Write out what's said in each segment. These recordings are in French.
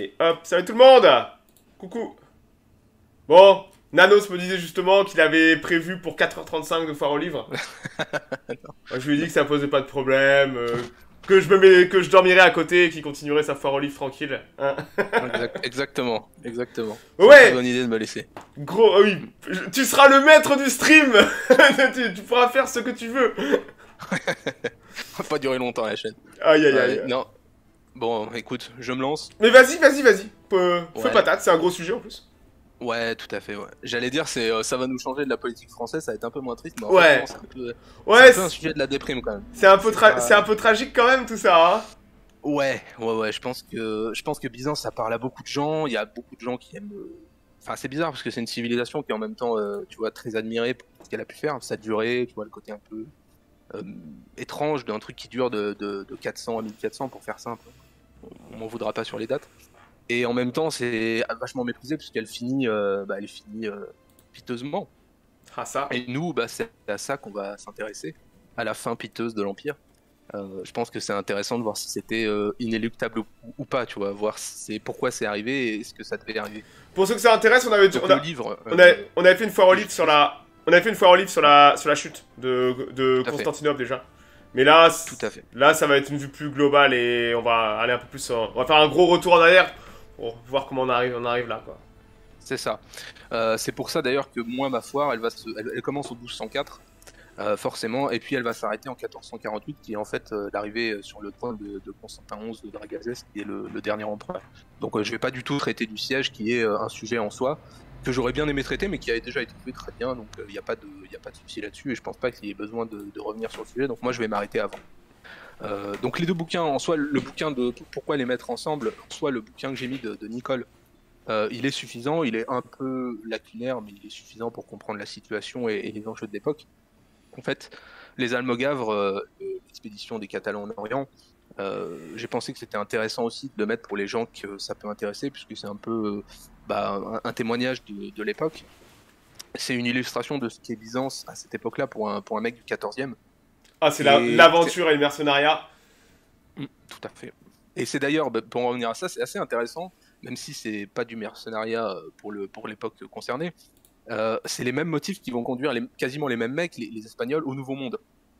Et hop, salut tout le monde Coucou Bon, Nanos me disait justement qu'il avait prévu pour 4h35 de foire au livre. Moi, je lui ai dit que ça posait pas de problème, euh, que, je me mets, que je dormirais à côté et qu'il continuerait sa foire au livre tranquille. hein. Exact- exactement, exactement. Ouais. C'est une bonne idée de me laisser. Gros, euh, oui, je- tu seras le maître du stream tu, tu pourras faire ce que tu veux va pas durer longtemps la chaîne. Aïe aïe aïe. Non. Bon, écoute, je me lance. Mais vas-y, vas-y, vas-y. Feu Ouais. patate, c'est un gros sujet en plus. Ouais, tout à fait. Ouais. J'allais dire, c'est, euh, ça va nous changer de la politique française, ça va être un peu moins triste, mais en Ouais. c'est un peu, Ouais, c'est un peu un sujet de la déprime quand même. c'est un, peu tra- c'est un peu tragique quand même tout ça. Hein Ouais, ouais, ouais. Je pense que, je pense que Byzance, ça parle à beaucoup de gens. Il y a beaucoup de gens qui aiment. euh, Enfin, c'est bizarre parce que c'est une civilisation qui est en même temps, euh, tu vois, très admirée pour ce qu'elle a pu faire, sa durée, tu vois, le côté un peu euh, étrange d'un truc qui dure de, de, de 400 à 1400 pour faire simple. On m'en voudra pas sur les dates. Et en même temps, c'est vachement méprisé puisqu'elle finit, euh, bah, elle finit euh, piteusement. Ah ça. Et nous, bah, c'est à ça qu'on va s'intéresser, à la fin piteuse de l'Empire. Euh, je pense que c'est intéressant de voir si c'était euh, inéluctable ou, ou pas, tu vois, voir si c'est pourquoi c'est arrivé et ce que ça devait arriver. Pour ceux que ça intéresse, on avait, Donc, on a, livre. on a- on avait fait une foire au livre sur la, on avait fait une foire au livre sur la, sur la chute de. Constantinople déjà. Mais là, c- Tout à fait. là, ça va être une vue plus globale et on va aller un peu plus, en- on va faire un gros retour en arrière pour voir comment on arrive, on arrive là quoi. C'est ça. Euh, c'est pour ça d'ailleurs que moi, ma foire, elle, va se- elle, elle commence au 1204, euh, forcément, et puis elle va s'arrêter en 1448, qui est en fait euh, l'arrivée sur le trône de, de Constantin XI de Dragazès, qui est le, le dernier empereur. Donc je vais pas du tout traiter du siège, qui est un sujet en soi, que j'aurais bien aimé traiter, mais qui a déjà été fait très bien, donc il n'y a pas de, y a pas de souci là-dessus, et je pense pas qu'il y ait besoin de, revenir sur le sujet, donc moi je vais m'arrêter avant. Euh, donc les deux bouquins, en soi, le bouquin de Pourquoi les mettre ensemble, en soi le bouquin que j'ai mis de, Nicole, euh, il est suffisant, il est un peu lacunaire, mais il est suffisant pour comprendre la situation et, les enjeux de l'époque. En fait, les Almogavres, euh, l'expédition des Catalans en Orient, euh, j'ai pensé que c'était intéressant aussi de le mettre pour les gens que ça peut intéresser, puisque c'est un peu euh, bah, un, un témoignage de, de l'époque. C'est une illustration de ce qu'est Byzance à cette époque-là pour un, pour un mec du 14e. Ah, c'est la- Et- l'aventure et le mercenariat. Mm, Tout à fait. Et c'est d'ailleurs, bah, pour en revenir à ça, c'est assez intéressant, même si c'est pas du mercenariat euh, pour le pour l'époque concernée. euh, c'est les mêmes motifs qui vont conduire les- quasiment les mêmes mecs, les, les Espagnols, au Nouveau Monde,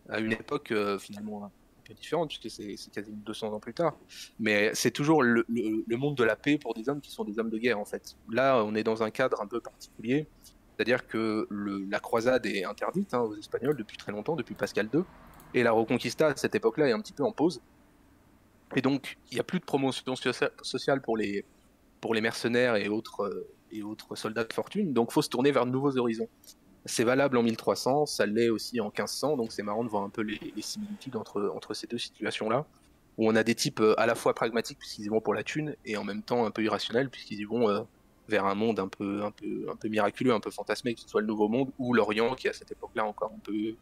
à une époque euh, finalement peu différente, puisque c'est quasiment 200 ans plus tard. Mais c'est toujours le, monde de la paix pour des hommes qui sont des hommes de guerre, en fait. Là, on est dans un cadre un peu particulier, c'est-à-dire que la croisade est interdite hein, aux Espagnols depuis très longtemps, depuis Pascal II, et la Reconquista à cette époque-là est un petit peu en pause. Et donc, il n'y a plus de promotion socia- sociale pour les, mercenaires et autres, euh, et autres soldats de fortune, donc faut se tourner vers de nouveaux horizons. C'est valable en 1300, ça l'est aussi en 1500, donc c'est marrant de voir un peu les, similitudes entre, entre ces deux situations-là, où on a des types euh, à la fois pragmatiques puisqu'ils y vont pour la thune, et en même temps un peu irrationnels puisqu'ils y vont euh, vers un monde un peu, un, peu, un peu miraculeux, un peu fantasmé, que ce soit le Nouveau Monde ou l'Orient, qui à cette époque-là encore un peu,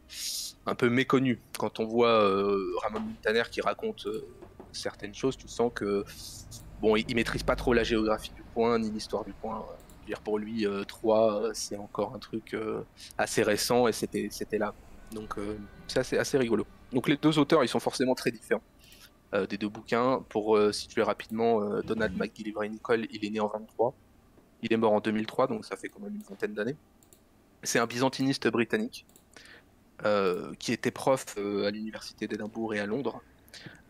un peu méconnu. Quand on voit euh, Ramon Muntaner qui raconte certaines choses, tu sens que bon, il, maîtrise pas trop la géographie du point ni l'histoire du point. Je veux dire, pour lui, euh, Troyes, euh, c'est encore un truc euh, assez récent et c'était là. Donc euh, c'est assez, rigolo. Donc les deux auteurs, ils sont forcément très différents euh, des deux bouquins. Pour euh, situer rapidement, euh, Donald McGillivray Nicole, il est né en 23. Il est mort en 2003, donc ça fait quand même une vingtaine d'années. C'est un byzantiniste britannique euh, qui était prof euh, à l'université d'Édimbourg et à Londres.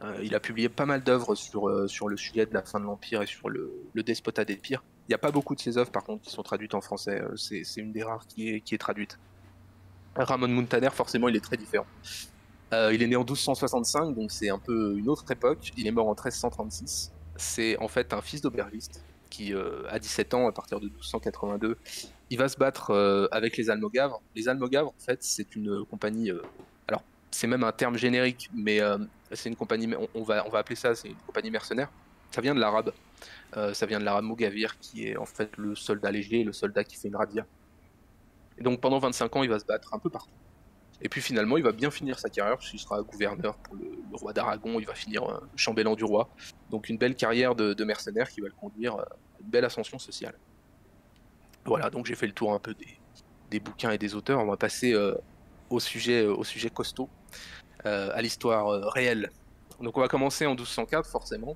Euh, il a publié pas mal d'œuvres sur, euh, sur le sujet de la fin de l'Empire et sur le, le despotat des pires. Il n'y a pas beaucoup de ses œuvres par contre qui sont traduites en français, euh, c'est une des rares qui est, traduite. Ramon Muntaner, forcément, il est très différent. Euh, il est né en 1265, donc c'est un peu une autre époque. Il est mort en 1336. C'est en fait un fils d'aubergiste qui, euh, à 17 ans, à partir de 1282, il va se battre euh, avec les Almogavres. Les Almogavres, en fait, c'est une compagnie. alors, c'est même un terme générique, mais c'est une compagnie. On, on va, on va appeler ça, c'est une compagnie mercenaire. Ça vient de l'arabe. Euh, ça vient de l'arabe Mogavir, qui est en fait le soldat léger, le soldat qui fait une radia. Et donc pendant 25 ans, il va se battre un peu partout. Et puis finalement, il va bien finir sa carrière, puisqu'il sera gouverneur pour le, roi d'Aragon, il va finir euh, chambellan du roi. Donc une belle carrière de, mercenaire qui va le conduire euh, à une belle ascension sociale. Voilà, donc j'ai fait le tour un peu des, des bouquins et des auteurs. On va passer euh, au, sujet, au sujet costaud, euh, à l'histoire euh, réelle. Donc on va commencer en 1204, forcément.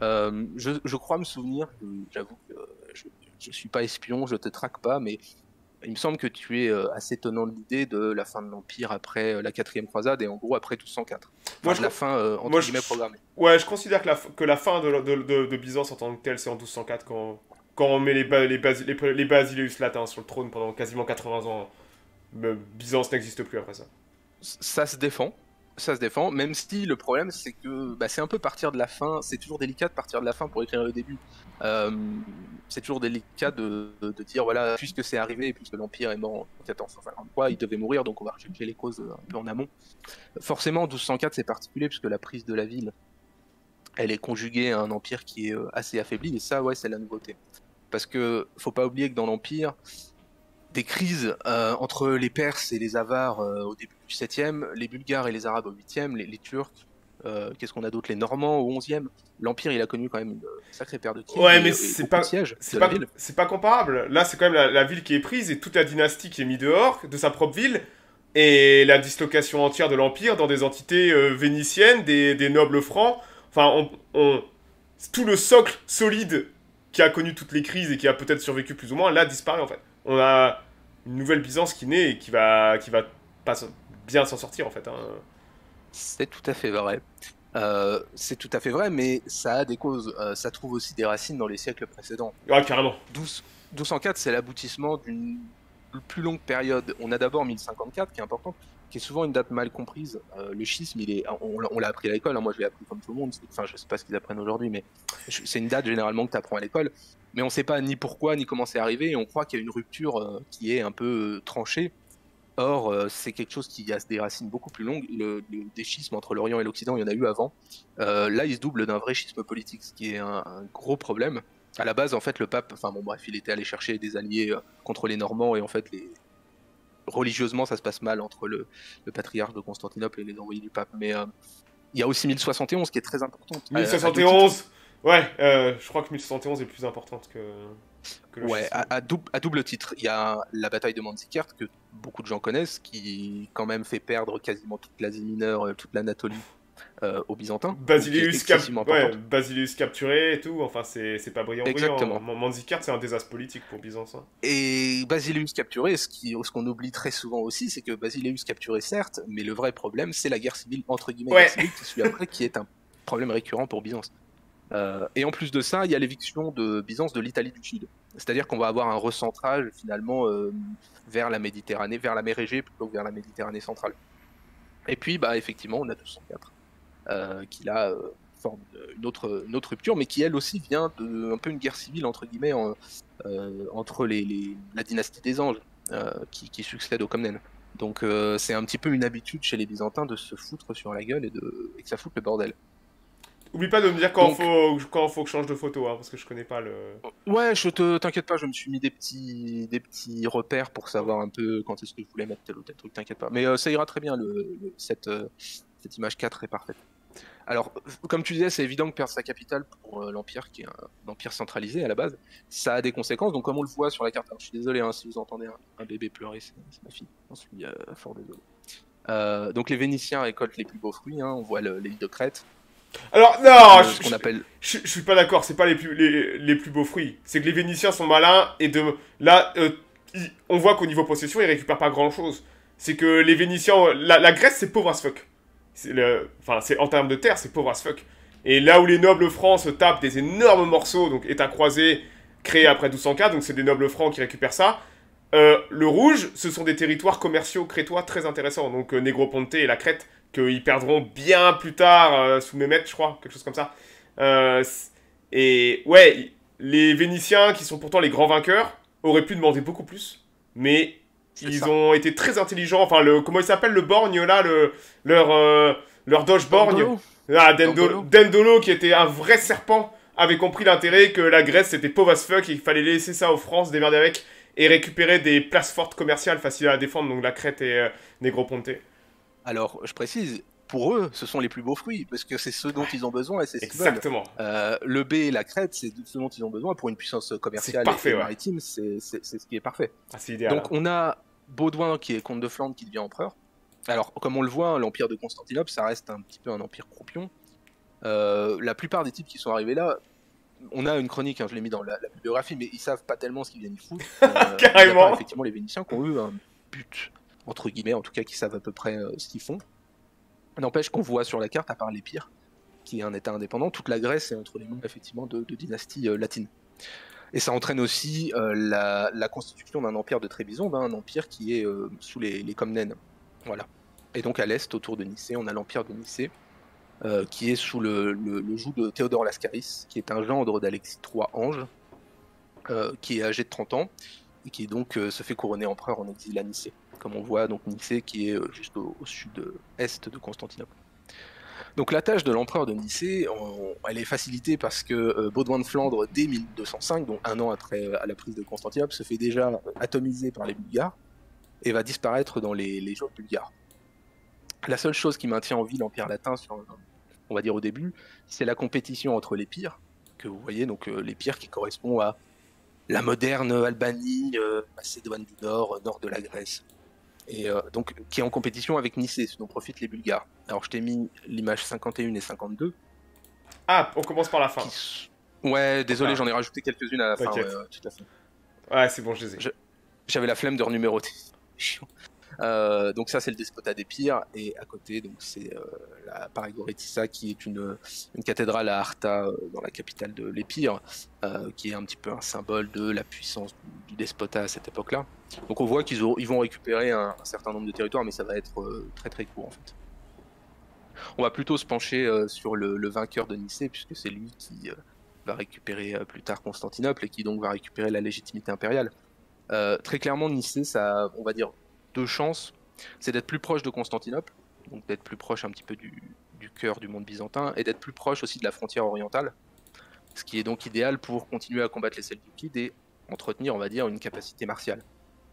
Je, crois me souvenir, j'avoue que je, ne suis pas espion, je te traque pas, mais il me semble que tu es assez tenant de l'idée de la fin de l'Empire après la quatrième croisade et en gros après 1204. moi, je, la fin entre guillemets programmée. Ouais, je considère que la, que la fin de, de, de, Byzance en tant que telle, c'est en 1204 quand, quand on met les, les, les, les Basileus latins sur le trône pendant quasiment 80 ans. Byzance n'existe plus après ça. Ça se défend ça se défend, même si le problème c'est que bah, c'est un peu partir de la fin, c'est toujours délicat de partir de la fin pour écrire le début. Euh, c'est toujours délicat de, dire voilà, puisque c'est arrivé, puisque l'Empire est mort en 1453, il devait mourir, donc on va rechercher les causes un peu en amont. Forcément, 1204 c'est particulier puisque la prise de la ville, elle est conjuguée à un empire qui est euh, assez affaibli, et ça, ouais, c'est la nouveauté. Parce que faut pas oublier que dans l'Empire, des crises euh, entre les Perses et les Avars au début 7e, les Bulgares et les Arabes au 8e, les, Turcs, euh, qu'est-ce qu'on a d'autre Les Normands au 11e. L'Empire, il a connu quand même une sacrée paire de tirs. Ouais, mais c'est pas, c'est pas, pas, comparable. Là, c'est quand même la, ville qui est prise et toute la dynastie qui est mise dehors de sa propre ville. Et la dislocation entière de l'Empire dans des entités euh, vénitiennes, des, nobles francs. Enfin, on, tout le socle solide qui a connu toutes les crises et qui a peut-être survécu plus ou moins, là, disparaît en fait. On a une nouvelle Byzance qui naît et qui va, qui va pas, bien s'en sortir en fait. Hein. C'est tout à fait vrai. Euh, c'est tout à fait vrai, mais ça a des causes. Euh, ça trouve aussi des racines dans les siècles précédents. Ah, carrément. 12, 1204, c'est l'aboutissement d'une plus longue période. On a d'abord 1054, qui est importante, qui est souvent une date mal comprise. Euh, le schisme, il est, on, l'a appris à l'école, hein. moi je l'ai appris comme tout le monde. Enfin, je sais pas ce qu'ils apprennent aujourd'hui, mais c'est une date généralement que tu apprends à l'école. Mais on sait pas ni pourquoi, ni comment c'est arrivé, et on croit qu'il y a une rupture qui est un peu tranchée Or, euh, c'est quelque chose qui a des racines beaucoup plus longues. Le, des schismes entre l'Orient et l'Occident, il y en a eu avant. Euh, là, il se double d'un vrai schisme politique, ce qui est un, gros problème. À la base, en fait, le pape, enfin bon, bref, il était allé chercher des alliés euh, contre les Normands, et en fait, les... religieusement, ça se passe mal entre le, patriarche de Constantinople et les envoyés du pape. Mais il y a aussi 1071 qui est très importante. 1071 Ouais, je crois que 1071 est plus importante que ouais, à, double, titre. Il y a la bataille de Manzikert que beaucoup de gens connaissent, qui quand même fait perdre quasiment toute l'Asie mineure, euh, toute l'Anatolie euh, aux Byzantins. Basileus, capturé et tout, enfin c'est pas brillant. Exactement. Manzikert c'est un désastre politique pour Byzance. Hein. Et Basileus capturé, ce qu'on ce qu'on oublie très souvent aussi, c'est que Basileus capturé certes, mais le vrai problème c'est la guerre civile, entre guillemets, guerre civile, qui suit après, qui est un problème récurrent pour Byzance. Euh, et en plus de ça, il y a l'éviction de Byzance de l'Italie du Sud. C'est-à-dire qu'on va avoir un recentrage finalement euh, vers la Méditerranée, vers la mer Égée plutôt que vers la Méditerranée centrale. Et puis, bah, effectivement, on a 1204, euh, qui là forme une autre, rupture, mais qui elle aussi vient de peu une guerre civile entre guillemets entre la dynastie des anges qui, succède au Comnène. Donc c'est un petit peu une habitude chez les Byzantins de se foutre sur la gueule et, et que ça foute le bordel. Oublie pas de me dire quand il faut, quand faut que je change de photo, hein, parce que je connais pas le. Ouais, je te t'inquiète pas, je me suis mis des petits, des petits repères pour savoir un peu quand est-ce que je voulais mettre tel ou tel truc, t'inquiète pas. Mais euh, ça ira très bien, le, cette, euh, cette image 4 est parfaite. Alors, comme tu disais, c'est évident que perdre sa capitale pour euh, l'Empire, qui est un, empire centralisé à la base, ça a des conséquences. Donc, comme on le voit sur la carte, je suis désolé hein, si vous entendez un, bébé pleurer, c'est ma fille. Je suis fort désolé. donc, les Vénitiens récoltent les plus beaux fruits. Hein, on voit l'île de Crète, alors, non, je, appelle... je, suis pas d'accord, c'est pas les plus, les, plus beaux fruits. C'est que les Vénitiens sont malins et de là, euh, on voit qu'au niveau possession, ils récupèrent pas grand chose. C'est que les Vénitiens, la, Grèce, c'est pauvre as fuck. Enfin, c'est en termes de terre, c'est pauvre as fuck. Et là où les nobles francs se tapent des énormes morceaux, donc état croisé, créé après 1204, donc c'est des nobles francs qui récupèrent ça. Euh, le rouge, ce sont des territoires commerciaux crétois très intéressants. Donc euh, Négroponte et la Crète, qu'ils perdront bien plus tard euh, sous Mehmet, je crois, quelque chose comme ça. Euh, et ouais, les Vénitiens, qui sont pourtant les grands vainqueurs, auraient pu demander beaucoup plus, mais ils ont été très intelligents. Enfin, le, comment il s'appelle le borgne là, le, leur, euh, leur Doge borgne ah, Dendolo. Dendolo, qui était un vrai serpent, avait compris l'intérêt que la Grèce c'était pauvre as fuck et qu'il fallait laisser ça aux France, démerder avec, et récupérer des places fortes commerciales faciles à défendre, donc la Crète et Négroponte. Alors, je précise, pour eux, ce sont les plus beaux fruits, parce que c'est ce dont ils ont besoin et c'est ce Exactement. Euh, le B et la crête, c'est ce dont ils ont besoin pour une puissance commerciale et maritime, c'est ce qui est parfait. Ah, idéal, Donc, on a Baudouin qui est comte de Flandre qui devient empereur. Alors, comme on le voit, l'empire de Constantinople, ça reste un petit peu un empire croupion. la plupart des types qui sont arrivés là, on a une chronique, hein, je l'ai mis dans la, bibliographie, mais ils savent pas tellement ce qu'ils viennent foutre. Carrément. effectivement, les Vénitiens qui ont eu un but, entre guillemets, en tout cas, qui savent à peu près ce qu'ils font. N'empêche qu'on voit sur la carte, à part les pires, qui est un État indépendant, toute la Grèce est entre les mains effectivement de, dynasties latines. Et ça entraîne aussi euh, la, constitution d'un empire de Trébizonde, ben, un empire qui est euh, sous les, les Comnènes. Voilà. Et donc à l'est, autour de Nicée, on a l'empire de Nicée, euh, qui est sous le, joug de Théodore Lascaris, qui est un gendre d'Alexis III Ange, qui est âgé de 30 ans, et qui donc se fait couronner empereur en exil à Nicée. Comme on voit, donc Nicée qui est juste au, sud-est de Constantinople. Donc la tâche de l'empereur de Nicée, elle est facilitée parce que euh, Baudouin de Flandre, dès 1205, donc un an après euh, la prise de Constantinople, se fait déjà atomiser par les Bulgares et va disparaître dans les légions bulgares. La seule chose qui maintient en vie l'Empire latin, on va dire au début, c'est la compétition entre les pires, que vous voyez, donc euh, les pires qui correspondent à la moderne Albanie, Macédoine du Nord, nord de la Grèce et euh, donc qui est en compétition avec Nicée, ce dont profitent les Bulgares. Alors je t'ai mis l'image 51 et 52. Ah, on commence par la fin. Ouais, désolé, ah. j'en ai rajouté quelques-unes à la fin. Ouais, tout à fait. Ouais, c'est bon, je les ai. J'avais la flemme de renuméroter. Euh, donc ça c'est le despotat des pires et à côté donc c'est euh, la Paragoretissa qui est une, une cathédrale à Arta euh, dans la capitale de l'Épire qui est un petit peu un symbole de la puissance du, despotat à cette époque-là. Donc on voit qu'ils ils vont récupérer un, certain nombre de territoires mais ça va être très très court en fait. On va plutôt se pencher sur le, le, vainqueur de Nicée puisque c'est lui qui va récupérer plus tard Constantinople et qui donc va récupérer la légitimité impériale. très clairement, Nicée, ça, on va dire, deux chances, c'est d'être plus proche de Constantinople, donc d'être plus proche un petit peu du, cœur du monde byzantin, et d'être plus proche aussi de la frontière orientale, ce qui est donc idéal pour continuer à combattre les Seljukides et entretenir, on va dire, une capacité martiale.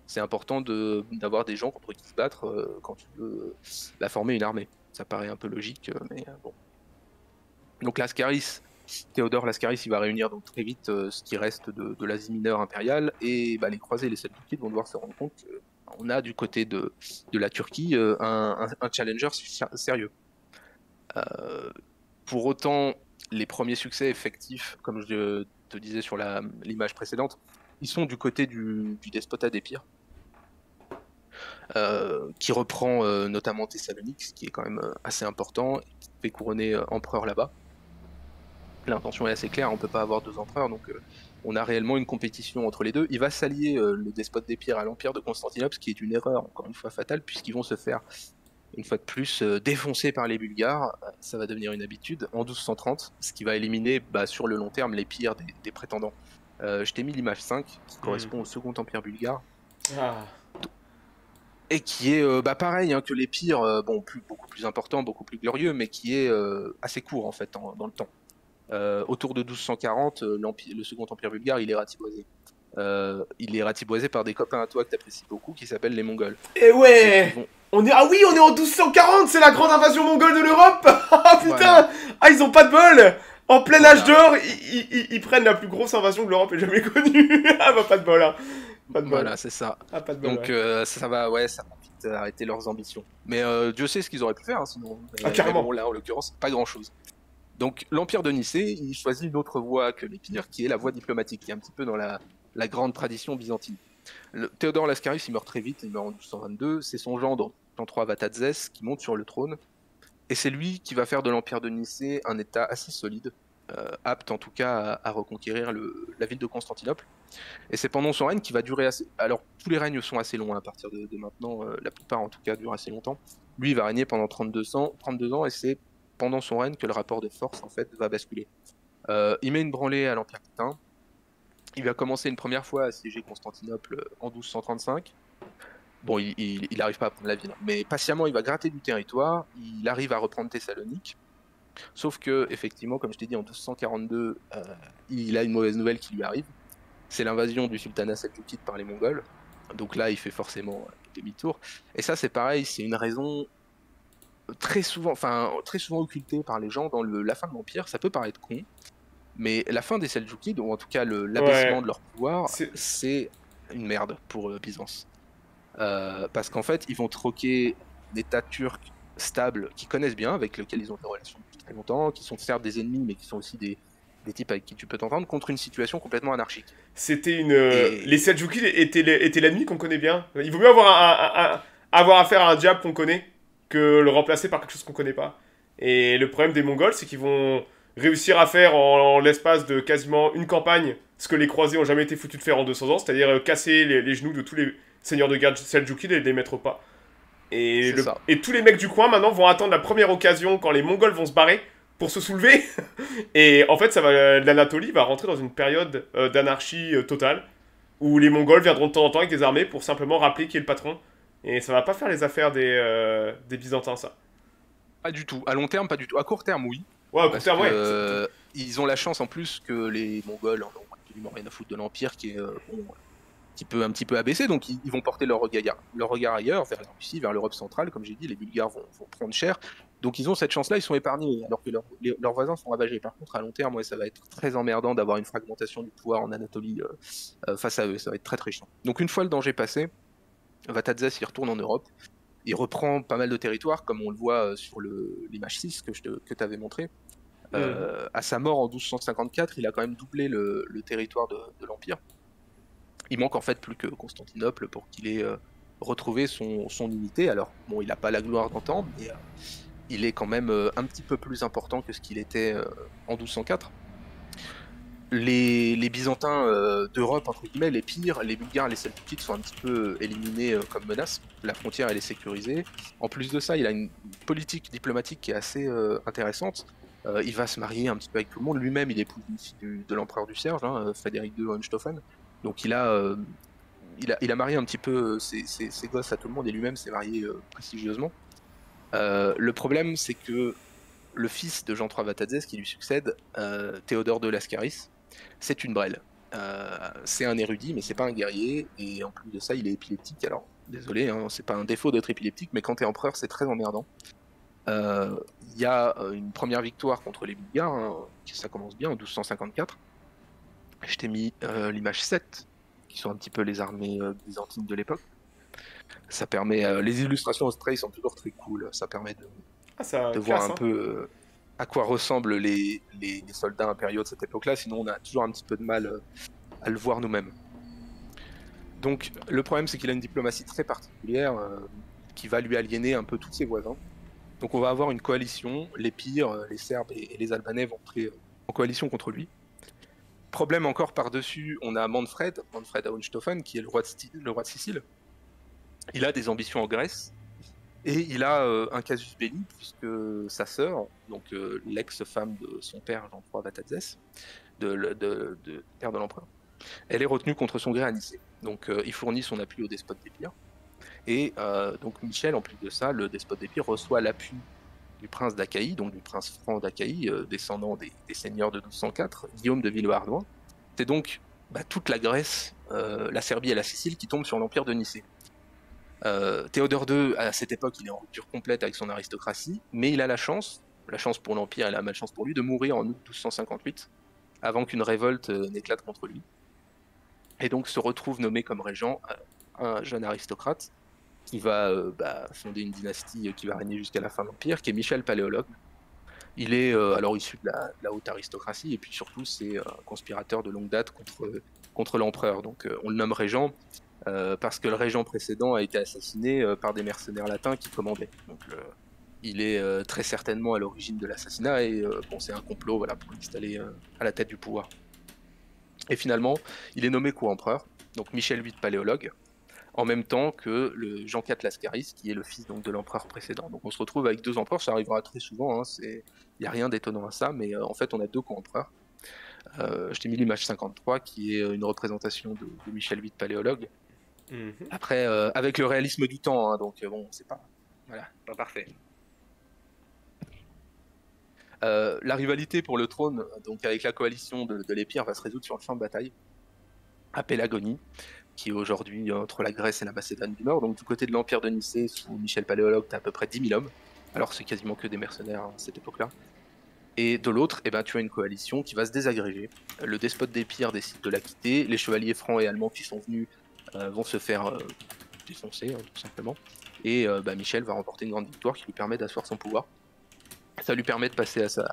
C'est important d'avoir des gens contre qui se battre euh, quand tu veux la former une armée. Ça paraît un peu logique, euh, mais euh, bon. Donc Lascaris, Théodore Lascaris, il va réunir très vite ce qui reste de, l'Asie mineure impériale, et bah, les croisés et les Seljukides vont devoir se rendre compte on a du côté de, de la Turquie euh, un, challenger sérieux. Euh, pour autant, les premiers succès effectifs, comme je te disais sur l'image précédente, ils sont du côté du, du despotat des euh, qui reprend notamment Thessalonique, ce qui est quand même assez important, qui fait couronner empereur là-bas. L'intention est assez claire, on ne peut pas avoir deux empereurs, donc on a réellement une compétition entre les deux. Il va s'allier euh, le despote des pierres à l'empire de Constantinople, ce qui est une erreur encore une fois fatale, puisqu'ils vont se faire une fois de plus euh, défoncer par les Bulgares. Ça va devenir une habitude en 1230, ce qui va éliminer bah, sur le long terme les pires des, prétendants. Euh, je t'ai mis l'image 5, qui hmm. correspond au second empire bulgare. Ah. Et qui est bah, pareil hein, que les pires, bon, beaucoup plus important, beaucoup plus glorieux, mais qui est assez court en fait dans le temps. Euh, autour de 1240, euh, le second empire bulgare, il est ratiboisé. Euh, il est ratiboisé par des copains à toi que t'apprécies beaucoup qui s'appellent les Mongols. Et eh ouais on est... Ah oui, on est en 1240, c'est la grande invasion mongole de l'Europe Ah putain Ah, ils ont pas de bol En plein âge d'or, ils, prennent la plus grosse invasion que l'Europe ait jamais connue Ah bah pas de bol, hein Pas de bol. Voilà, c'est ça. Ah, pas de bol, Donc ça va, ouais, ça va vite arrêter leurs ambitions. Mais Dieu sait ce qu'ils auraient pu faire, hein, sinon. Ah, carrément. là, en l'occurrence, pas grand-chose. Donc l'Empire de Nicée, il choisit une autre voie que les pires, qui est la voie diplomatique, qui est un petit peu dans la, grande tradition byzantine. Théodore Lascaris, il meurt très vite, il meurt en 1222, c'est son gendre, Jean III qui monte sur le trône, et c'est lui qui va faire de l'Empire de Nicée un État assez solide, euh, apte en tout cas à, reconquérir la ville de Constantinople. Et c'est pendant son règne qui va durer assez... Alors tous les règnes sont assez longs hein, à partir de, maintenant, euh, la plupart en tout cas durent assez longtemps. Lui, il va régner pendant 32 ans, 32 ans et c'est pendant son règne que le rapport de force en fait va basculer. Euh, il met une branlée à l'Empire Titan. Il va commencer une première fois à siéger Constantinople euh, en 1235. Bon, il n'arrive pas à prendre la ville, mais patiemment il va gratter du territoire. Il arrive à reprendre Thessalonique. Sauf que, effectivement, comme je t'ai dit, en 1242, euh, il a une mauvaise nouvelle qui lui arrive. C'est l'invasion du sultanat seljoukide par les Mongols. Donc là, il fait forcément demi-tour. Et ça, c'est pareil, c'est une raison très souvent, enfin très souvent occulté par les gens dans le, la fin de l'Empire. Ça peut paraître con, mais la fin des Seljukides, ou en tout cas l'abaissement de leur pouvoir, c'est une merde pour euh, Byzance. Euh, parce qu'en fait, ils vont troquer l'État turc stables, qui connaissent bien, avec lesquels ils ont des relations depuis très longtemps, qui sont certes des ennemis, mais qui sont aussi des, des types avec qui tu peux t'entendre, contre une situation complètement anarchique. C'était une. Les Seljuki étaient l'ennemi qu'on connaît bien. Il vaut mieux avoir, avoir affaire à un diable qu'on connaît que le remplacer par quelque chose qu'on connaît pas. Et le problème des Mongols, c'est qu'ils vont réussir à faire en, l'espace de quasiment une campagne ce que les croisés ont jamais été foutus de faire en 200 ans, c'est-à-dire euh, casser les, genoux de tous les seigneurs de guerre Seljuki et les mettre au pas. Et, et tous les mecs du coin maintenant vont attendre la première occasion quand les Mongols vont se barrer pour se soulever. et en fait, ça va, l'Anatolie va rentrer dans une période euh, d'anarchie euh, totale où les Mongols viendront de temps en temps avec des armées pour simplement rappeler qui est le patron. Et ça va pas faire les affaires des, des Byzantins, ça. Pas du tout. À long terme, pas du tout. À court terme, oui. Ouais, à court terme, ouais. ils ont la chance en plus que les Mongols ont absolument rien à foutre de l'Empire qui est euh, un, petit peu, un petit peu abaissé, donc ils, vont porter leur regard, leur regard ailleurs, vers la Russie, vers l'Europe centrale, comme j'ai dit, les Bulgares vont, prendre cher. Donc ils ont cette chance-là, ils sont épargnés, alors que leurs voisins sont ravagés. Par contre, à long terme, ouais, ça va être très emmerdant d'avoir une fragmentation du pouvoir en Anatolie euh, euh, face à eux, ça va être très très chiant. Donc une fois le danger passé, Vatadzes y retourne en Europe, il reprend pas mal de territoires, comme on le voit sur l'image 6 que, tu avais montré. Euh, à sa mort en 1254, il a quand même doublé le, territoire de, l'Empire. Il manque en fait plus que Constantinople pour qu'il ait euh, retrouvé son, unité. Alors, bon, il n'a pas la gloire d'antan, mais euh, il est quand même un petit peu plus important que ce qu'il était en 1204. Les, Byzantins d'Europe, entre guillemets, les pires, les Bulgares, les Celtiques sont un petit peu éliminés comme menace. La frontière, elle est sécurisée. En plus de ça, il a une politique diplomatique qui est assez intéressante. Euh, il va se marier un petit peu avec tout le monde. Lui-même, il épouse une fille de l'empereur du Serge, hein, euh, Frédéric II Hohenstaufen. Donc il a, euh, il a, il a, marié un petit peu ses, gosses à tout le monde et lui-même s'est marié prestigieusement. le problème, c'est que le fils de Jean III Vatadzès qui lui succède, Théodore de Lascaris, c'est une brêle. c'est un érudit, mais c'est pas un guerrier, et en plus de ça, il est épileptique. Alors, désolé, hein, c'est pas un défaut d'être épileptique, mais quand t'es empereur, c'est très emmerdant. Euh, il y a euh, une première victoire contre les Bulgares, hein, ça commence bien en 1254. Je t'ai mis euh, l'image 7, qui sont un petit peu les armées byzantines de l'époque. Ça permet, les illustrations au stray sont toujours très cool, ça permet de, ah, de voir un hein. peu à quoi ressemblent les, les, soldats impériaux de cette époque-là, sinon on a toujours un petit peu de mal à le voir nous-mêmes. Donc le problème c'est qu'il a une diplomatie très particulière qui va lui aliéner un peu tous ses voisins. Donc on va avoir une coalition, les pires, euh, les Serbes et, les Albanais vont entrer euh, en coalition contre lui. Problème encore par-dessus, on a Manfred, Manfred Hohenstaufen, qui est le roi de Sicile. Il a des ambitions en Grèce, et il a euh, un casus belli, puisque sa sœur, donc l'ex-femme de son père, Jean-François Vatadzès, de, père de l'empereur, elle est retenue contre son gré à Nicée. Donc il fournit son appui au despote des pires. Et euh, donc Michel, en plus de ça, le despote d'Épire, reçoit l'appui du prince d'Achaïe, donc du prince franc d'Achaïe, euh, descendant des, seigneurs de 1204, Guillaume de Villehardouin. C'est donc bah, toute la Grèce, euh, la Serbie et la Sicile qui tombent sur l'empire de Nicée. Théodore II, à cette époque, il est en rupture complète avec son aristocratie, mais il a la chance, la chance pour l'empire et la malchance pour lui, de mourir en août 1258, avant qu'une révolte n'éclate contre lui. Et donc se retrouve nommé comme régent un jeune aristocrate qui va euh, bah, fonder une dynastie qui va régner jusqu'à la fin de l'Empire, qui est Michel Paléologue. Il est euh, alors issu de la, haute aristocratie, et puis surtout c'est un conspirateur de longue date contre, contre l'empereur. Donc euh, on le nomme régent parce que le régent précédent a été assassiné par des mercenaires latins qui commandaient. Donc il est très certainement à l'origine de l'assassinat, et bon, c'est un complot voilà, pour l'installer à la tête du pouvoir. Et finalement, il est nommé co-empereur, donc Michel VIII Paléologue, en même temps que Jean IV Lascaris, qui est le fils donc, de l'empereur précédent. Donc on se retrouve avec deux empereurs, ça arrivera très souvent, il hein, n'y a rien d'étonnant à ça, mais euh, en fait on a deux co-empereurs. Euh, je t'ai mis l'image 53 qui est une représentation de, Michel VIII paléologue. Mhm. Après, euh, avec le réalisme du temps, hein, donc bon, c'est pas, voilà, pas parfait. la rivalité pour le trône, donc avec la coalition de, de l'Épire, va se résoudre sur le champ de bataille à Pélagonie qui est aujourd'hui entre la Grèce et la Macédoine du Nord. Donc du côté de l'Empire de Nicée, sous Michel Paléologue, tu as à peu près 10 000 hommes. Alors c'est quasiment que des mercenaires à cette époque-là. Et de l'autre, eh ben, tu as une coalition qui va se désagréger. Le despote des pires décide de la quitter. Les chevaliers francs et allemands qui sont venus euh, vont se faire euh, défoncer, hein, tout simplement. Et bah, Michel va remporter une grande victoire qui lui permet d'asseoir son pouvoir. Ça lui permet de passer à sa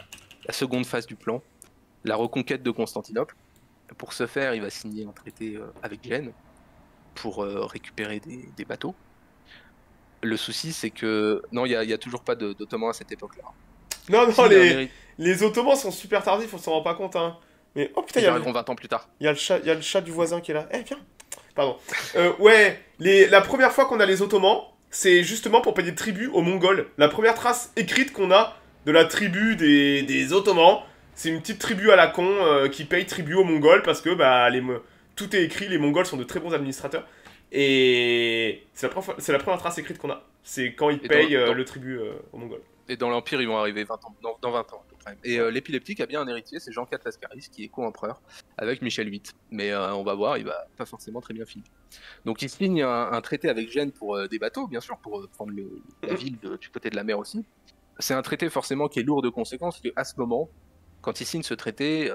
la seconde phase du plan, la reconquête de Constantinople. Pour ce faire, il va signer un traité avec Gênes pour récupérer des, bateaux. Le souci, c'est que non, il n'y a, toujours pas d'Ottomans à cette époque-là. Non, non, les, les Ottomans sont super tardifs, on s'en rend pas compte. Hein. Mais oh putain, il y a. Le... 20 ans plus tard. Il y, a le chat, y a le chat du voisin qui est là. Eh, viens Pardon. Euh, ouais, les, la première fois qu'on a les Ottomans, c'est justement pour payer tribut aux Mongols. La première trace écrite qu'on a de la tribu des, des Ottomans, c'est une petite tribu à la con euh, qui paye tribut aux Mongols parce que bah, les, tout est écrit, les Mongols sont de très bons administrateurs. Et c'est la, première, la première trace écrite qu'on a. C'est quand ils payent euh, le tribut aux Mongols. Et dans l'Empire, ils vont arriver 20 ans, dans, 20 ans. Et euh, l'épileptique a bien un héritier, c'est Jean IV Lascaris, qui est co-empereur avec Michel VIII. Mais euh, on va voir, il va pas forcément très bien finir. Donc il signe un, traité avec Gênes pour euh, des bateaux, bien sûr, pour prendre la ville du côté de la mer aussi. C'est un traité forcément qui est lourd de conséquences, à ce moment, quand il signe ce traité,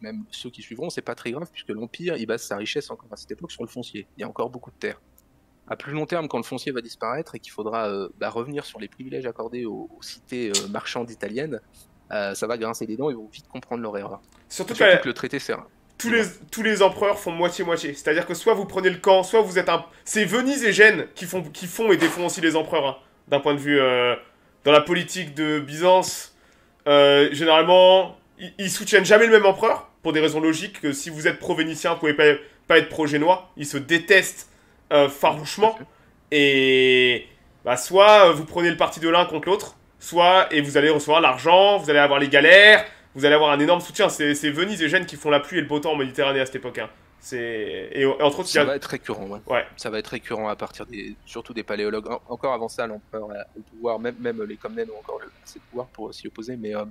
même ceux qui suivront, c'est pas très grave, puisque l'Empire, il base sa richesse encore à cette époque sur le foncier. Il y a encore beaucoup de terres à plus long terme, quand le foncier va disparaître et qu'il faudra euh, bah, revenir sur les privilèges accordés aux, cités euh, marchandes italiennes, euh, ça va grincer des dents, ils vont vite comprendre leur erreur. Surtout, que, le traité sert. Tous les, tous les empereurs font moitié-moitié. C'est-à-dire que soit vous prenez le camp, soit vous êtes un. C'est Venise et Gênes qui font, qui font et défont aussi les empereurs. Hein, d'un point de vue. dans la politique de Byzance, généralement, ils, soutiennent jamais le même empereur. Pour des raisons logiques, que si vous êtes pro-vénitien, vous pouvez pas, pas être pro-génois. Ils se détestent euh, farouchement. Et bah, soit vous prenez le parti de l'un contre l'autre, soit et vous allez recevoir l'argent, vous allez avoir les galères, vous allez avoir un énorme soutien. C'est Venise et Gênes qui font la pluie et le beau temps en Méditerranée à cette époque. Hein. C'est et, entre autres, ça va être récurrent. Ouais. Ça va être récurrent à partir des surtout des paléologues. encore avant ça, l'empereur a le pouvoir, même même les Comnènes ont encore le, pouvoir pour s'y opposer, mais euh,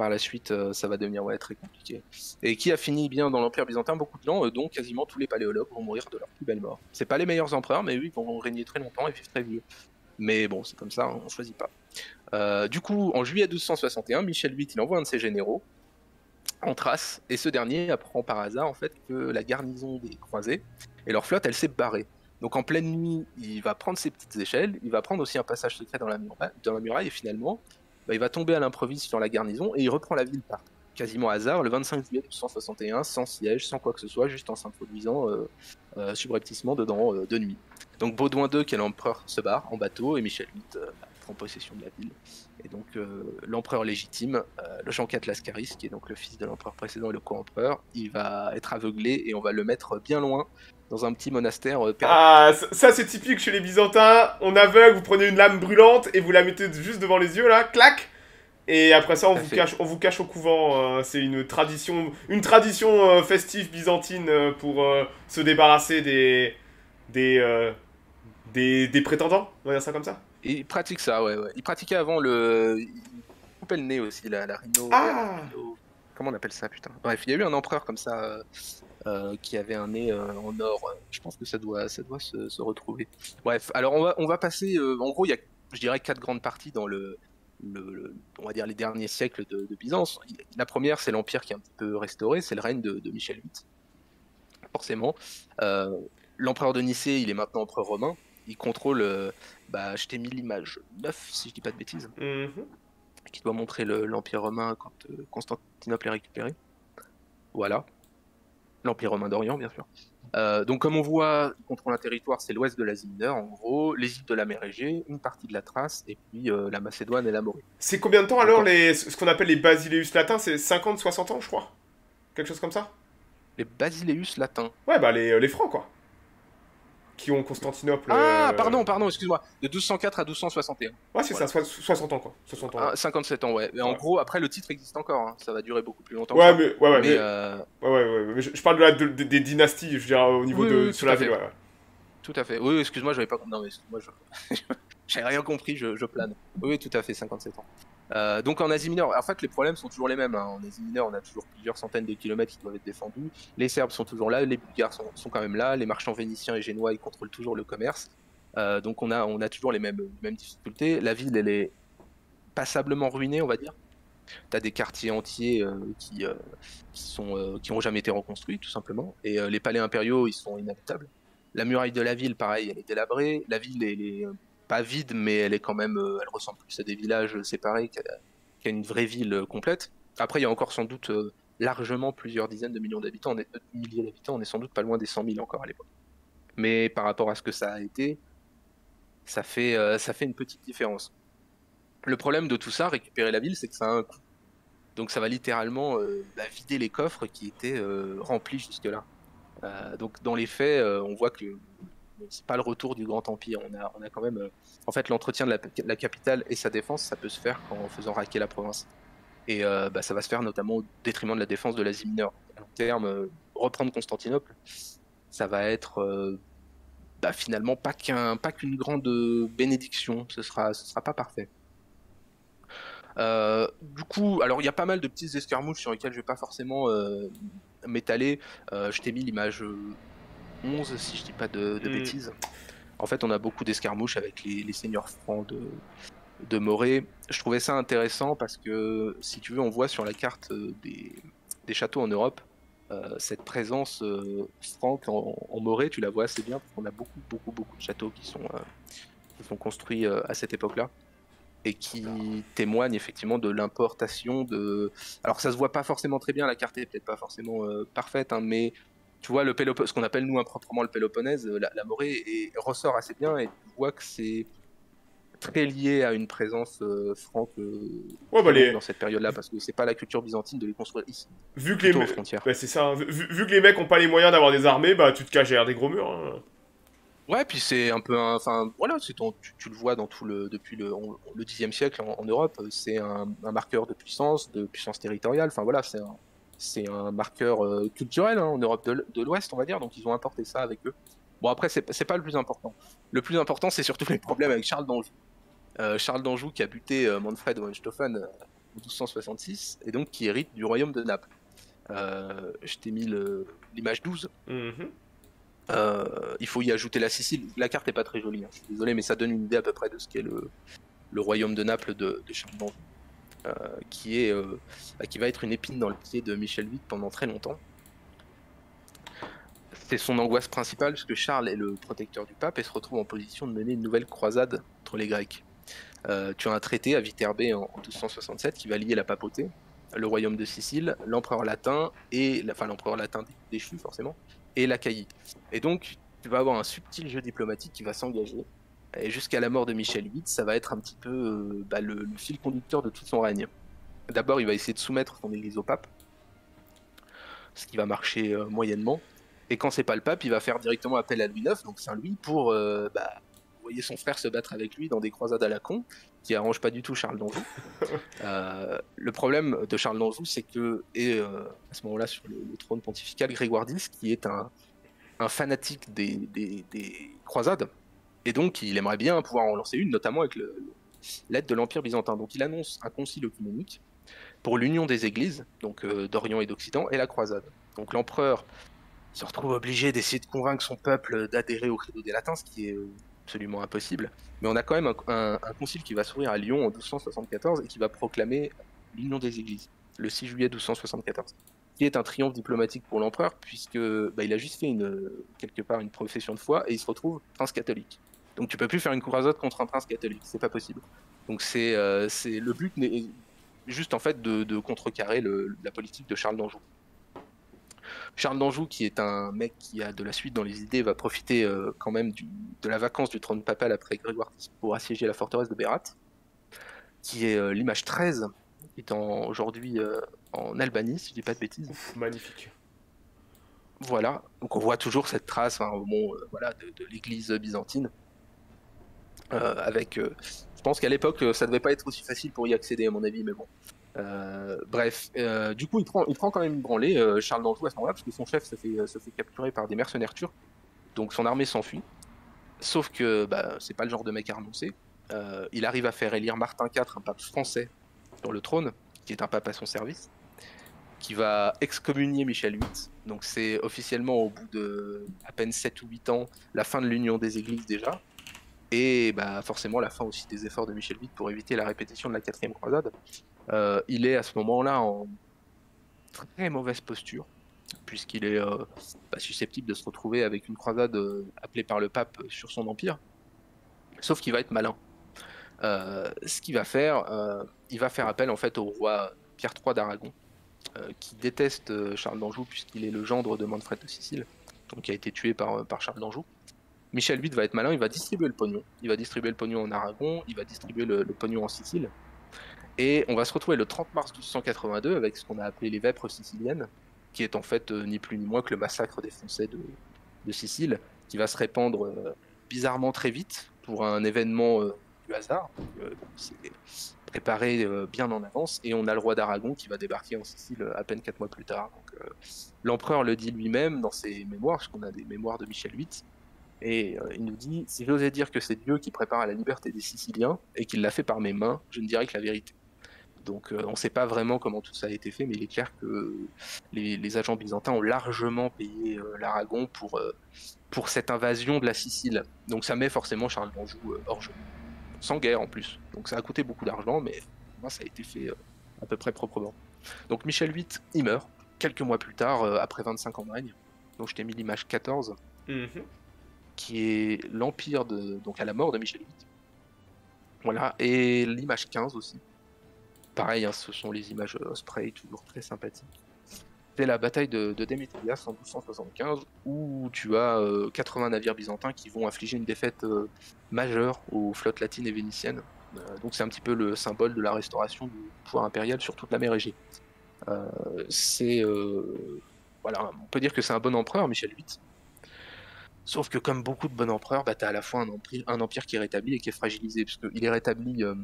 par la suite, euh, ça va devenir ouais, très compliqué. Et qui a fini bien dans l'Empire byzantin? Beaucoup de gens, euh, dont quasiment tous les paléologues vont mourir de leur plus belle mort. C'est pas les meilleurs empereurs, mais oui, ils vont régner très longtemps et vivre très vieux. Mais bon, c'est comme ça, on choisit pas. Euh, du coup, en juillet 1261, Michel VIII il envoie un de ses généraux en Thrace, et ce dernier apprend par hasard en fait que la garnison des croisés et leur flotte, elle s'est barrée. Donc en pleine nuit, il va prendre ses petites échelles, il va prendre aussi un passage secret dans la dans muraille et finalement, bah, il va tomber à l'improviste sur la garnison et il reprend la ville par quasiment hasard le 25 juillet 1261, sans siège, sans quoi que ce soit, juste en s'introduisant euh, euh, subrepticement dedans euh, de nuit. Donc Baudouin II, qui est l'empereur, se barre en bateau et Michel VIII prend possession de la ville. Et donc l'empereur légitime, le Jean IV Lascaris, qui est donc le fils de l'empereur précédent et le co-empereur, il va être aveuglé et on va le mettre bien loin dans un petit monastère. ah, ça c'est typique chez les Byzantins. On aveugle, vous prenez une lame brûlante et vous la mettez juste devant les yeux là, clac. Et après ça, on, vous cache, on vous cache au couvent. Euh, c'est une tradition, une tradition euh, festive byzantine euh, pour se débarrasser des des, des, prétendants. On va dire ça comme ça. il pratique ça, ouais, ouais. Il pratiquait avant le. Il coupait le nez aussi, la, la rhino. Ah Comment on appelle ça, putain? Bref, il y a eu un empereur comme ça euh, qui avait un nez euh, en or. Je pense que ça doit, ça doit se, retrouver. Bref, alors on va, on va passer. Euh, en gros, il y a, je dirais, quatre grandes parties dans le, le, on va dire les derniers siècles de, Byzance. La première, c'est l'empire qui est un petit peu restauré, c'est le règne de, Michel VIII. Forcément, l'empereur de Nicée, il est maintenant empereur romain. Il contrôle, bah, je t'ai mis l'image 9, si je dis pas de bêtises, mm-hmm. qui doit montrer l'empire romain quand Constantinople est récupéré. Voilà l'Empire romain d'Orient, bien sûr. Euh, donc, comme on voit, il contrôle un territoire, c'est l'ouest de l'Asie mineure, en gros, les îles de la mer Égée, une partie de la Thrace, et puis euh, la Macédoine et la Morie. C'est combien de temps alors les, ce qu'on appelle les Basileus latins C'est 50-60 ans, je crois. Quelque chose comme ça. Les Basileus latins. Ouais, bah les, les Francs, quoi qui ont Constantinople. Ah, euh, pardon, pardon, excuse-moi. De 1204 à 1261. Ouais, c'est ça, 60 ans, quoi. 60 ans. 57 ah, ans, ouais. Mais en gros, après, le titre existe encore. Hein. Ça va durer beaucoup plus longtemps. Ouais, mais, ouais, ouais, mais, euh, ouais, ouais, ouais, je, parle de la, des dynasties, je veux dire, au niveau de. sur la ville, ouais. Tout à fait. Oui, excuse-moi, j'avais pas. Non, mais excuse-moi, je. J'ai rien compris, je, je, plane. Oui, tout à fait, 57 ans. Euh, donc en Asie mineure, en fait, les problèmes sont toujours les mêmes. Hein. En Asie mineure, on a toujours plusieurs centaines de kilomètres qui doivent être défendus. Les Serbes sont toujours là, les Bulgares sont, quand même là, les marchands vénitiens et génois, ils contrôlent toujours le commerce. Euh, donc on a, on a toujours les mêmes, mêmes difficultés. La ville, elle est passablement ruinée, on va dire. Tu as des quartiers entiers euh, qui, qui, sont, qui ont jamais été reconstruits, tout simplement. Et les palais impériaux, ils sont inhabitables. La muraille de la ville, pareil, elle est délabrée. La ville, elle est pas vide, mais elle est quand même, elle ressemble plus à des villages séparés qu'à une vraie ville complète. Après, il y a encore sans doute largement plusieurs dizaines de millions d'habitants. Est milliers d'habitants, on est sans doute pas loin des 100 000 encore à l'époque. Mais par rapport à ce que ça a été, ça fait, ça fait une petite différence. Le problème de tout ça, récupérer la ville, c'est que ça a un coût. Donc ça va littéralement euh, bah, vider les coffres qui étaient euh, remplis jusque-là. Euh, donc dans les faits, on voit que c'est pas le retour du Grand Empire. On a, on a quand même, en fait, l'entretien de la, capitale et sa défense, ça peut se faire en faisant raquer la province. Et bah, ça va se faire notamment au détriment de la défense de l'Asie mineure. À long terme, reprendre Constantinople, ça va être bah, finalement pas qu'un, pas qu'une grande bénédiction. Ce sera, ce sera pas parfait. Euh, du coup, alors il y a pas mal de petites escarmouches sur lesquelles je vais pas forcément euh, m'étaler. Euh, je t'ai mis l'image 11, si je dis pas de, mm. bêtises. En fait, on a beaucoup d'escarmouches avec les, seigneurs francs de, de Morée. Je trouvais ça intéressant parce que, si tu veux, on voit sur la carte des, châteaux en Europe cette présence franque en, en, Morée. Tu la vois assez bien parce qu'on a beaucoup, beaucoup, beaucoup de châteaux qui sont, qui sont construits à cette époque-là et qui témoigne effectivement de l'importation de. Alors ça se voit pas forcément très bien, la carte est peut-être pas forcément euh, parfaite, hein, mais tu vois le ce qu'on appelle nous improprement le Péloponnèse, euh, la, la Morée ressort assez bien et tu vois que c'est très lié à une présence euh, franque bah, dans cette période-là parce que c'est pas la culture byzantine de les construire ici. Vu que les c'est ça. Hein. Vu, que les mecs ont pas les moyens d'avoir des armées, bah tu te caches derrière des gros murs. Hein. Ouais, puis c'est un peu Enfin, voilà, c'est tu, le vois dans tout le, depuis le, le 10 siècle en, Europe, c'est un, marqueur de puissance, de puissance territoriale. Enfin, voilà, c'est un, c'est un marqueur euh, culturel hein, en Europe de, l'Ouest, on va dire. Donc, ils ont importé ça avec eux. Bon, après, c'est, c'est pas le plus important. Le plus important, c'est surtout les problèmes avec Charles d'Anjou. Euh, Charles d'Anjou qui a buté euh, Manfred Hohenstaufen en 1266 et donc qui hérite du royaume de Naples. je t'ai mis l'image 12. Euh, il faut y ajouter la Sicile. La carte est pas très jolie, hein. je suis désolé, mais ça donne une idée à peu près de ce qu'est le, le royaume de Naples de, de Charles euh, qui, est, euh, qui va être une épine dans le pied de Michel VIII pendant très longtemps. C'est son angoisse principale, parce que Charles est le protecteur du pape et se retrouve en position de mener une nouvelle croisade contre les Grecs. tu as un traité à Viterbe en, 1267 qui va lier la papauté, le royaume de Sicile, l'empereur latin et enfin l'empereur latin déchu forcément, et l'Achaïe. Et donc, tu vas avoir un subtil jeu diplomatique qui va s'engager. Et jusqu'à la mort de Michel VIII, ça va être un petit peu euh, bah, le, fil conducteur de tout son règne. D'abord, il va essayer de soumettre son église au pape, ce qui va marcher euh, moyennement. Et quand c'est pas le pape, il va faire directement appel à Louis IX, donc Saint-Louis, pour euh, bah, voyez son frère se battre avec lui dans des croisades à la con, qui arrange pas du tout Charles d'Anjou. le problème de Charles d'Anjou, c'est que, et à ce moment-là sur le, trône pontifical, Grégoire X, qui est un, un fanatique des, des, croisades, et donc il aimerait bien pouvoir en lancer une, notamment avec l'aide de l'Empire byzantin. Donc il annonce un concile œcuménique pour l'union des églises, donc euh, d'Orient et d'Occident, et la croisade. Donc l'empereur se retrouve obligé d'essayer de convaincre son peuple d'adhérer au credo des latins, ce qui est absolument impossible. Mais on a quand même un, concile qui va s'ouvrir à Lyon en 1274 et qui va proclamer l'union des églises le 6 juillet 1274 qui est un triomphe diplomatique pour l'empereur, puisque bah, il a juste fait une, quelque part une profession de foi et il se retrouve prince catholique. Donc tu peux plus faire une croisade contre un prince catholique, c'est pas possible. Donc c'est euh, le but n'est juste en fait de, contrecarrer la politique de Charles d'Anjou. Charles d'Anjou, qui est un mec qui a de la suite dans les idées, va profiter euh, quand même de la vacance du trône papal après Grégoire pour assiéger la forteresse de Berat, qui est euh, l'image 13, qui est aujourd'hui en Albanie, si je dis pas de bêtises. Magnifique. Voilà, donc on voit toujours cette trace bon, voilà, de, l'église byzantine. Euh, avec, euh, je pense qu'à l'époque, ça devait pas être aussi facile pour y accéder, à mon avis, mais bon. bref, du coup, il prend, il prend quand même une branlée, Charles d'Anjou, à ce moment-là, parce que son chef se fait, se fait capturer par des mercenaires turcs. Donc son armée s'enfuit. Sauf que bah, c'est pas le genre de mec à renoncer. il arrive à faire élire Martin IV, un pape français, sur le trône, qui est un pape à son service qui va excommunier Michel VIII. Donc c'est officiellement au bout de à peine 7 ou 8 ans la fin de l'union des églises déjà. Et bah, forcément la fin aussi des efforts de Michel VIII pour éviter la répétition de la quatrième croisade. Euh, il est à ce moment-là en très mauvaise posture, puisqu'il est euh, susceptible de se retrouver avec une croisade euh, appelée par le pape sur son empire. Sauf qu'il va être malin. ce qu'il va faire, il va faire appel en fait au roi Pierre III d'Aragon, qui déteste Charles d'Anjou puisqu'il est le gendre de Manfred de Sicile, donc qui a été tué par Charles d'Anjou. Michel VIII va être malin, il va distribuer le pognon. Il va distribuer le pognon en Aragon, il va distribuer le, pognon en Sicile. Et on va se retrouver le 30 mars 1282 avec ce qu'on a appelé les vêpres siciliennes, qui est en fait euh, ni plus ni moins que le massacre des Français de, Sicile, qui va se répandre euh, bizarrement très vite pour un événement euh, du hasard. c'est préparé bien en avance. Et on a le roi d'Aragon qui va débarquer en Sicile à peine 4 mois plus tard. l'empereur le dit lui-même dans ses mémoires, parce qu'on a des mémoires de Michel VIII et euh, il nous dit Si j'osais dire que c'est Dieu qui prépare la liberté des Siciliens et qu'il l'a fait par mes mains, je ne dirais que la vérité. Donc euh, on ne sait pas vraiment comment tout ça a été fait, mais il est clair que les, agents byzantins ont largement payé euh, l'Aragon pour, pour cette invasion de la Sicile. Donc ça met forcément Charles d'Anjou hors jeu. Sans guerre en plus. Donc ça a coûté beaucoup d'argent, mais ça a été fait à peu près proprement. Donc Michel VIII, il meurt quelques mois plus tard, après 25 ans de règne. Donc je t'ai mis l'image 14 qui est l'Empire donc à la mort de Michel VIII. Voilà, et l'image 15 aussi. Pareil, hein, ce sont les images Osprey, toujours très sympathiques. C'est la bataille de, de Démétrias en 1275, où tu as 80 euh, navires byzantins qui vont infliger une défaite euh, majeure aux flottes latines et vénitiennes. Euh, donc c'est un petit peu le symbole de la restauration du pouvoir impérial sur toute la mer Égée. c'est voilà, on peut dire que c'est un bon empereur, Michel VIII, Sauf que comme beaucoup de bons empereurs, bah, tu as à la fois un empire, qui est rétabli et qui est fragilisé, puisqu'il est rétabli euh,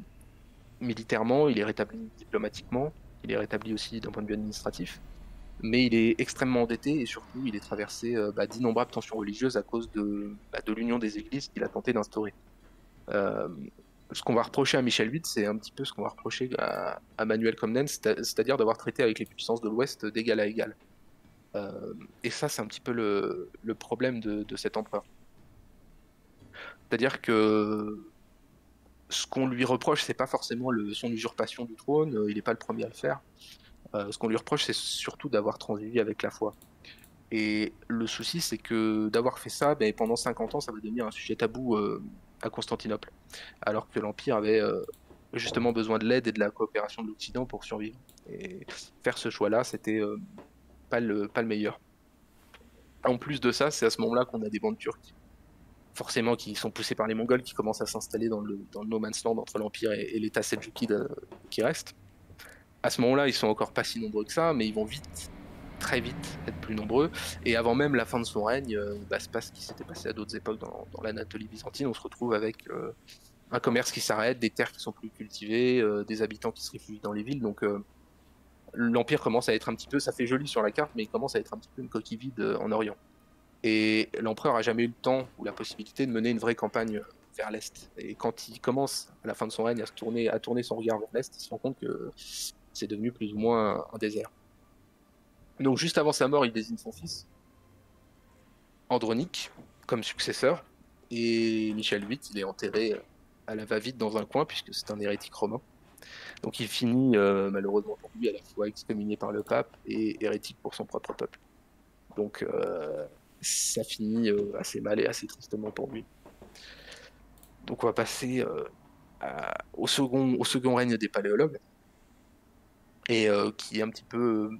militairement, il est rétabli diplomatiquement, il est rétabli aussi d'un point de vue administratif, mais il est extrêmement endetté et surtout il est traversé euh, bah, d'innombrables tensions religieuses à cause de, bah, de l'union des églises qu'il a tenté d'instaurer. Euh, ce qu'on va reprocher à Michel VIII, c'est un petit peu ce qu'on va reprocher à, Manuel Comnène, c'est-à-dire d'avoir traité avec les puissances de l'Ouest d'égal à égal. Euh, et ça, c'est un petit peu le, problème de, cet empereur. C'est-à-dire que ce qu'on lui reproche, c'est pas forcément son usurpation du trône, euh, il n'est pas le premier à le faire. Euh, ce qu'on lui reproche, c'est surtout d'avoir transigé avec la foi. Et le souci, c'est que d'avoir fait ça, ben, pendant 50 ans, ça va devenir un sujet tabou à Constantinople. Alors que l'Empire avait justement besoin de l'aide et de la coopération de l'Occident pour survivre. Et faire ce choix-là, c'était pas le, meilleur. En plus de ça, c'est à ce moment-là qu'on a des bandes turques, forcément qui sont poussées par les Mongols, qui commencent à s'installer dans le, dans le no man's land entre l'Empire et, l'État seljukide euh, qui reste. À ce moment-là, ils sont encore pas si nombreux que ça, mais ils vont vite, très vite, être plus nombreux. Et avant même la fin de son règne, euh, bah, c'est pas ce qui s'était passé à d'autres époques dans, l'Anatolie byzantine. On se retrouve avec euh, un commerce qui s'arrête, des terres qui sont plus cultivées, des habitants qui se réfugient dans les villes. Donc l'Empire commence à être un petit peu, ça fait joli sur la carte, mais il commence à être un petit peu une coquille vide euh, en Orient. Et l'empereur a jamais eu le temps ou la possibilité de mener une vraie campagne vers l'Est. Et quand il commence, à la fin de son règne, à, tourner, à tourner son regard vers l'Est, il se rend compte que c'est devenu plus ou moins un désert. Donc juste avant sa mort, il désigne son fils, Andronique, comme successeur, et Michel VIII, il est enterré à la va-vite dans un coin, puisque c'est un hérétique romain. Donc il finit euh, malheureusement pour lui à la fois excommunié par le pape et hérétique pour son propre peuple. Donc euh, ça finit euh, assez mal et assez tristement pour lui. Donc on va passer au, second, règne des paléologues, et qui est un petit peu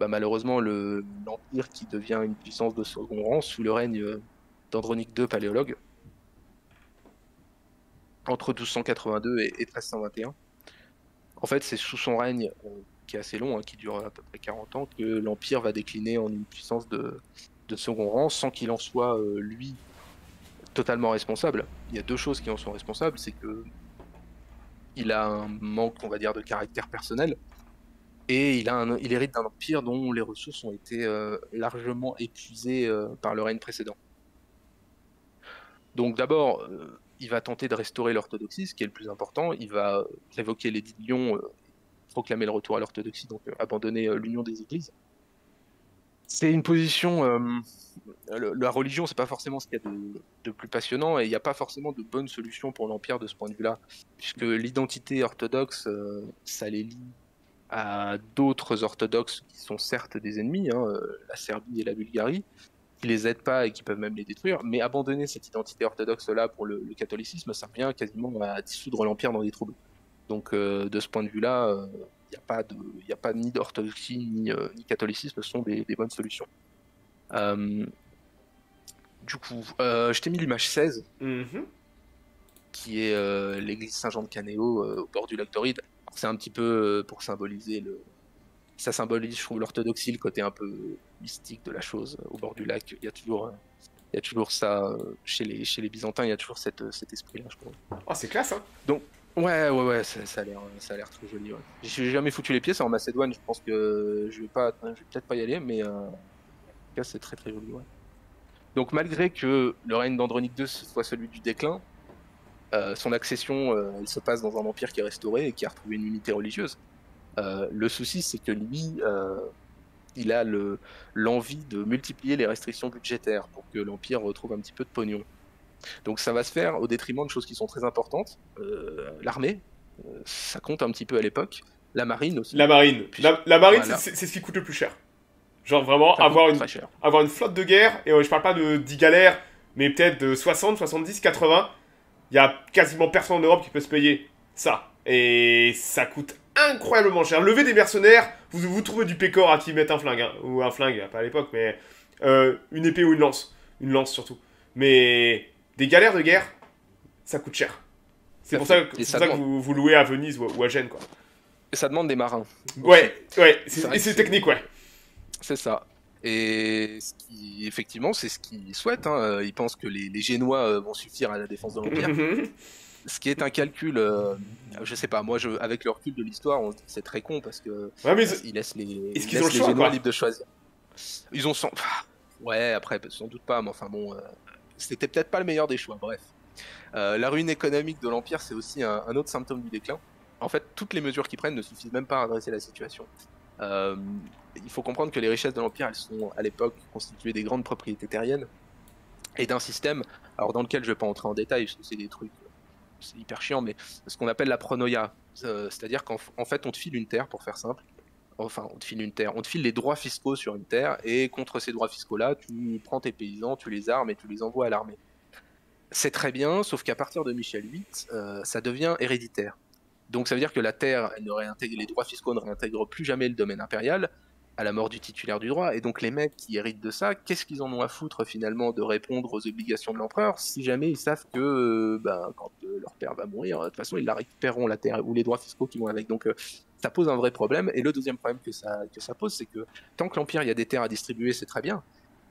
bah, malheureusement l'empire qui devient une puissance de second rang sous le règne d'Andronique II paléologue entre 1282 et 1321. En fait, c'est sous son règne, euh, qui est assez long, hein, qui dure à peu près 40 ans, que l'Empire va décliner en une puissance de, second rang sans qu'il en soit, euh, lui, totalement responsable. Il y a deux choses qui en sont responsables, c'est que il a un manque, on va dire, de caractère personnel, et il, a il hérite d'un empire dont les ressources ont été euh, largement épuisées par le règne précédent. Donc d'abord, il va tenter de restaurer l'orthodoxie, ce qui est le plus important. Il va révoquer l'édit de Lyon, euh, proclamer le retour à l'orthodoxie, donc euh, abandonner euh, l'union des églises. C'est une position. la religion, c'est pas forcément ce qu'il y a de, plus passionnant, et il n'y a pas forcément de bonne solution pour l'empire de ce point de vue-là, puisque l'identité orthodoxe, ça les lie à d'autres orthodoxes qui sont certes des ennemis, hein, la Serbie et la Bulgarie, qui les aident pas et qui peuvent même les détruire. Mais abandonner cette identité orthodoxe-là pour le, catholicisme, ça revient quasiment à dissoudre l'Empire dans des troubles. Donc euh, de ce point de vue-là, il euh, n'y a, pas de, a pas ni d'orthodoxie ni, euh, ni, catholicisme, ce sont des, bonnes solutions. du coup, je t'ai mis l'image 16, mm-hmm. qui est l'église Saint-Jean de Canéo au bord du lac Toride. C'est un petit peu pour symboliser le, ça symbolise, je trouve, l'orthodoxie, le côté un peu mystique de la chose. Au bord du lac, il y a toujours, il y a toujours ça euh, chez les, chez les Byzantins, il y a toujours cette, cet esprit-là, je trouve. Oh, c'est classe, hein Donc, ouais, ouais, ouais, ça, ça a l'air, ça a l'air très joli. Ouais. J'ai jamais foutu les pieds, c'est en Macédoine, je pense que je vais pas, je vais peut-être pas y aller, mais euh, en tout cas, c'est très très joli, ouais. Donc, malgré que le règne d'Andronique II soit celui du déclin, euh, son accession, elle se passe dans un empire qui est restauré et qui a retrouvé une unité religieuse. Euh, le souci, c'est que lui, euh, il a l'envie de multiplier les restrictions budgétaires pour que l'Empire retrouve un petit peu de pognon. Donc ça va se faire au détriment de choses qui sont très importantes. Euh, l'armée, ça compte un petit peu à l'époque. La marine aussi. La marine. La, marine, c'est ce qui coûte le plus cher. Genre vraiment avoir une, avoir une flotte de guerre, et je parle pas de 10 galères, mais peut-être de 60, 70, 80. Il y a quasiment personne en Europe qui peut se payer ça. Et ça coûte incroyablement cher. Lever des mercenaires, vous, vous trouvez du pécor à qui mettre un flingue, hein. ou un flingue, pas à l'époque, mais euh, une épée ou une lance. Une lance surtout. Mais des galères de guerre, ça coûte cher. C'est pour ça, que, ça que vous, vous, louez à Venise ou, à Gênes, quoi. Et ça demande des marins. Ouais, ouais, et c'est technique, ouais. C'est ça. Et ce qui, effectivement, c'est ce qu'ils souhaitent. Hein. Ils pensent que les, les, Génois euh, vont suffire à la défense de l'Empire. ce qui est un calcul, euh, je sais pas, moi, je, avec le recul de l'histoire, c'est très con parce que ils laissent les, ils les Génois libres de choisir. Ils ont sans... Ouais, après, sans doute pas, mais enfin bon, euh, c'était peut-être pas le meilleur des choix, bref. Euh, la ruine économique de l'Empire, c'est aussi un, autre symptôme du déclin. En fait, toutes les mesures qu'ils prennent ne suffisent même pas à adresser la situation. il faut comprendre que les richesses de l'Empire, elles sont à l'époque constituées des grandes propriétés terriennes et d'un système, alors dans lequel je vais pas entrer en détail, parce que c'est des trucs c'est hyper chiant, mais ce qu'on appelle la pronoia. Euh, c'est-à-dire qu'en fait, on te file une terre, pour faire simple. Enfin, on te file une terre. On te file les droits fiscaux sur une terre, et contre ces droits fiscaux-là, tu prends tes paysans, tu les armes et tu les envoies à l'armée. C'est très bien, sauf qu'à partir de Michel VIII, euh, ça devient héréditaire. Donc ça veut dire que la terre, elle ne réintègre, les droits fiscaux ne réintègrent plus jamais le domaine impérial, à la mort du titulaire du droit. Et donc les mecs qui héritent de ça, qu'est-ce qu'ils en ont à foutre finalement de répondre aux obligations de l'empereur si jamais ils savent que euh, ben, quand euh, leur père va mourir, de toute façon ils la récupéreront la terre ou les droits fiscaux qui vont avec. Donc euh, ça pose un vrai problème. Et le deuxième problème que ça, pose, c'est que tant que l'empire il y a des terres à distribuer, c'est très bien.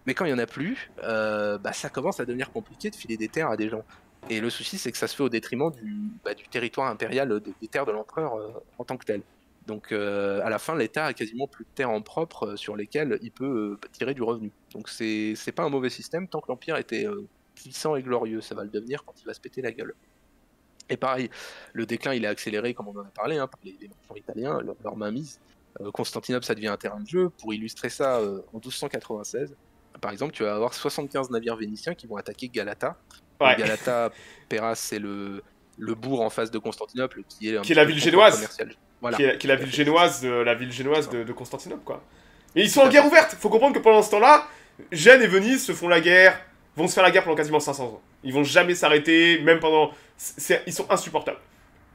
Mais quand il y en a plus, bah, ça commence à devenir compliqué de filer des terres à des gens. Et le souci, c'est que ça se fait au détriment du, bah, du territoire impérial, des, terres de l'empereur en tant que tel. Donc euh, à la fin, l'État a quasiment plus de terres en propre euh, sur lesquelles il peut euh, tirer du revenu. Donc c'est pas un mauvais système tant que l'Empire était puissant et glorieux. Ça va le devenir quand il va se péter la gueule. Et pareil, le déclin il est accéléré, comme on en a parlé, hein, par les, marchands italiens, leur, leur mainmise. Constantinople, ça devient un terrain de jeu. Pour illustrer ça, en 1296, par exemple, tu vas avoir 75 navires vénitiens qui vont attaquer Galata. Galata, Péras, c'est le, le bourg en face de Constantinople, qui est, qui est la ville génoise. Qui, est, la ville génoise de la ville génoise de, Constantinople, quoi. Mais ils sont en guerre ouverte. Faut comprendre que pendant ce temps-là, Gênes et Venise se font la guerre, vont se faire la guerre pendant quasiment 500 ans. Ils vont jamais s'arrêter, même pendant. Ils sont insupportables.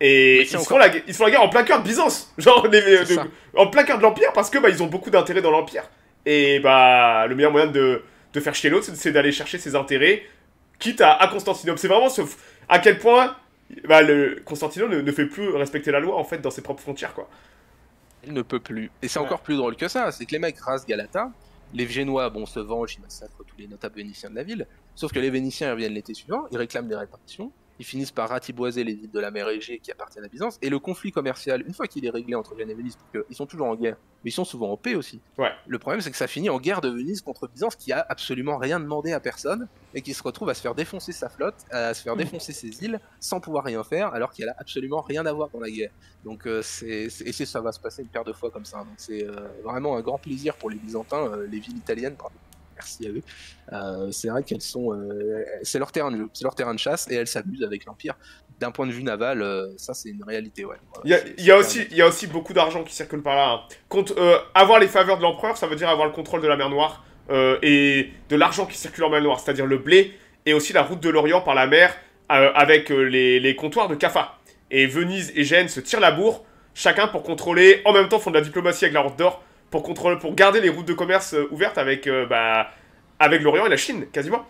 Et ils, se font la... ils font la guerre en plein cœur de Byzance, genre en plein cœur de l'Empire, parce que bah, ils ont beaucoup d'intérêt dans l'Empire. Et bah le meilleur moyen de, de faire chier l'autre, c'est d'aller chercher ses intérêts, quitte à, à Constantinople. C'est vraiment ce... à quel point bah, le Constantino ne, fait plus respecter la loi en fait dans ses propres frontières quoi. Il ne peut plus. Et c'est encore plus drôle que ça, c'est que les mecs rasent Galata, les Génois bon se vengent, ils massacrent tous les notables vénitiens de la ville, sauf que les Vénitiens reviennent l'été suivant, ils réclament des répartitions, ils finissent par ratiboiser les îles de la mer Égée qui appartiennent à Byzance, et le conflit commercial, une fois qu'il est réglé entre Vienne et Venise, parce qu'ils sont toujours en guerre, mais ils sont souvent en paix aussi. Ouais. Le problème, c'est que ça finit en guerre de Venise contre Byzance, qui a absolument rien demandé à personne, et qui se retrouve à se faire défoncer sa flotte, à se faire défoncer ses îles, sans pouvoir rien faire, alors qu'elle a absolument rien à voir dans la guerre. Donc, euh, c'est, et ça va se passer une paire de fois comme ça. Donc, c'est euh, vraiment un grand plaisir pour les Byzantins, euh, les villes italiennes, pardon merci à eux. Euh, c'est vrai qu'elles sont, euh, c'est leur terrain de jeu, c'est leur terrain de chasse et elles s'amusent avec l'Empire. D'un point de vue naval, euh, ça c'est une réalité, ouais. il, y a, aussi, il y a aussi beaucoup d'argent qui circule par là. Hein. avoir les faveurs de l'empereur, ça veut dire avoir le contrôle de la mer Noire euh, et de l'argent qui circule en mer Noire, c'est-à-dire le blé, et aussi la route de l'Orient par la mer euh, avec euh, les, les comptoirs de Caffa. Et Venise et Gênes se tirent la bourre, chacun pour contrôler, en même temps font de la diplomatie avec la route d'or, pour, contrôler, pour garder les routes de commerce euh, ouvertes avec, euh, bah, avec l'Orient et la Chine, quasiment.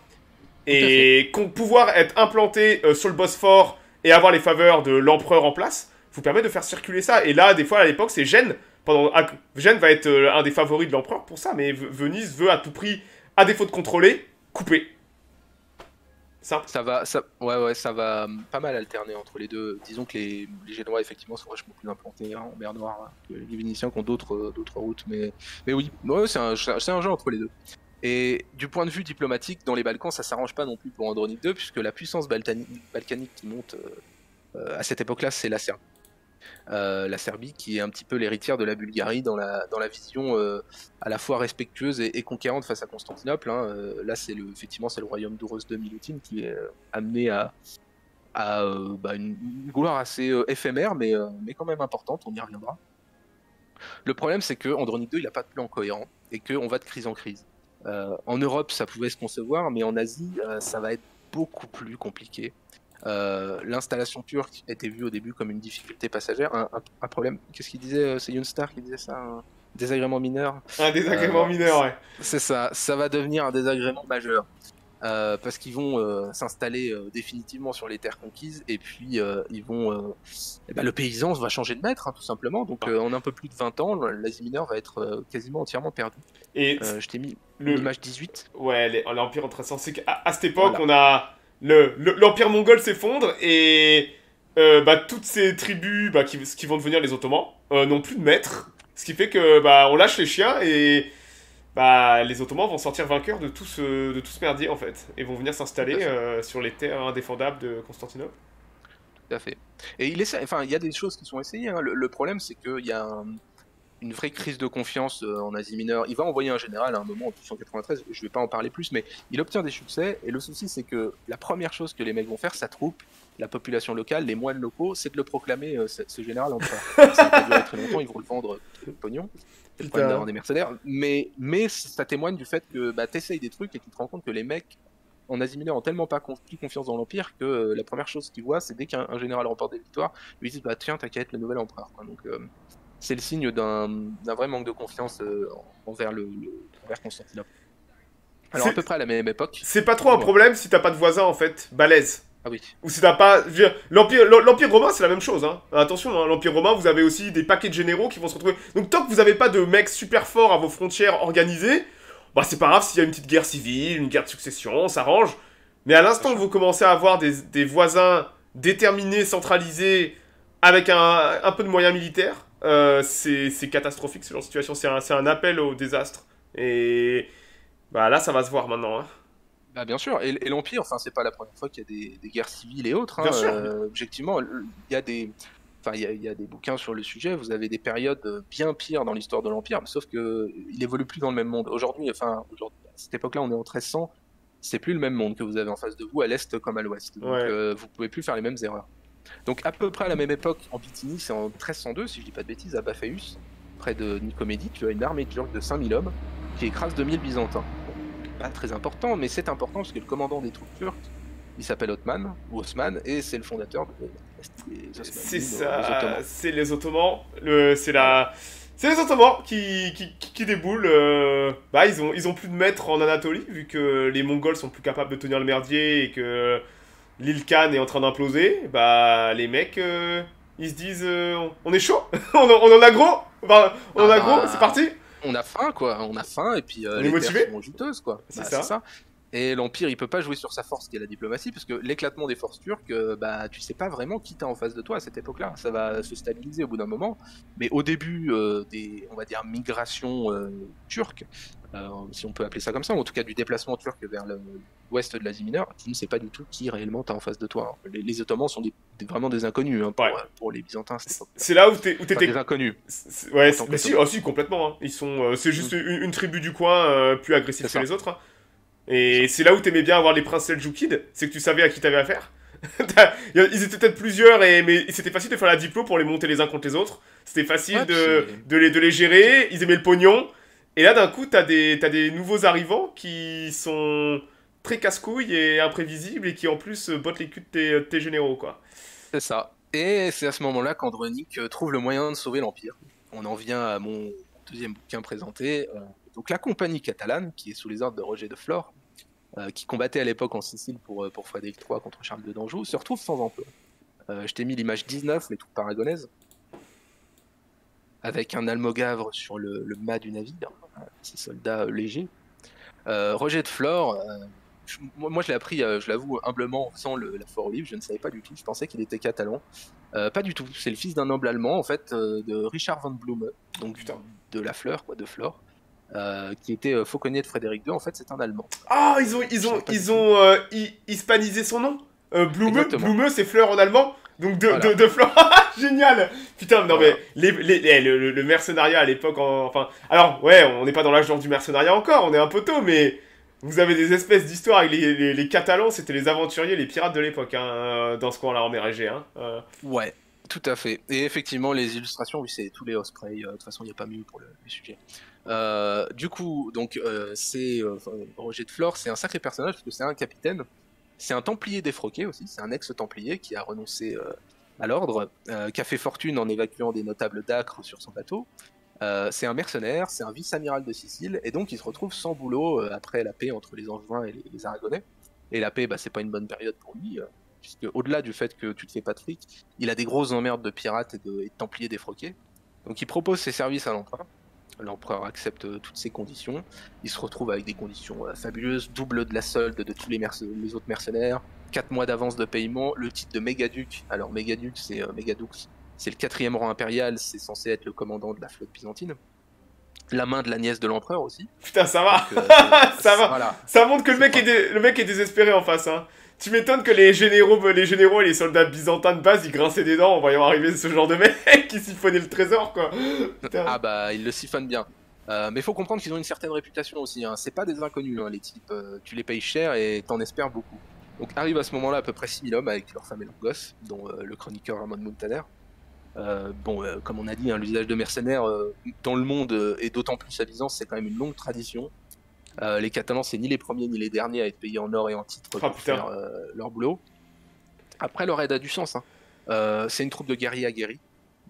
Et pouvoir être implanté euh, sur le Bosphore et avoir les faveurs de l'empereur en place, vous permet de faire circuler ça. Et là, des fois, à l'époque, c'est Gênes. Pendant, ah, Gênes va être un des favoris de l'empereur pour ça, mais Venise veut à tout prix, à défaut de contrôler, couper. Ça va, ouais, ouais, ça va hum, pas mal alterner entre les deux. Disons que les, Génois, effectivement, sont vachement plus implantés hein, en mer Noire que les Vénitiens qui ont d'autres euh, routes. Mais, mais oui, c'est un, un jeu entre les deux. Et du point de vue diplomatique, dans les Balkans, ça s'arrange pas non plus pour Andronik 2, puisque la puissance balkanique qui monte euh, euh, à cette époque-là, c'est la Serbie. Euh, la Serbie qui est un petit peu l'héritière de la Bulgarie dans la, dans la vision euh, à la fois respectueuse et, conquérante face à Constantinople. hein. Euh, là, c'est le, effectivement c'est le royaume d'Ouros de Milutin qui est amené à, bah, une, gloire assez éphémère, mais, mais quand même importante. On y reviendra. Le problème, c'est que Andronik 2, il n'a pas de plan cohérent et qu'on va de crise en crise. En Europe, ça pouvait se concevoir, mais en Asie, ça va être beaucoup plus compliqué. Euh, L'installation turque était vue au début comme une difficulté passagère, un, un- un problème. Qu'est-ce qu'il disait euh, C'est Yunstar qui disait ça un Désagrément mineur? Un désagrément Euh, mineur, ouais. C'est ça, ça va devenir un désagrément majeur. Euh, parce qu'ils vont euh, s'installer euh, définitivement sur les terres conquises et puis ils vont eh ben, le paysan va changer de maître hein, tout simplement donc en un peu plus de 20 ans l'Asie mineure va être quasiment entièrement perdue Et je t'ai mis le, l'image 18 Ouais, l'Empire entre c'est qu'à cette époque, on a le le- l'Empire mongol s'effondre et euh, bah, toutes ces tribus bah, qui, qui vont devenir les Ottomans euh, n'ont plus de maître. Ce qui fait que bah, on lâche les chiens et bah, les Ottomans vont sortir vainqueurs de tout ce, de tout ce merdier en fait et vont venir s'installer euh, sur les terres indéfendables de Constantinople. Tout à fait. Et il essaie, enfin, il y a des choses qui sont essayées. hein. Le, le problème, c'est qu'il y a un- une vraie crise de confiance euh, en Asie mineure. Il va envoyer un général à un moment en 1893, je vais pas en parler plus, mais il obtient des succès. Et le souci, c'est que la première chose que les mecs vont faire, sa troupe, la population locale, les moines locaux, c'est de le proclamer euh, ce, ce général empereur. Ça va durer très longtemps, ils vont le vendre euh, pognon. C'est le problème d'avoir des mercenaires. Mais, mais ça témoigne du fait que bah, t'essayes des trucs et tu te rends compte que les mecs en Asie mineure ont tellement pas pris confiance dans l'Empire que euh, la première chose qu'ils voient, c'est dès qu'un un général remporte des victoires, ils disent bah tiens, t'inquiète, le nouvel empereur. quoi. Donc euh, c'est le signe d'un vrai manque de confiance euh, envers, le, le- envers Constantinople. Alors à peu près à la même époque. C'est pas trop un problème si t'as pas de voisin en fait, balèze. Ah oui. Ou si t'as pas. L'Empire l'Empire romain, c'est la même chose. Hein. Attention, hein, l'Empire romain, vous avez aussi des paquets de généraux qui vont se retrouver. Donc, tant que vous avez pas de mecs super forts à vos frontières organisés, bah, c'est pas grave s'il y a une petite guerre civile, une guerre de succession, on s'arrange. Mais à l'instant que vous commencez à avoir des, des voisins déterminés, centralisés, avec un, un peu de moyens militaires, euh, c'est catastrophique ce genre de situation. C'est un, appel au désastre. Et. Bah là, ça va se voir maintenant. Hein. Bah, bien sûr, et, et l'Empire, enfin, c'est pas la première fois qu'il y a des, des guerres civiles et autres. hein, Bien sûr. euh, objectivement, il y a des. Enfin, il y, a- il y a des bouquins sur le sujet. Vous avez des périodes euh, bien pires dans l'histoire de l'Empire, sauf que il évolue plus dans le même monde. Aujourd'hui, enfin, à cette époque-là, on est en 1300. C'est plus le même monde que vous avez en face de vous, à l'est comme à l'ouest. Donc, Ouais. euh, vous pouvez plus faire les mêmes erreurs. Donc, à peu près à la même époque, en Bithynie, c'est en 1302, si je dis pas de bêtises, à Baphaeus, près de Nicomédie, tu as une armée turque de 5000 hommes qui écrase 2000 Byzantins. Pas très important, mais c'est important parce que le commandant des troupes turques, il s'appelle Otman, ou Osman, et c'est le fondateur de C'est ça, Ottomans. c'est les Ottomans. Le, c'est la, c'est les Ottomans qui, qui déboulent. euh, bah, ils ont, ils ont plus de maîtres en Anatolie vu que les Mongols sont plus capables de tenir le merdier et que l'île Khan est en train d'imploser. Bah, les mecs, euh, ils se disent, euh, on- est chaud, on, en- on en a gros, Enfin, on en Ah a bah, gros, c'est parti? On a faim, quoi, on a faim, et puis euh, On est les motivé. terres sont juteuses, quoi. C'est Bah, ça. Et l'Empire, il peut pas jouer sur sa force qui est la diplomatie, parce que l'éclatement des forces turques, euh, bah, tu sais pas vraiment qui t'as en face de toi à cette époque-là. Ça va se stabiliser au bout d'un moment. Mais au début des, on va dire, migrations turques, si on peut appeler ça comme ça, ou en tout cas du déplacement turc vers le- l'ouest de l'Asie mineure, tu ne sais pas du tout qui réellement t'as en face de toi. Les, les Ottomans sont des- des- vraiment des inconnus hein, pour, Ouais. pour les Byzantins. C'est là où t'es- où Enfin, t'étais des inconnus. Ouais, mais si, oh, si, complètement. hein. Ils sont, euh, c'est juste une, une tribu du coin euh, plus agressive que ça. les autres. hein. Et c'est là où t'aimais bien avoir les princes seljoukides, c'est que tu savais à qui t'avais affaire. Ils étaient peut-être plusieurs, et, mais c'était facile de faire la diplo pour les monter les uns contre les autres. C'était facile Ouais, de, les, de les gérer, ils aimaient le pognon. Et là, d'un coup, t'as des, as des nouveaux arrivants qui sont très casse-couilles et imprévisibles et qui en plus bottent les culs de tes, généraux, quoi. C'est ça. Et c'est à ce moment-là qu'Andronic trouve le moyen de sauver l'Empire. On en vient à mon deuxième bouquin présenté. Euh, donc la compagnie catalane, qui est sous les ordres de Roger de Flore, euh, qui combattait à l'époque en Sicile pour, euh, pour Frédéric III contre Charles de Danjou, se retrouve sans emploi. je t'ai mis l'image 19, les troupes paragonaises, avec un almogavre sur le, mât du navire, ces soldats légers. Roger de Flore, moi je l'ai appris, je l'avoue humblement, sans le, la foire olive, je ne savais pas du tout, je pensais qu'il était catalan. pas du tout, c'est le fils d'un noble allemand, en fait, de Richard von Blume, donc de la fleur, quoi, de Flore. Euh, qui était euh, fauconnier de Frédéric II, en fait c'est un Allemand. Ah, ils ont, ils ont, ils ont euh, hispanisé son nom. Blume, c'est fleur en allemand. Donc de, de, de fleur. Génial. Putain, non mais les, les, le, mercenariat à l'époque, enfin... Alors, ouais, on n'est pas dans l'âge du mercenariat encore, on est un peu tôt, mais... Vous avez des espèces d'histoires avec les, Catalans, c'était les aventuriers, les pirates de l'époque, hein, dans ce coin-là en RG. Hein. Ouais, tout à fait. Et effectivement, les illustrations, oui, c'est tous les Osprey. de toute façon, il n'y a pas mieux pour le sujet. Euh, du coup, donc euh, c'est euh, Roger de Flore, c'est un sacré personnage parce que c'est un capitaine, c'est un Templier défroqué aussi, c'est un ex-Templier qui a renoncé à l'ordre, qui a fait fortune en évacuant des notables d'Acre sur son bateau. C'est un mercenaire, c'est un vice-amiral de Sicile, et donc il se retrouve sans boulot après la paix entre les Angevins et les, Aragonais. Et la paix, bah, c'est pas une bonne période pour lui, puisque au-delà du fait que tu te fais fric, il a des grosses emmerdes de pirates et de, Templiers défroqués. Donc il propose ses services à l'empereur. L'empereur accepte euh, toutes ces conditions. Il se retrouve avec des conditions euh, fabuleuses, double de la solde de tous les, autres mercenaires, 4 mois d'avance de paiement, le titre de mégaduc. Alors mégaduc, c'est euh, c'est le quatrième rang impérial, c'est censé être le commandant de la flotte byzantine. La main de la nièce de l'empereur aussi. Putain, ça va, ça va. Ça montre que le mec, est le mec est désespéré en face. Hein. Tu m'étonnes que les généraux, les généraux et les soldats byzantins de base, ils grinçaient des dents en voyant arriver ce genre de mec qui siphonnait le trésor, quoi. Ah bah, ils le siphonnent bien. Euh, mais il faut comprendre qu'ils ont une certaine réputation aussi. Hein. C'est pas des inconnus, hein, les types. Euh, tu les payes cher et t'en espères beaucoup. Donc arrive à ce moment-là à peu près 6000 hommes avec leurs femmes et leurs gosses, dont euh, le chroniqueur Ramon Muntaner. bon, comme on a dit, hein, l'usage de mercenaires dans le monde et d'autant plus à Byzance, c'est quand même une longue tradition. Euh, les Catalans, c'est ni les premiers ni les derniers à être payés en or et en titre ah, pour faire euh, leur boulot. Après, leur aide a du sens. Hein. Euh, c'est une troupe de guerriers aguerris,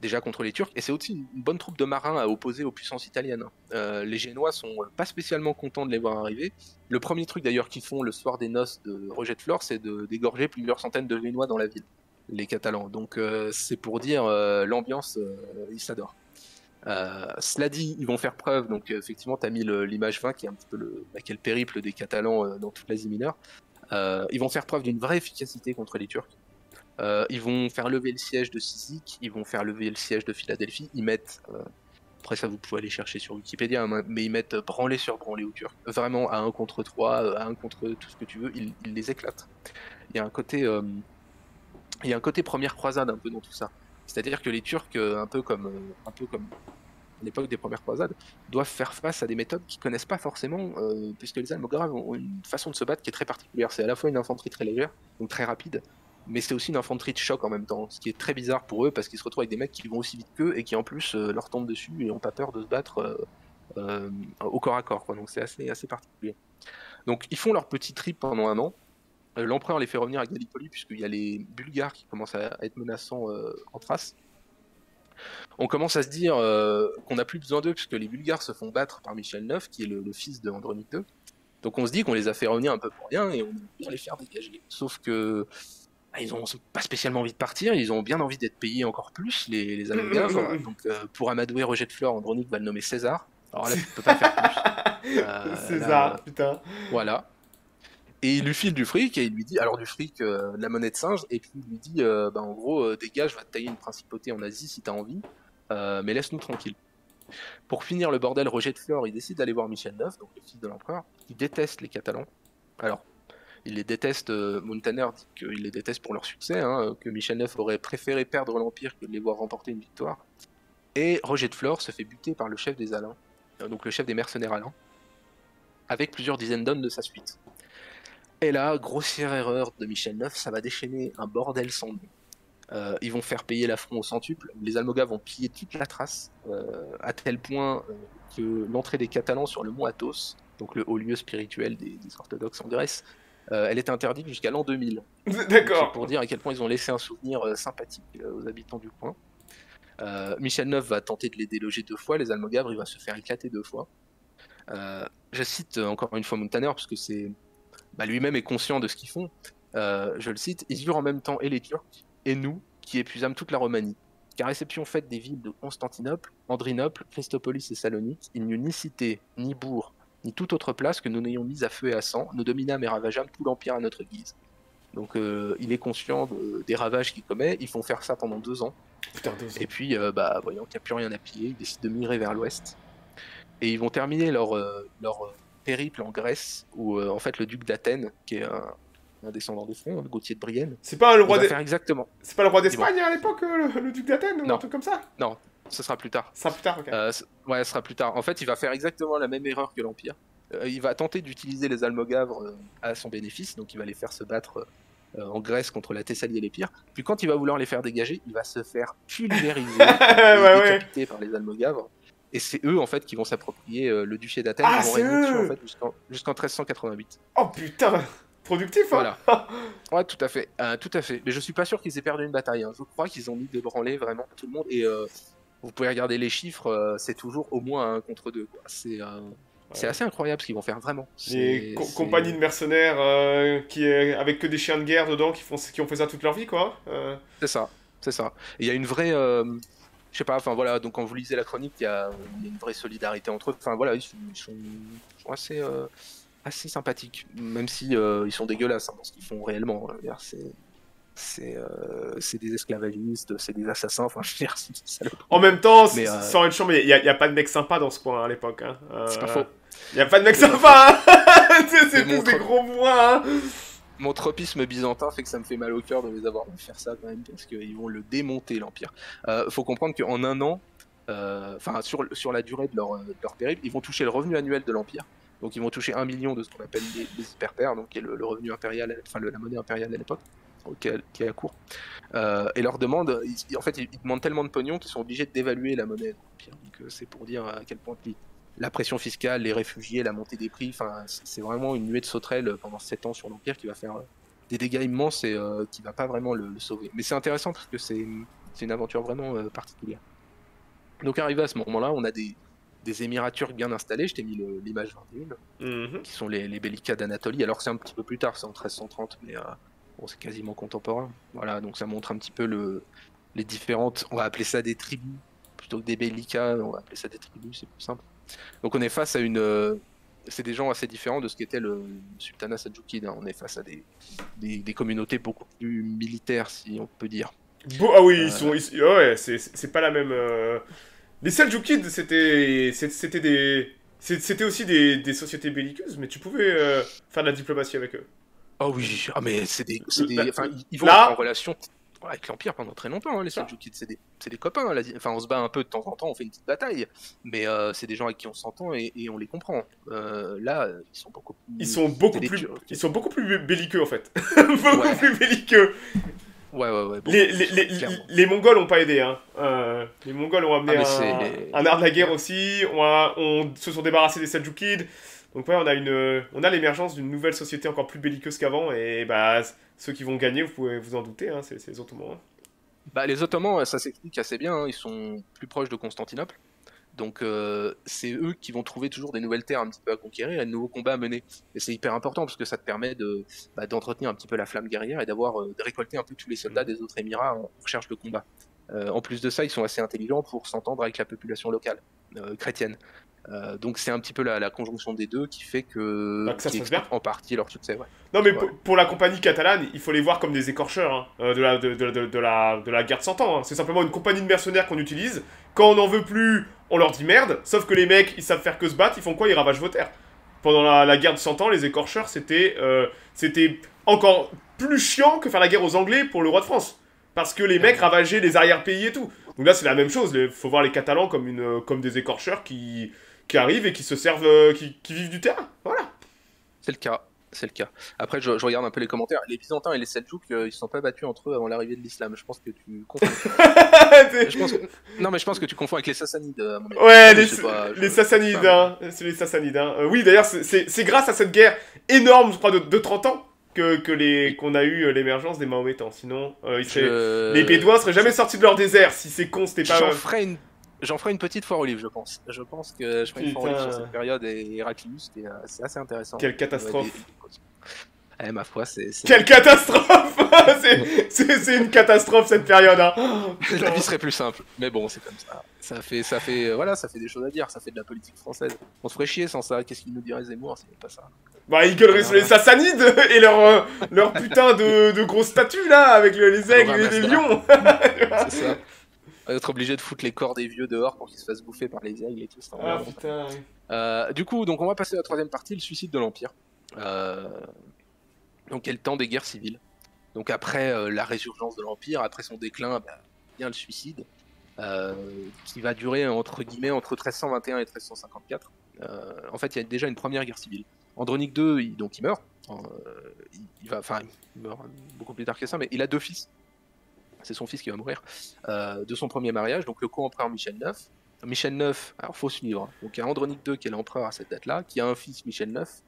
déjà contre les Turcs, et c'est aussi une bonne troupe de marins à opposer aux puissances italiennes. les Génois sont pas spécialement contents de les voir arriver. Le premier truc d'ailleurs qu'ils font le soir des noces de Roger de Flore, c'est de dégorger plusieurs centaines de Génois dans la ville, les Catalans. Donc c'est pour dire l'ambiance, ils s'adorent. Euh, cela dit, ils vont faire preuve, donc euh, effectivement, tu as mis l'image 20 qui est un petit peu le, bah, quel périple des Catalans euh, dans toute l'Asie mineure. ils vont faire preuve d'une vraie efficacité contre les Turcs. ils vont faire lever le siège de Sisik, ils vont faire lever le siège de Philadelphie. Ils mettent, après ça vous pouvez aller chercher sur Wikipédia, hein, mais ils mettent branlé sur branlé aux Turcs. Vraiment à un contre 3, à un contre tout ce que tu veux, ils, ils les éclatent. Il y a un côté, il y a un côté première croisade un peu dans tout ça. C'est-à-dire que les Turcs, euh, un peu comme, euh, un peu comme à l'époque des premières croisades, doivent faire face à des méthodes qu'ils connaissent pas forcément, euh, puisque les Almograves ont une façon de se battre qui est très particulière. C'est à la fois une infanterie très légère, donc très rapide, mais c'est aussi une infanterie de choc en même temps, ce qui est très bizarre pour eux parce qu'ils se retrouvent avec des mecs qui vont aussi vite qu'eux et qui en plus leur tombent dessus et n'ont pas peur de se battre au corps à corps. Donc c'est assez, assez particulier. Donc ils font leur petit trip pendant un an. Euh, l'empereur les fait revenir à Gallipoli, puisqu'il y a les Bulgares qui commencent à être menaçants euh, en face. On commence à se dire euh, qu'on n'a plus besoin d'eux, puisque les Bulgares se font battre par Michel IX, qui est le, fils de Andronic II. Donc on se dit qu'on les a fait revenir un peu pour rien et on va les faire dégager. Sauf que bah, ils ont pas spécialement envie de partir, ils ont bien envie d'être payés encore plus, les, les Donc pour amadouer Roger de Flore, Andronic va le nommer César. Alors là, tu peux pas faire plus. César, putain. Voilà. Et il lui file du fric et il lui dit, alors du fric, euh, de la monnaie de singe, et puis il lui dit, euh, bah, en gros, euh, dégage, va te tailler une principauté en Asie si t'as envie, mais laisse-nous tranquille. Pour finir le bordel, Roger de Flore, il décide d'aller voir Michel IX, donc le fils de l'empereur, qui déteste les Catalans. Alors, il les déteste, Montaner dit qu'il les déteste pour leur succès, hein, que Michel IX aurait préféré perdre l'Empire que de les voir remporter une victoire. Et Roger de Flore se fait buter par le chef des Alains, donc le chef des mercenaires Alains, avec plusieurs dizaines d'hommes de sa suite. Et là, grossière erreur de Michel Neuf, ça va déchaîner un bordel sans nom. Euh, ils vont faire payer l'affront au centuple. Les Almogaves vont piller toute la trace, euh, à tel point euh, que l'entrée des Catalans sur le mont Athos, donc le haut lieu spirituel des, des orthodoxes en Grèce, euh, elle est interdite jusqu'à l'an 2000. D'accord. Pour dire à quel point ils ont laissé un souvenir sympathique aux habitants du coin. Michel Neuf va tenter de les déloger deux fois, les Almogaves, il va se faire éclater deux fois. Je cite encore une fois Montaner, parce que c'est bah, lui-même est conscient de ce qu'ils font. Euh, je le cite, ils eurent en même temps et les Turcs et nous, qui épuisâmes toute la Romanie. Car réception faite des villes de Constantinople, Andrinople, Christopolis et Salonique, il n'y eut ni cité, ni bourg, ni toute autre place que nous n'ayons mis à feu et à sang, nous dominâmes et ravageâmes tout l'Empire à notre guise. Donc euh, il est conscient de- des ravages qu'il commet, ils font faire ça pendant deux ans, Putain, deux et puis euh, bah, voyant qu'il n'y a plus rien à piller, ils décident de migrer vers l'ouest. Et ils vont terminer leur, euh, leur périple en Grèce, où euh, en fait le duc d'Athènes, qui est un, un descendant de front, Gauthier de Brienne, C'est pas le roi va des- faire exactement. c'est pas le roi d'Espagne à l'époque, euh, le, le duc d'Athènes ou Non. un truc comme ça Ce sera plus tard. Ça plus tard, ok. Euh, ouais, ce sera plus tard. En fait, il va faire exactement la même erreur que l'Empire. Euh, il va tenter d'utiliser les Almogaves euh, à son bénéfice, donc il va les faire se battre en Grèce contre la Thessalie et les Pires. Puis quand il va vouloir les faire dégager, il va se faire pulvériser et ouais. décapiter par les Almogaves. Et c'est eux en fait qui vont s'approprier euh, le duché d'Athènes. Ah, c'est eux en fait jusqu'en jusqu'en 1388. Oh putain Productif, hein Voilà. ouais, tout à fait, Euh, tout à fait. Mais je suis pas sûr qu'ils aient perdu une bataille. hein. Je crois qu'ils ont mis des branlées vraiment tout le monde. Et euh, vous pouvez regarder les chiffres, c'est toujours au moins un contre deux. C'est Ouais. assez incroyable ce qu'ils vont faire vraiment. Les C'est- co- compagnies de mercenaires qui est avec que des chiens de guerre dedans qui font qui ont fait ça toute leur vie quoi. Euh, C'est ça, c'est ça. Il y a une vraie, je sais pas, enfin voilà, donc quand vous lisez la chronique, il y a, il y a une vraie solidarité entre eux. Enfin voilà, ils sont, ils sont, ils sont assez, euh, assez sympathiques, même si euh, ils sont dégueulasses hein, dans ce qu'ils font réellement. hein. C'est, c'est, euh, c'est des esclavagistes, c'est des assassins. Enfin, je veux dire. En même temps, Mais, sans être mais il y, a- pas de mecs sympas dans ce coin à l'époque. Hein. C'est pas faux. Il y a pas de mecs sympas. Hein c'est tous des gros bois. Mon tropisme byzantin fait que ça me fait mal au cœur de les avoir vu faire ça quand même, parce qu'ils vont le démonter l'empire. Euh, faut comprendre qu'en un an, euh, enfin sur, sur la durée de leur, euh, de leur périple, ils vont toucher le revenu annuel de l'empire. Donc ils vont toucher un million de ce qu'on appelle les, les hyperpairs, donc qui est le, revenu impérial, enfin la monnaie impériale à l'époque, qui est, à court. Euh, et leur demande, en fait, ils, demandent tellement de pognon qu'ils sont obligés de dévaluer la monnaie de. Donc c'est pour dire à quel point la pression fiscale, les réfugiés, la montée des prix, enfin c'est vraiment une nuée de sauterelles pendant 7 ans sur l'empire qui va faire euh, des dégâts immenses et euh, qui va pas vraiment le, le sauver. Mais c'est intéressant parce que c'est une aventure vraiment euh, particulière. Donc arrivé à ce moment-là, on a des, des émirats turcs bien installés. Je t'ai mis l'image 21, Mhm. qui sont les, les bellicats d'Anatolie. Alors c'est un petit peu plus tard, c'est en 1330, mais euh, bon, c'est quasiment contemporain. Voilà, donc ça montre un petit peu le, les différentes. On va appeler ça des tribus plutôt que des bellicats. On va appeler ça des tribus, c'est plus simple. Donc on est face à une. euh, c'est des gens assez différents de ce qu'était le, le sultanat Seljoukide. hein. On est face à des, des, des communautés beaucoup plus militaires, si on peut dire. Bon, ah oui, Euh, ils sont. ils- ouais, c'est- pas la même. euh, Les Seljukides, c'était. C'était des. C'était aussi des, des sociétés belliqueuses, mais tu pouvais euh, faire de la diplomatie avec eux. Oh oui, ah mais c'est des, enfin, ils- ils vont là- en relation avec l'Empire pendant très longtemps, hein, les Seljukides, c'est des, copains, hein, enfin on se bat un peu de temps en temps, on fait une petite bataille, mais euh, c'est des gens avec qui on s'entend et, et on les comprend. Euh, là, ils sont beaucoup plus... Ils sont beaucoup plus. Ils sont beaucoup plus belliqueux en fait. beaucoup Ouais. plus belliqueux. Ouais, ouais, ouais. Les, plus, les, les, clairement. les Mongols ont pas aidé. Hein. Euh, les Mongols ont amené Ah, un, un art de la guerre aussi. On, a- on se sont débarrassés des Seljukides. Donc ouais, on a une, on a l'émergence d'une nouvelle société encore plus belliqueuse qu'avant. Et bah ceux qui vont gagner, vous pouvez vous en douter, hein, c'est les Ottomans. hein. Bah, les Ottomans, ça s'explique assez bien, hein, ils sont plus proches de Constantinople. Donc euh, c'est eux qui vont trouver toujours des nouvelles terres un petit peu à conquérir et de nouveaux combats à mener. Et c'est hyper important parce que ça te permet de bah, d'entretenir un petit peu la flamme guerrière et d'avoir euh, de récolter un peu tous les soldats des autres émirats en recherche de combat. Euh, en plus de ça, ils sont assez intelligents pour s'entendre avec la population locale euh, chrétienne. Euh, donc c'est un petit peu la, la conjonction des deux qui fait que, Bah, que ça qui se passe bien. en partie leur succès. Ouais. Non mais Ouais. pour, pour la compagnie catalane, il faut les voir comme des écorcheurs hein, euh, de, la, de, de, de, la, de la guerre de 100 ans. hein. C'est simplement une compagnie de mercenaires qu'on utilise. Quand on n'en veut plus, on leur dit merde. Sauf que les mecs, ils savent faire que se battre, ils font quoi? Ils ravagent vos terres. Pendant la, guerre de 100 ans, les écorcheurs, c'était euh, c'était encore plus chiant que faire la guerre aux Anglais pour le roi de France. Parce que les mecs ravageaient les arrière-pays et tout. Donc là, c'est la même chose. Il faut voir les Catalans comme, une, comme des écorcheurs qui, qui arrivent et qui se servent, euh, qui, qui vivent du terrain. Voilà. C'est le cas. c'est le cas. Après, je, regarde un peu les commentaires. Les Byzantins et les Seljouks, euh, ils se sont pas battus entre eux avant l'arrivée de l'islam. Je pense que tu confonds. Non, mais je pense que tu confonds avec les Sassanides. ouais, les, les Sassanides. Hein. C'est les Sassanides. Hein. Euh, oui, d'ailleurs, c'est grâce à cette guerre énorme, je crois, de, de 30 ans que, que les qu'on a eu euh, l'émergence des Mahométans. Sinon, les Bédouins seraient jamais sortis de leur désert. Si c'est con, c'était pas. J'en ferai une J'en ferai une petite foire livre, je pense. Je pense que je ferai une foire livre sur cette période et Héraclius, c'est assez intéressant. Quelle catastrophe! Eh, ma foi, c'est. Quelle catastrophe C'est une catastrophe cette période. Hein. La vie serait plus simple, mais bon, c'est comme ça. Ça fait, ça fait, euh, voilà, ça fait des choses à dire. Ça fait de la politique française. On se ferait chier sans ça. Qu'est-ce qu'il nous dirait Zemmour C'est pas ça? Bah, ils gueuleraient sur les Sassanides et leur, euh, leur putain de, de grosses statues là, avec les aigles et les lions. c'est ça être obligé de foutre les corps des vieux dehors pour qu'ils se fassent bouffer par les aigles et tout. ça. Ah, putain, euh, du coup, donc on va passer à la troisième partie, le suicide de l'Empire. Euh, donc, quel temps des guerres civiles. Donc, après euh, la résurgence de l'Empire, après son déclin, bah, vient le suicide, qui va durer entre guillemets entre 1321 et 1354. en fait, il y a déjà une première guerre civile. Andronique II, il, donc il meurt. il, va, enfin, il meurt beaucoup plus tard que ça, mais il a deux fils c'est son fils qui va mourir, euh, de son premier mariage, donc le co-empereur Michel IX. Michel IX, alors faut suivre, hein. donc il y a Andronique II qui est l'empereur à cette date-là, qui a un fils Michel IX,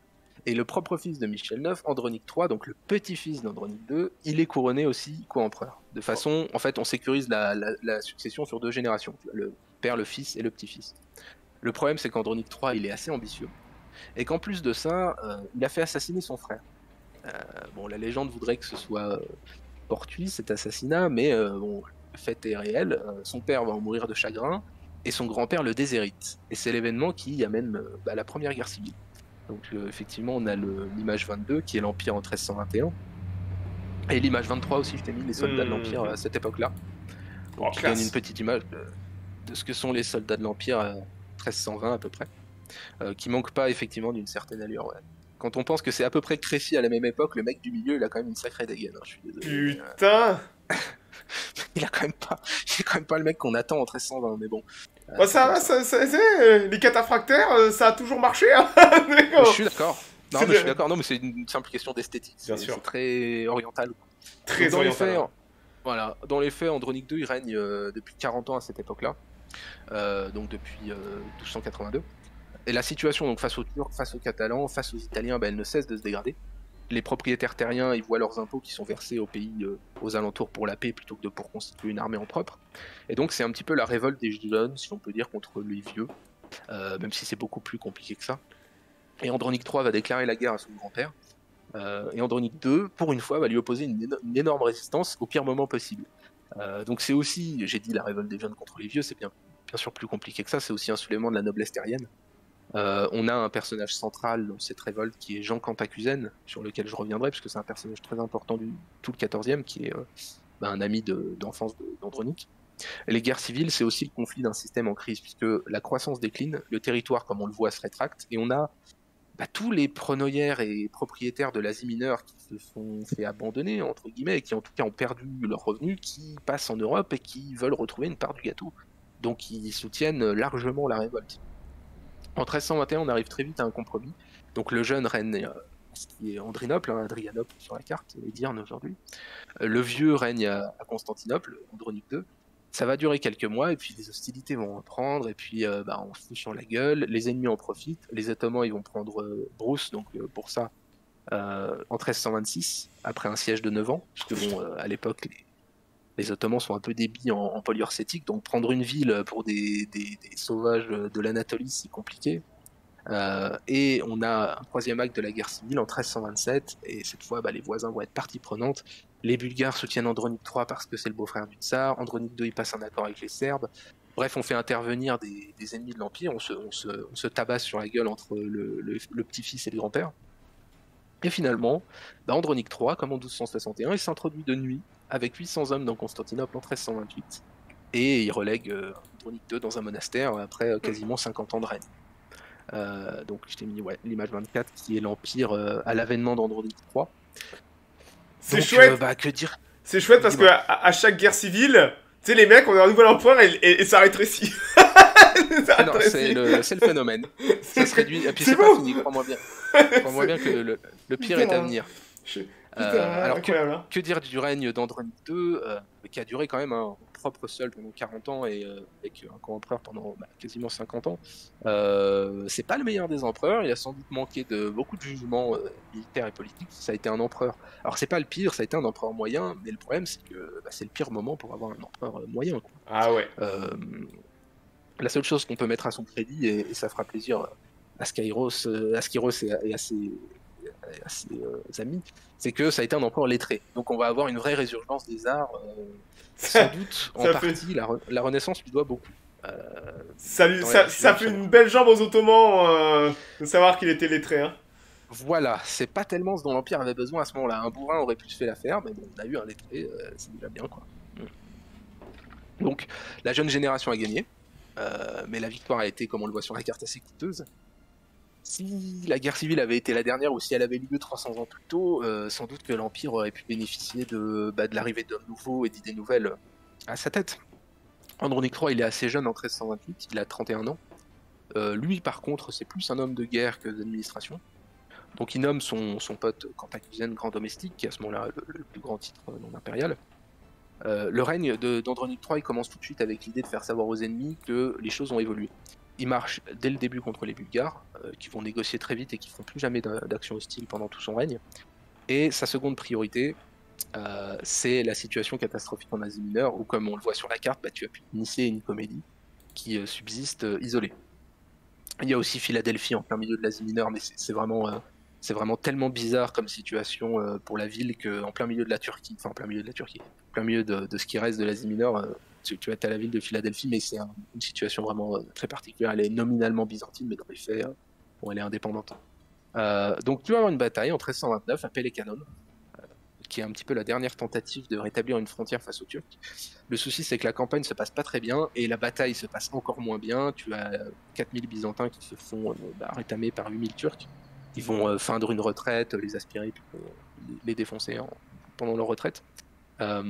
et le propre fils de Michel IX, Andronique III, donc le petit-fils d'Andronique II, il est couronné aussi co-empereur. De façon, en fait, on sécurise la, succession sur deux générations, le père, le fils et le petit-fils. Le problème, c'est qu'Andronique III, il est assez ambitieux, et qu'en plus de ça, euh, il a fait assassiner son frère. Euh, bon, la légende voudrait que ce soit fortuit cet assassinat, mais euh, bon, le fait est réel. Euh, son père va en mourir de chagrin et son grand-père le déshérite. Et c'est l'événement qui amène euh, bah, la première guerre civile. Donc effectivement, on a l'image 22 qui est l'Empire en 1321. Et l'image 23 aussi, je t'ai mis les soldats de mmh. l'Empire à cette époque-là. Donc oh, une petite image de, ce que sont les soldats de l'Empire à 1320 à peu près. qui manque pas effectivement d'une certaine allure. Ouais quand on pense que c'est à peu près Crécy à la même époque, le mec du milieu, il a quand même une sacrée dégaine. Hein, je suis désolé. Putain il a quand même pas, il quand même pas le mec qu'on attend en 1320, mais bon. Euh, ça, ça, ça, euh, les cataphractaires, euh, ça a toujours marché. Hein je suis d'accord. Non, mais je suis d'accord. Non, mais c'est une simple question d'esthétique. Bien sûr. C'est très oriental. Très dans oriental. Les faits, voilà. Dans les faits, Andronique II, il règne depuis 40 ans à cette époque-là. donc depuis 1282. Et la situation donc face aux Turcs, face aux Catalans, face aux Italiens, ben, elle ne cesse de se dégrader. Les propriétaires terriens, ils voient leurs impôts qui sont versés aux pays euh, aux alentours pour la paix plutôt que de pour constituer une armée en propre. Et donc c'est un petit peu la révolte des jeunes, si on peut dire, contre les vieux, euh, même si c'est beaucoup plus compliqué que ça. Et Andronique III va déclarer la guerre à son grand-père. Euh, et Andronique II, pour une fois, va lui opposer une, énorme résistance au pire moment possible. donc c'est aussi, j'ai dit la révolte des jeunes contre les vieux, c'est bien, bien sûr plus compliqué que ça, c'est aussi un soulèvement de la noblesse terrienne. Euh, on a un personnage central dans cette révolte qui est Jean Cantacuzène, sur lequel je reviendrai, puisque c'est un personnage très important du tout le 14e, qui est euh, bah, un ami d'enfance d'Andronique. Les guerres civiles, c'est aussi le conflit d'un système en crise, puisque la croissance décline, le territoire, comme on le voit, se rétracte, et on a bah, tous les prenoyères et propriétaires de l'Asie mineure qui se sont fait abandonner, entre guillemets, et qui en tout cas ont perdu leurs revenus, qui passent en Europe et qui veulent retrouver une part du gâteau. Donc ils soutiennent largement la révolte. En 1321, on arrive très vite à un compromis. Donc le jeune règne, euh, qui est Andrinople, hein, Adrianople sur la carte, Edirne aujourd'hui. Euh, le vieux règne à, Constantinople, Andronique II. Ça va durer quelques mois et puis les hostilités vont reprendre et puis euh, on se sur la gueule, les ennemis en profitent, les Ottomans ils vont prendre Brousse, donc pour ça en 1326, après un siège de 9 ans, puisque bon, à l'époque les, les Ottomans sont un peu débits en, en donc prendre une ville pour des, sauvages de l'Anatolie, c'est compliqué. Euh, et on a un troisième acte de la guerre civile en 1327, et cette fois, bah, les voisins vont être partie prenante. Les Bulgares soutiennent Andronique III parce que c'est le beau-frère du tsar, Andronique II il passe un accord avec les Serbes. Bref, on fait intervenir des, ennemis de l'Empire, on se, tabasse sur la gueule entre le, petit-fils et le grand-père. Et finalement, bah, Andronique III, comme en 1261, il s'introduit de nuit avec 800 hommes dans Constantinople en 1328. Et il relègue euh, II dans un monastère après euh, quasiment 50 ans de règne. Euh, donc je t'ai mis ouais, l'image 24 qui est l'empire à l'avènement d'Andronique III. C'est chouette. bah, que dire? C'est chouette parce que à, chaque guerre civile, tu sais les mecs on a un nouvel empereur et, ça rétrécit. c'est le, phénomène. Ça se réduit. Et puis c'est pas fini, crois-moi bien. Crois-moi bien que le, le pire est à venir. Euh, alors, hein. que, dire du règne d'Andronique II, euh, qui a duré quand même un propre seul pendant 40 ans et euh, avec un co-empereur pendant bah, quasiment 50 ans. c'est pas le meilleur des empereurs, il a sans doute manqué de beaucoup de jugements militaires et politiques. Ça a été un empereur. Alors, c'est pas le pire, ça a été un empereur moyen, mais le problème, c'est que bah, c'est le pire moment pour avoir un empereur moyen. Ah ouais. la seule chose qu'on peut mettre à son crédit, et, ça fera plaisir à Skyros, à Skyros et à ses à ses euh, amis, c'est que ça a été un empereur lettré. Donc on va avoir une vraie résurgence des arts. Euh, sans doute, en partie, la, Renaissance lui doit beaucoup. Euh, ça, ça, fait une belle jambe aux Ottomans de savoir qu'il était lettré. Hein. Voilà, c'est pas tellement ce dont l'Empire avait besoin à ce moment-là. Un bourrin aurait pu se faire l'affaire, mais bon, on a eu un lettré, c'est déjà bien quoi. Donc, la jeune génération a gagné, mais la victoire a été, comme on le voit sur la carte, assez coûteuse si la guerre civile avait été la dernière ou si elle avait lieu 300 ans plus tôt, euh, sans doute que l'Empire aurait pu bénéficier de, bah, de l'arrivée d'hommes nouveaux et d'idées nouvelles à sa tête. Andronic III, il est assez jeune en 1328, il a 31 ans. Euh, lui, par contre, c'est plus un homme de guerre que d'administration. Donc il nomme son, pote Cantacuzène grand domestique, qui est à ce moment-là le, plus grand titre non impérial. Euh, le règne d'Andronic III commence tout de suite avec l'idée de faire savoir aux ennemis que les choses ont évolué il marche dès le début contre les Bulgares, euh, qui vont négocier très vite et qui ne feront plus jamais d'action hostile pendant tout son règne. Et sa seconde priorité, euh, c'est la situation catastrophique en Asie mineure, où comme on le voit sur la carte, bah, tu as pu initier une comédie qui euh, subsiste isolée. Il y a aussi Philadelphie en plein milieu de l'Asie mineure, mais c'est vraiment, vraiment tellement bizarre comme situation pour la ville qu'en plein milieu de la Turquie, enfin en plein milieu de la Turquie, en plein milieu de, de ce qui reste de l'Asie mineure, tu, être à la ville de Philadelphie, mais c'est une situation vraiment euh, très particulière. Elle est nominalement byzantine, mais dans les faits, euh, elle est indépendante. Euh, donc tu vas avoir une bataille en 1329 à Pelekanon, qui est un petit peu la dernière tentative de rétablir une frontière face aux Turcs. Le souci, c'est que la campagne se passe pas très bien et la bataille se passe encore moins bien. Tu as 4000 Byzantins qui se font bah, rétamer par 8000 Turcs. Ils vont feindre une retraite, les aspirer, puis les défoncer pendant leur retraite. Euh,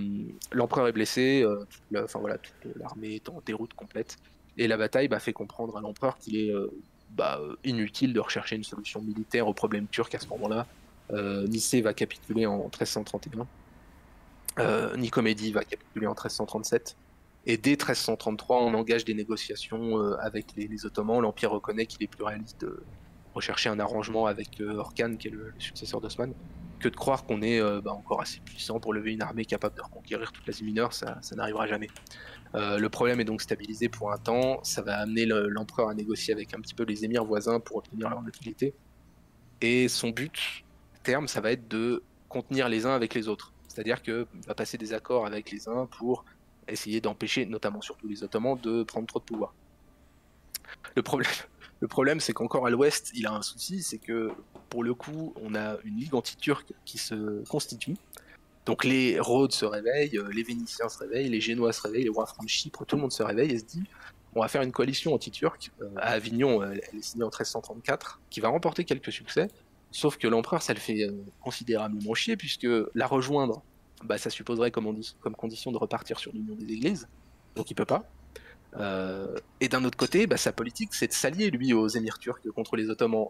l'empereur est blessé, euh, enfin voilà, toute l'armée est en déroute complète, et la bataille bah, fait comprendre à l'empereur qu'il est euh, bah, inutile de rechercher une solution militaire au problème turc à ce moment-là. Nicée va capituler en 1331, Nicomédie va capituler en 1337, et dès 1333, on engage des négociations avec les, Ottomans. L'Empire reconnaît qu'il est plus réaliste de rechercher un arrangement avec Orkan, qui est le successeur d'Osman que de croire qu'on est euh, bah, encore assez puissant pour lever une armée capable de reconquérir toute l'Asie mineure, ça, n'arrivera jamais. Euh, le problème est donc stabilisé pour un temps, ça va amener l'empereur à négocier avec un petit peu les émirs voisins pour obtenir leur neutralité. Et son but, terme, ça va être de contenir les uns avec les autres. C'est-à-dire qu'il va passer des accords avec les uns pour essayer d'empêcher, notamment surtout les Ottomans, de prendre trop de pouvoir. Le problème, le problème, c'est qu'encore à l'ouest, il a un souci, c'est que pour le coup, on a une ligue anti-turque qui se constitue. Donc les Rhodes se réveillent, euh, les Vénitiens se réveillent, les Génois se réveillent, les rois francs de Chypre, tout le monde se réveille et se dit on va faire une coalition anti-turque. Euh, à Avignon, elle est signée en 1334, qui va remporter quelques succès. Sauf que l'empereur, ça le fait euh, considérablement chier, puisque la rejoindre, bah, ça supposerait comme, on dit, comme condition de repartir sur l'union des églises. Donc il peut pas. Euh, et d'un autre côté, bah, sa politique, c'est de s'allier, lui, aux émirs turcs contre les Ottomans.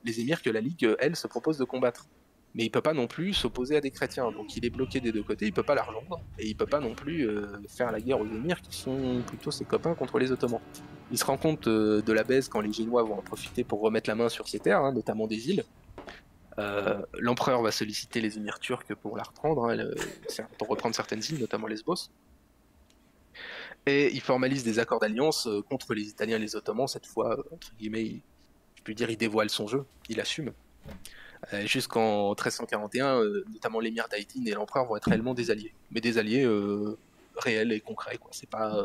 Euh, les émirs que la Ligue, elle, se propose de combattre. Mais il peut pas non plus s'opposer à des chrétiens. Donc il est bloqué des deux côtés, il peut pas la rejoindre. Et il peut pas non plus euh, faire la guerre aux émirs qui sont plutôt ses copains contre les Ottomans. Il se rend compte de la baisse quand les Génois vont en profiter pour remettre la main sur ces terres, hein, notamment des îles. L'empereur va solliciter les émirs turcs pour la reprendre, hein, pour reprendre certaines îles, notamment Lesbos. Et il formalise des accords d'alliance euh, contre les Italiens et les Ottomans. Cette fois, euh, entre guillemets, je peux dire, il dévoile son jeu, il assume. Euh, jusqu'en 1341, notamment l'émir d'Haïti et l'empereur vont être réellement des alliés, mais des alliés réels et concrets. C'est pas,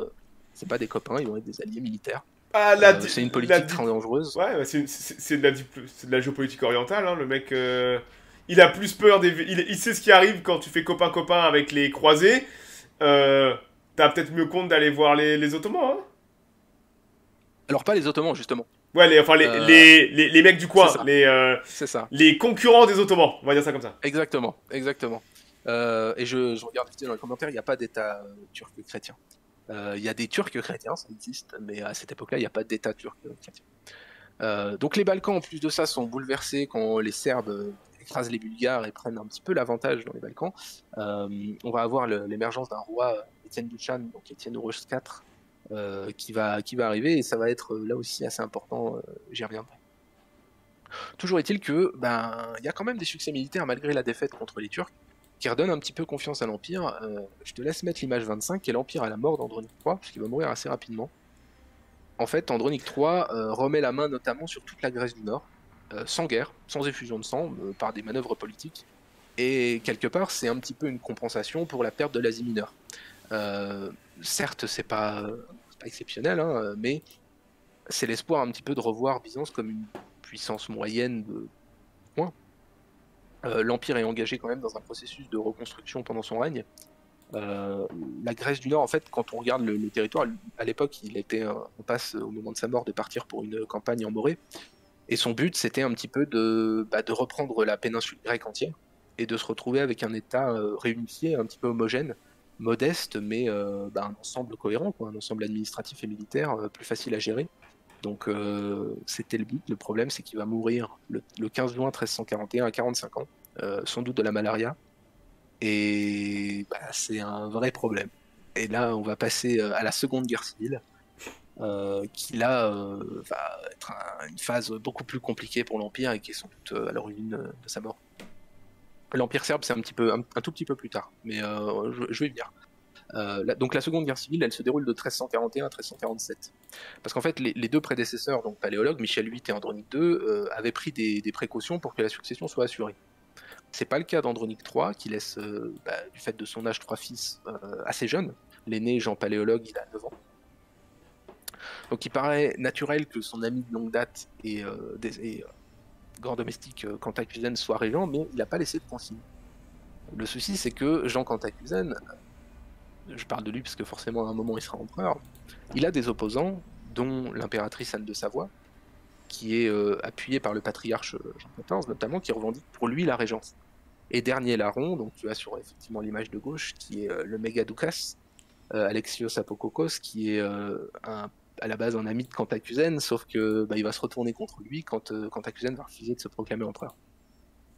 c'est pas des copains, ils vont être des alliés militaires. Ah, c'est une politique très dangereuse. Ouais, c'est, de la, de la géopolitique orientale. Hein. Le mec, il a plus peur des. Il, il, sait ce qui arrive quand tu fais copain-copain avec les croisés. Euh, T'as peut-être mieux compte d'aller voir les, les Ottomans, hein Alors, pas les Ottomans, justement. Ouais, les, enfin, les, euh, les, les, mecs du coin. Les, euh, ça. Les concurrents des Ottomans, on va dire ça comme ça. Exactement, exactement. Euh, et je, je regarde dans les commentaires, il n'y a pas d'État turc chrétien. Il y a des Turcs chrétiens, ça existe, mais à cette époque-là, il n'y a pas d'État turc chrétien. donc les Balkans, en plus de ça, sont bouleversés quand les Serbes écrasent les Bulgares et prennent un petit peu l'avantage dans les Balkans. on va avoir l'émergence d'un roi, Étienne Duchan, donc Étienne Rouge IV, qui, va, qui va arriver, et ça va être là aussi assez important, j'y reviendrai. Toujours est-il que ben il y a quand même des succès militaires malgré la défaite contre les Turcs qui redonnent un petit peu confiance à l'Empire. Euh, je te laisse mettre l'image 25 qui est l'Empire à la mort d'Andronic III puisqu'il va mourir assez rapidement. En fait, Andronic III euh, remet la main notamment sur toute la Grèce du Nord, euh, sans guerre, sans effusion de sang, par des manœuvres politiques. Et quelque part, c'est un petit peu une compensation pour la perte de l'Asie mineure. certes, c'est pas, exceptionnel, hein, mais c'est l'espoir un petit peu de revoir Byzance comme une puissance moyenne de points. Euh, L'Empire est engagé quand même dans un processus de reconstruction pendant son règne. Euh, la Grèce du Nord, en fait, quand on regarde le, territoire, à l'époque, il était on passe au moment de sa mort de partir pour une campagne en Morée. Et son but, c'était un petit peu de, bah, de reprendre la péninsule grecque entière et de se retrouver avec un État euh, réunifié, un petit peu homogène, modeste, mais bah, un ensemble cohérent, un ensemble administratif et militaire plus facile à gérer. Donc euh, c'était le but. Le problème, c'est qu'il va mourir le, 15 juin 1341 à 45 ans, euh, sans doute de la malaria. Et bah, c'est un vrai problème. Et là, on va passer euh, à la Seconde Guerre civile, qui là va être une phase beaucoup plus compliquée pour l'Empire et qui est sans doute à l'origine de sa mort. L'Empire serbe, c'est un, petit peu, un, tout petit peu plus tard, mais je, je vais y venir. Euh, donc la Seconde Guerre civile, elle se déroule de 1341 à 1347. Parce qu'en fait, les, deux prédécesseurs, donc paléologues, Michel VIII et Andronique II, euh, avaient pris des, précautions pour que la succession soit assurée. C'est pas le cas d'Andronique III, qui laisse, euh, bah, du fait de son âge, trois fils assez jeunes. L'aîné, Jean Paléologue, il a 9 ans. Donc il paraît naturel que son ami de longue date et, des, grand domestique Cantacuzène soit régent, mais il n'a pas laissé de consigne. Le souci, c'est que Jean Cantacuzène je parle de lui parce que forcément à un moment il sera empereur, il a des opposants, dont l'impératrice Anne de Savoie, qui est euh, appuyée par le patriarche euh, Jean XIV notamment, qui revendique pour lui la régence. Et dernier larron, donc tu as sur effectivement l'image de gauche, qui est euh, le Megadoukas, Alexios Apokokos, qui est à la base un ami de Cantacuzène, sauf que bah, il va se retourner contre lui quand Cantacuzène va refuser de se proclamer empereur.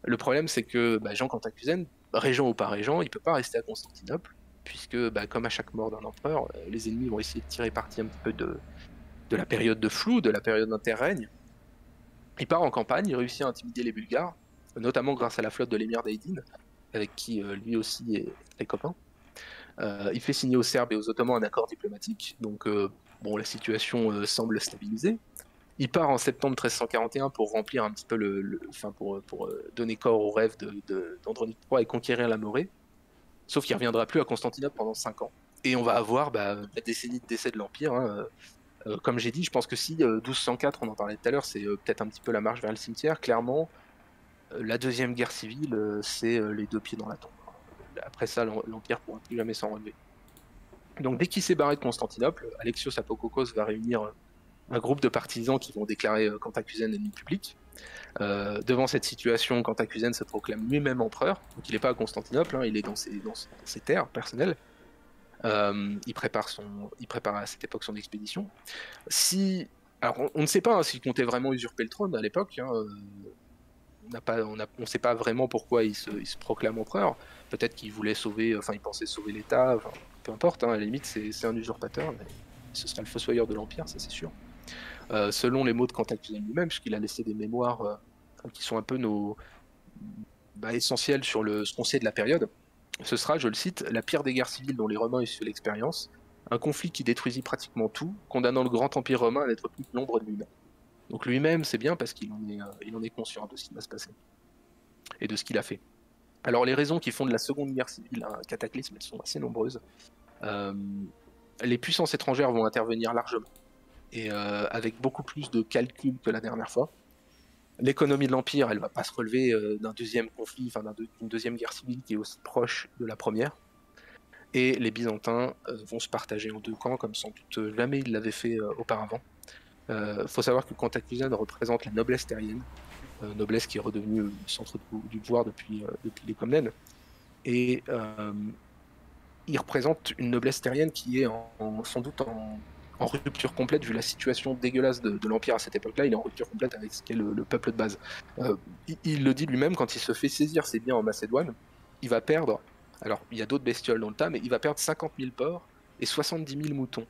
Le problème, c'est que bah, Jean Cantacuzène, régent ou pas régent, il peut pas rester à Constantinople, puisque bah, comme à chaque mort d'un empereur, euh, les ennemis vont essayer de tirer parti un petit peu de, de la période de flou, de la période d'interrègne. Il part en campagne, il réussit à intimider les Bulgares, notamment grâce à la flotte de l'émir d'Aydin, avec qui euh, lui aussi est copain. Euh, il fait signer aux Serbes et aux Ottomans un accord diplomatique, donc bon, la situation semble stabilisée. Il part en septembre 1341 pour remplir un petit peu le, enfin pour, pour donner corps au rêve d'Andronique de, III et conquérir la Morée. Sauf qu'il ne reviendra plus à Constantinople pendant 5 ans. Et on va avoir bah, la décennie de décès de l'Empire. Hein. Euh, comme j'ai dit, je pense que si 1204, euh, on en parlait tout à l'heure, c'est euh, peut-être un petit peu la marche vers le cimetière, clairement, la deuxième guerre civile, c'est les deux pieds dans la tombe. Après ça, l'Empire pourra plus jamais s'en relever. Donc dès qu'il s'est barré de Constantinople, Alexios Apokokos va réunir un groupe de partisans qui vont déclarer Cantacuzène ennemi public. Euh, devant cette situation, Cantacuzène se proclame lui-même empereur, donc il n'est pas à Constantinople, hein, il est dans ses, terres personnelles. Euh, il, prépare à cette époque son expédition. Si, alors on, ne sait pas hein, s'il comptait vraiment usurper le trône à l'époque. Hein, euh, on ne sait pas vraiment pourquoi il se, proclame empereur. Peut-être qu'il voulait sauver, enfin il pensait sauver l'État, peu importe. à la limite c'est un usurpateur, mais ce sera le fossoyeur de l'empire, ça c'est sûr. Euh, selon les mots de Cantacuzène lui-même, puisqu'il a laissé des mémoires euh, qui sont un peu nos bah, essentiels sur le, ce qu'on sait de la période. Ce sera, je le cite, la pire des guerres civiles dont les Romains ont eu l'expérience, un conflit qui détruisit pratiquement tout, condamnant le grand empire romain à n'être plus que l'ombre de lui-même. Donc lui-même, c'est bien parce qu'il en, est, euh, en est conscient de ce qui va se passer et de ce qu'il a fait. Alors les raisons qui font de la seconde guerre civile un cataclysme, elles sont assez nombreuses. les puissances étrangères vont intervenir largement et euh, avec beaucoup plus de calculs que la dernière fois. L'économie de l'Empire, elle va pas se relever euh, d'un deuxième conflit, enfin d'une deuxième guerre civile qui est aussi proche de la première. Et les Byzantins euh, vont se partager en deux camps, comme sans doute jamais ils l'avaient fait auparavant. Il faut savoir que Cantacuzène représente la noblesse terrienne, noblesse qui est redevenue le centre du pouvoir depuis, depuis les Comnènes. Et il représente une noblesse terrienne qui est sans doute en, rupture complète vu la situation dégueulasse de, l'Empire à cette époque-là. Il est en rupture complète avec ce qu'est le, peuple de base. Euh, il, le dit lui-même quand il se fait saisir ses biens en Macédoine, il va perdre. Alors, il y a d'autres bestioles dans le tas, mais il va perdre 50 000 porcs et 70 000 moutons.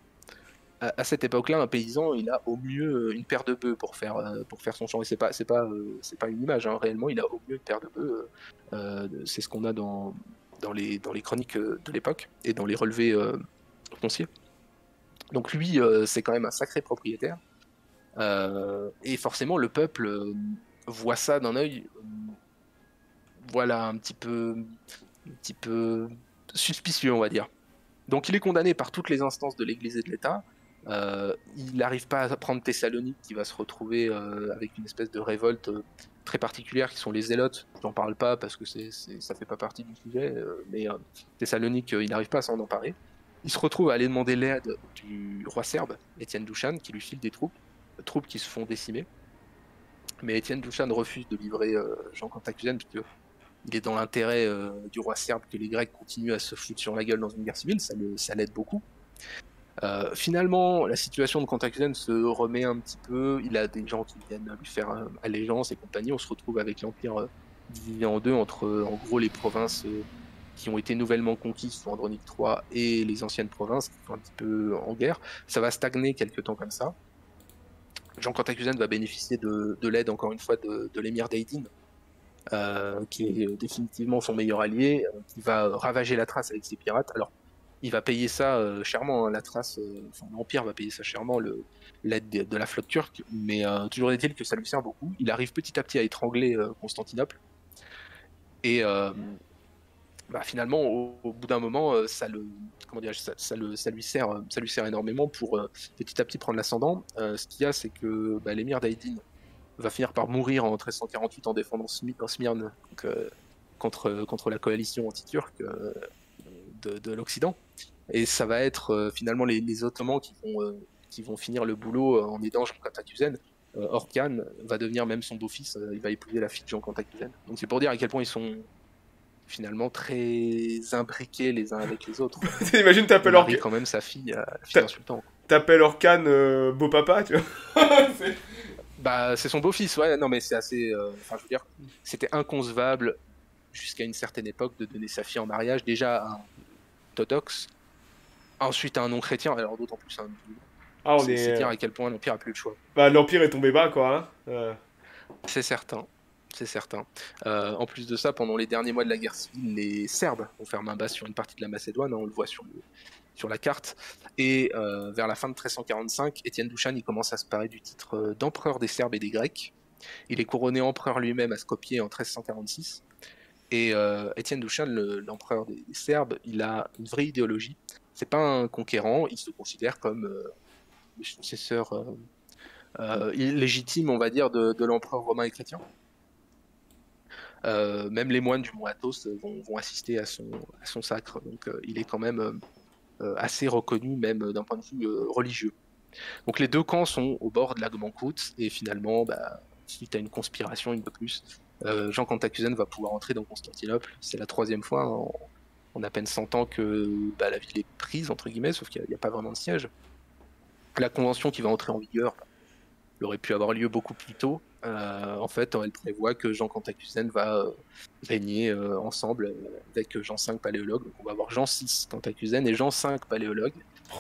À, cette époque-là, un paysan, il a au mieux une paire de bœufs pour faire, euh, pour faire son champ. Et c'est pas, pas, c'est pas une image. Hein. Réellement, il a au mieux une paire de bœufs. Euh, c'est ce qu'on a dans, dans les, dans les chroniques euh, de l'époque et dans les relevés euh, fonciers. Donc lui, euh, c'est quand même un sacré propriétaire. et forcément, le peuple voit ça d'un œil, voilà, un petit peu, un petit peu suspicieux, on va dire. Donc il est condamné par toutes les instances de l'Église et de l'État. Il n'arrive pas à prendre Thessalonique, qui va se retrouver avec une espèce de révolte très particulières qui sont les zélotes. J'en parle pas parce que c'est, ça fait pas partie du sujet, euh, mais euh, Thessalonique, euh, il n'arrive pas à s'en emparer. Il se retrouve à aller demander l'aide du roi serbe, Étienne Douchan, qui lui file des troupes, troupes qui se font décimer. Mais Étienne Douchan refuse de livrer Jean Cantacuzène parce il est dans l'intérêt du roi serbe que les Grecs continuent à se foutre sur la gueule dans une guerre civile, ça, ça l'aide beaucoup. Euh, finalement, la situation de Cantacuzène se remet un petit peu. Il a des gens qui viennent lui faire euh, allégeance et compagnie. On se retrouve avec l'Empire euh, divisé en deux entre, en gros, les provinces qui ont été nouvellement conquises sous Andronique III et les anciennes provinces qui sont un petit peu en guerre. Ça va stagner quelques temps comme ça. Jean Cantacuzène va bénéficier de, l'aide, encore une fois, de, l'émir d'Aydin, qui est définitivement son meilleur allié, qui va ravager la trace avec ses pirates. Alors, il va payer ça euh, chèrement, hein, la trace, euh, l'Empire va payer ça chèrement, l'aide de, la flotte turque, mais euh, toujours est-il que ça lui sert beaucoup. Il arrive petit à petit à étrangler Constantinople, et bah, finalement, au, bout d'un moment, ça, le, comment ça, le, ça, lui sert, ça lui sert énormément pour petit à petit prendre l'ascendant. ce qu'il y a, c'est que bah, l'émir d'Aydin va finir par mourir en 1348 en défendant Smyrne contre, contre la coalition anti-turque de, l'Occident. Et ça va être euh, finalement les, Ottomans qui vont, euh, qui vont finir le boulot euh, en aidant Jean Cantacuzène. Orkan va devenir même son beau-fils, il va épouser la fille de Jean Cantacuzène. Donc c'est pour dire à quel point ils sont finalement très imbriqués les uns avec les autres. Imagine t'appelles Orkan. quand même sa fille, la fille insultant. T'appelles Orkan beau papa, tu vois. bah c'est son beau-fils, ouais. Non mais c'est assez. Enfin je veux dire, c'était inconcevable jusqu'à une certaine époque de donner sa fille en mariage déjà à un orthodoxe, ensuite à un non-chrétien, alors d'autant plus un ah, on c'est, dire à quel point l'Empire a plus de choix. Bah, l'Empire est tombé bas, quoi. Hein. C'est certain. C'est certain. Euh, en plus de ça, pendant les derniers mois de la guerre civile, les Serbes ont fait main basse sur une partie de la Macédoine, hein, on le voit sur, le, sur la carte. Et euh, vers la fin de 1345, Étienne Douchan il commence à se parer du titre euh, d'empereur des Serbes et des Grecs. Il est couronné empereur lui-même à Skopje en 1346. Et euh, Étienne Douchan, l'empereur des Serbes, il a une vraie idéologie. C'est pas un conquérant, il se considère comme euh, le successeur euh, euh légitime, on va dire, de, l'empereur romain et chrétien. même les moines du mont Athos vont, assister à son, sacre, donc il est quand même assez reconnu, même d'un point de vue religieux. Donc les deux camps sont au bord de la Gmankout, et finalement, bah, suite à une conspiration une peu plus, Jean Cantacuzène va pouvoir entrer dans Constantinople. C'est la troisième fois en, à peine 100 ans que bah, la ville est prise, entre guillemets, sauf qu'il n'y a, pas vraiment de siège. La convention qui va entrer en vigueur aurait pu avoir lieu beaucoup plus tôt. Euh, en fait, elle prévoit que Jean Cantacuzène va euh, régner ensemble avec Jean V paléologue. Donc on va avoir Jean VI Cantacuzène et Jean V paléologue,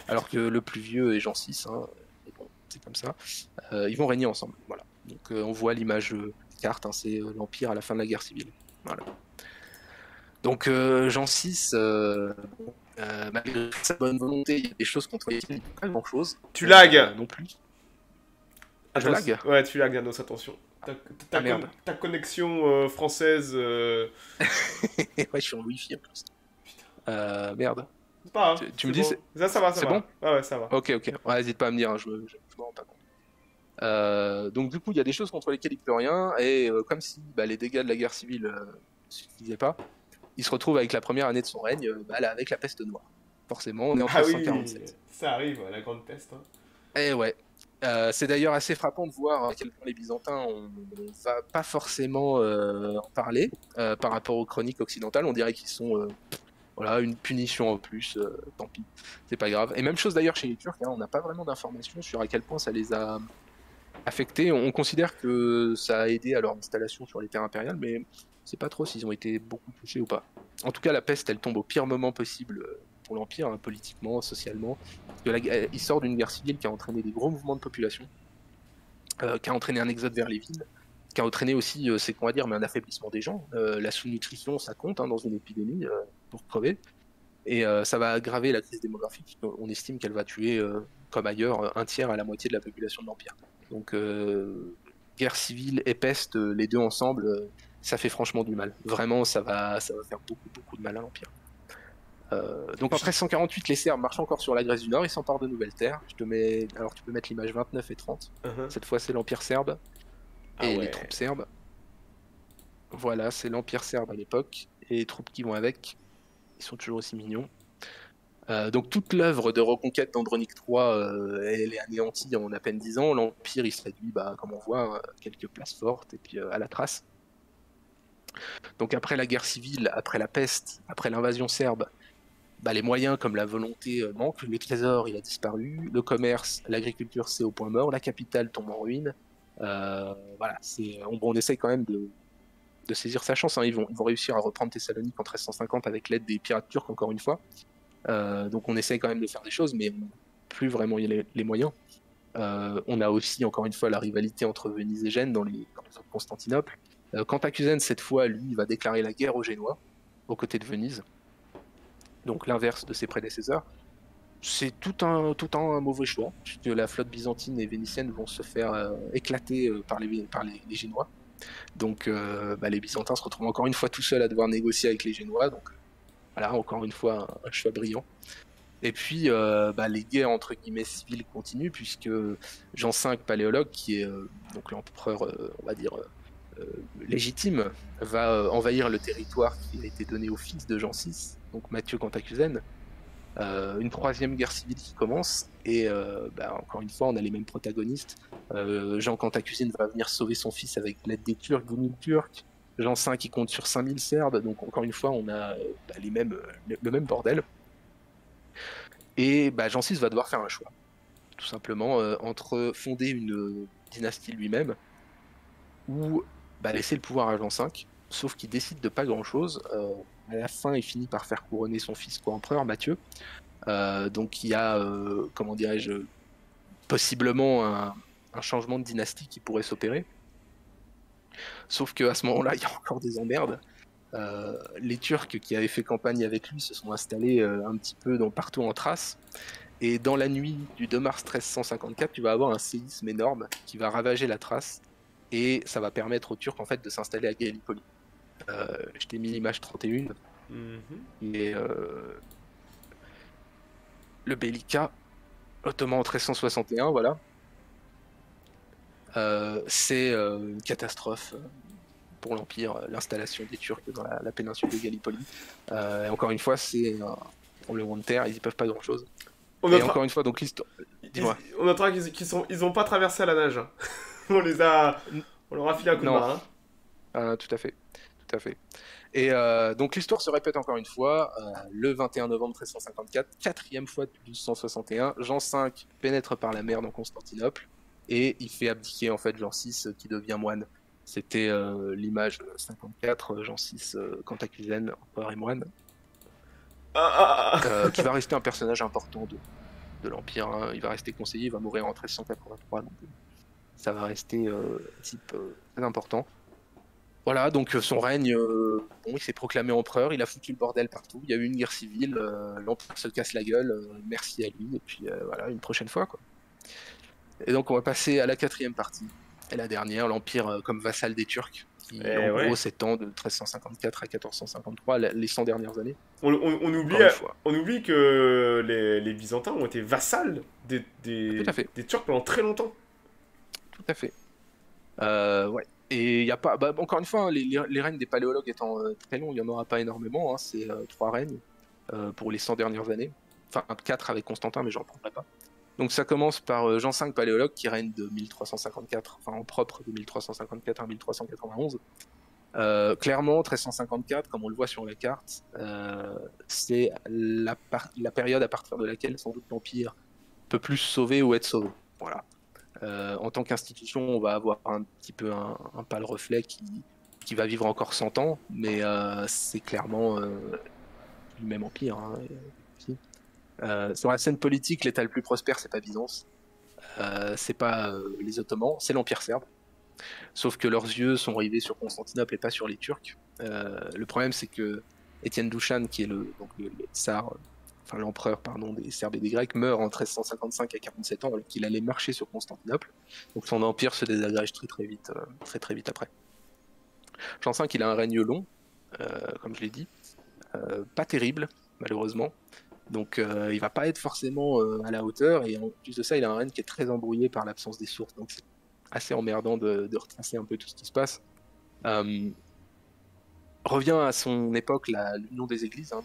alors que le plus vieux est Jean VI. Hein. c'est comme ça. ils vont régner ensemble. Voilà. Donc on voit l'image carte, hein, c'est euh, l'Empire à la fin de la guerre civile. Voilà. Donc euh, Jean VI, euh, malgré sa bonne volonté, il y a des choses contre lesquelles il pas grand chose. Tu lagues Non plus. Ah, je lag Ouais, tu lagues, Danos, attention. Ta, ta, ah, ta connexion française. ouais, je suis en wifi en plus. Euh, merde. Pas, tu, me dis. Ça, ça va, ça va. bon? Ouais, ouais, ça va. Ok, ok. Ouais, n'hésite pas à me dire, hein, je, je, je rends pas compte. Euh, donc du coup, il y a des choses contre lesquelles il peut rien, et euh, comme si bah, les dégâts de la guerre civile ne euh, suffisaient pas, il se retrouve avec la première année de son règne, bah, avec la peste noire. Forcément, on est en 1347. Ah ça arrive, la grande peste. Hein. Et eh ouais. c'est d'ailleurs assez frappant de voir à quel point les Byzantins, on, va pas forcément en parler par rapport aux chroniques occidentales. On dirait qu'ils sont Voilà, une punition en plus, tant pis, c'est pas grave. Et même chose d'ailleurs chez les Turcs, hein, on n'a pas vraiment d'informations sur à quel point ça les a affectés. On considère que ça a aidé à leur installation sur les terres impériales, mais c'est pas trop s'ils ont été beaucoup touchés ou pas. En tout cas, la peste, elle tombe au pire moment possible pour l'Empire, hein, politiquement, socialement. il sort d'une guerre civile qui a entraîné des gros mouvements de population, qui a entraîné un exode vers les villes, qui a entraîné aussi, euh, c'est qu'on va dire, mais un affaiblissement des gens. Euh, la sous-nutrition, ça compte hein, dans une épidémie euh, pour crever. Et ça va aggraver la crise démographique. On estime qu'elle va tuer, comme ailleurs, un tiers à la moitié de la population de l'Empire. Donc, guerre civile et peste, les deux ensemble, ça fait franchement du mal. Vraiment, ça va, ça va faire beaucoup, beaucoup de mal à l'Empire. donc après 148, les Serbes marchent encore sur la Grèce du Nord, ils s'emparent de nouvelles terres. Je te mets, alors tu peux mettre l'image 29 et 30. Uh-huh. Cette fois c'est l'Empire serbe. Ah et les troupes serbes. Voilà, c'est l'Empire serbe à l'époque. Et les troupes qui vont avec, ils sont toujours aussi mignons. Euh, donc toute l'œuvre de reconquête d'Andronic III, euh, elle est anéantie en à peine 10 ans. L'Empire, il se réduit, bah, comme on voit, quelques places fortes et puis euh, à la trace. Donc après la guerre civile, après la peste, après l'invasion serbe, bah, les moyens comme la volonté manquent. Le trésor, il a disparu. Le commerce, l'agriculture, c'est au point mort. La capitale tombe en ruine. Voilà, on, on, essaye quand même de, saisir sa chance. Hein. Ils, vont, réussir à reprendre Thessalonique en 1350 avec l'aide des pirates turcs, encore une fois. Euh, donc on essaye quand même de faire des choses, mais plus vraiment les, les moyens. Euh, on a aussi, encore une fois, la rivalité entre Venise et Gênes dans les, dans Constantinople. Euh, Cantacuzène, cette fois, lui, va déclarer la guerre aux Génois, aux côtés de Venise. Donc l'inverse de ses prédécesseurs c'est tout un, tout un mauvais choix, la flotte byzantine et vénitienne vont se faire euh, éclater par, les, les, Génois. Donc bah, les Byzantins se retrouvent encore une fois tout seuls à devoir négocier avec les Génois. Voilà, encore une fois, un, choix brillant. Et puis bah, les guerres entre guillemets civiles continuent, puisque Jean V, paléologue, qui est donc l'empereur, on va dire, légitime, va envahir le territoire qui a été donné au fils de Jean VI, donc Mathieu Cantacuzène. Euh, une troisième guerre civile qui commence, et euh, bah, encore une fois, on a les mêmes protagonistes. Euh, Jean Cantacuzène va venir sauver son fils avec l'aide des Turcs, 10 000 Turcs. Jean V qui compte sur 5000 Serbes, donc encore une fois, on a bah, les mêmes, le même bordel. Et bah, Jean VI va devoir faire un choix, tout simplement, entre fonder une dynastie lui-même ou laisser le pouvoir à Jean V, sauf qu'il décide de pas grand-chose à la fin, il finit par faire couronner son fils co-empereur, Mathieu. Euh, donc il y a, euh, comment dirais-je, possiblement un, changement de dynastie qui pourrait s'opérer. Sauf qu'à ce moment-là, il y a encore des emmerdes. Euh, les Turcs qui avaient fait campagne avec lui se sont installés un petit peu dans, partout en Thrace. Et dans la nuit du 2 mars 1354, tu vas avoir un séisme énorme qui va ravager la Thrace. Et ça va permettre aux Turcs en fait, de s'installer à Gallipoli. Euh, je t'ai mis l'image 31. Mm Et le Bellica, Ottoman en 1361, voilà. Euh, c'est euh, une catastrophe pour l'Empire, l'installation des Turcs dans la, péninsule de Gallipoli. encore une fois, c'est pour le de terre, ils n'y peuvent pas grand-chose. Et encore une fois, donc l'histoire. On notera qu'ils sont, ils ont pas traversé à la nage. on les a, on leur a filé un coup de main. Hein. tout à fait tout à fait. Et euh, donc l'histoire se répète encore une fois, euh, le 21 novembre 1354, quatrième fois depuis 1261, Jean V pénètre par la mer dans Constantinople et il fait abdiquer en fait Jean VI qui devient moine. C'était euh, l'image 54, Jean VI Cantacuzène, empereur et moine, ah, ah, ah. qui va rester un personnage important de, de l'Empire. Hein. Il va rester conseiller, il va mourir en 1383, donc ça va rester un type très important. Voilà, donc euh, son règne, euh, bon, il s'est proclamé empereur, il a foutu le bordel partout, il y a eu une guerre civile, euh, l'empereur se casse la gueule, merci à lui, et puis voilà, une prochaine fois quoi. Et donc on va passer à la quatrième partie, et la dernière, l'empire comme vassal des Turcs, qui eh en gros s'étend de 1354 à 1453, les 100 dernières années. On, oublie, on oublie que les, Byzantins ont été vassals des, des, des Turcs pendant très longtemps. Tout à fait. ouais. Et il a pas, bah, encore une fois, hein, les, règnes des paléologues étant euh, très longs, il n'y en aura pas énormément. Hein, c'est euh, trois règnes euh, pour les 100 dernières années. Enfin, quatre avec Constantin, mais j'en prendrai pas. Donc ça commence par Jean V paléologue qui règne de 1354, enfin en propre de 1354 à 1391. Euh, clairement, 1354, comme on le voit sur la carte, euh, c'est la, période à partir de laquelle sans doute l'Empire peut plus sauver ou être sauvé. Voilà. Euh, en tant qu'institution, on va avoir un petit peu un, pâle reflet qui, qui, va vivre encore 100 ans, mais c'est clairement le même empire. Hein, sur la scène politique, l'État le plus prospère, c'est pas Byzance, c'est pas les Ottomans, c'est l'Empire serbe. Sauf que leurs yeux sont rivés sur Constantinople et pas sur les Turcs. Euh, le problème, c'est que Étienne Douchan, qui est le, donc enfin l'empereur pardon des Serbes et des Grecs, meurt en 1355 à 47 ans, alors qu'il allait marcher sur Constantinople. Donc son empire se désagrège très très vite, euh, très très vite après. Jean V, il a un règne long, euh, comme je l'ai dit, pas terrible malheureusement. Donc il va pas être forcément à la hauteur et en plus de ça, il a un règne qui est très embrouillé par l'absence des sources. Donc assez emmerdant de, retracer un peu tout ce qui se passe. Euh, revient à son époque l'union des églises, hein,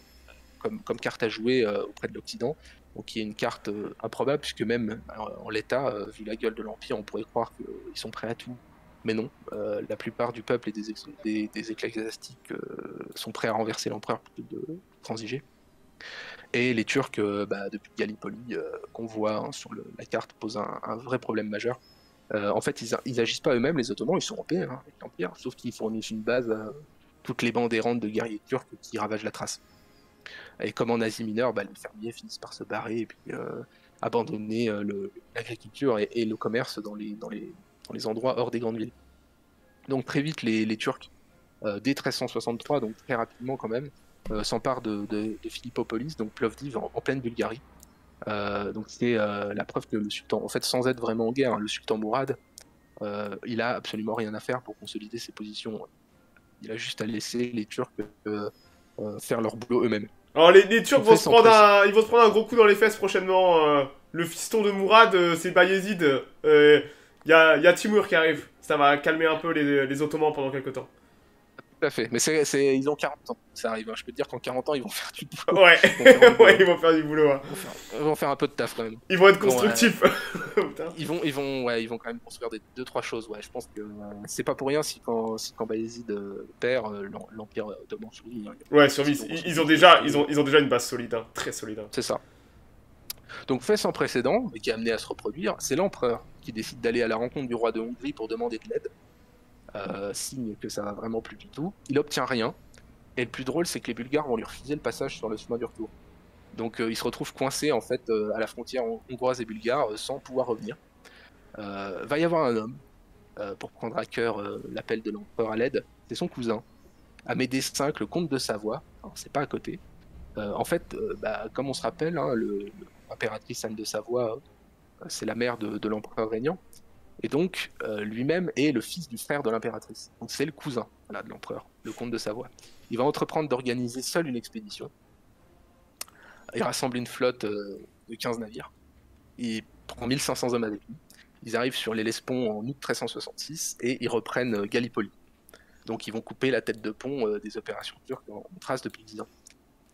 comme, carte à jouer euh, auprès de l'Occident, donc qui est une carte euh, improbable, puisque même en l'état, vu la gueule de l'Empire, on pourrait croire qu'ils sont prêts à tout. Mais non, la plupart du peuple et des, des, des ecclésiastiques sont prêts à renverser l'empereur plutôt que de transiger. Et les Turcs, bah, depuis Gallipoli, qu'on voit hein, sur la carte, posent un, vrai problème majeur. Euh, en fait, ils, ils, agissent pas eux-mêmes, les Ottomans, ils sont européens, hein, avec l'Empire, sauf qu'ils fournissent une base à toutes les bandes errantes de guerriers turcs qui ravagent la trace. Et comme en Asie mineure, bah, les fermiers finissent par se barrer et puis euh, abandonner euh, l'agriculture et, le commerce dans les, endroits hors des grandes villes. Donc très vite, les Turcs, dès 1363, donc très rapidement quand même, s'emparent de, de, de, Philippopolis, donc Plovdiv en pleine Bulgarie, euh, donc c'est euh, la preuve que le sultan, en fait, sans être vraiment en guerre, hein, le sultan Mourad, euh, il a absolument rien à faire pour consolider ses positions. Il a juste à laisser les Turcs faire leur boulot eux-mêmes. Alors les, Turcs vont se, prendre un, ils vont se prendre un gros coup dans les fesses prochainement. le fiston de Mourad, c'est Bayezid. Il y a, y, a, Timur qui arrive. Ça va calmer un peu les, les Ottomans pendant quelques temps à fait. Mais c'est, ils ont 40 ans, ça arrive. Hein. Je peux te dire qu'en 40 ans, ils vont faire du boulot. Ouais, ils vont faire, du boulot. Hein. Ils, vont faire, un peu de taf quand même. Ils vont être constructifs. ils, vont, ils, vont, ouais, ils vont quand même construire des, deux, trois choses. Ouais. Je pense que euh, c'est pas pour rien si quand, si quand Bayezid euh, perd, euh, l'Empire ottoman survit. Hein. Ouais, survit. Ils, ont déjà, ils, ont, ils ont déjà une base solide, hein. très solide. C'est ça. Donc, fait sans précédent, mais qui est amené à se reproduire, c'est l'empereur qui décide d'aller à la rencontre du roi de Hongrie pour demander de l'aide. Euh, signe que ça va vraiment plus du tout. Il obtient rien. Et le plus drôle, c'est que les Bulgares vont lui refuser le passage sur le chemin du retour. Donc euh, il se retrouve coincé en fait euh, à la frontière hongroise et bulgare sans pouvoir revenir. va y avoir un homme pour prendre à cœur l'appel de l'empereur à l'aide. C'est son cousin, Amédée V, le comte de Savoie. C'est pas à côté. en fait, bah, comme on se rappelle, hein, l'impératrice Anne de Savoie, c'est la mère de, de l'empereur régnant. Et donc, euh, lui-même est le fils du frère de l'impératrice. Donc, c'est le cousin de l'empereur, le comte de Savoie. Il va entreprendre d'organiser seul une expédition. Il rassemble une flotte euh, de 15 navires. Il prend 1500 hommes avec lui. Ils arrivent sur l'Hellespont en août 1366 et ils reprennent euh, Gallipoli. Donc, ils vont couper la tête de pont des opérations turques en trace depuis 10 ans.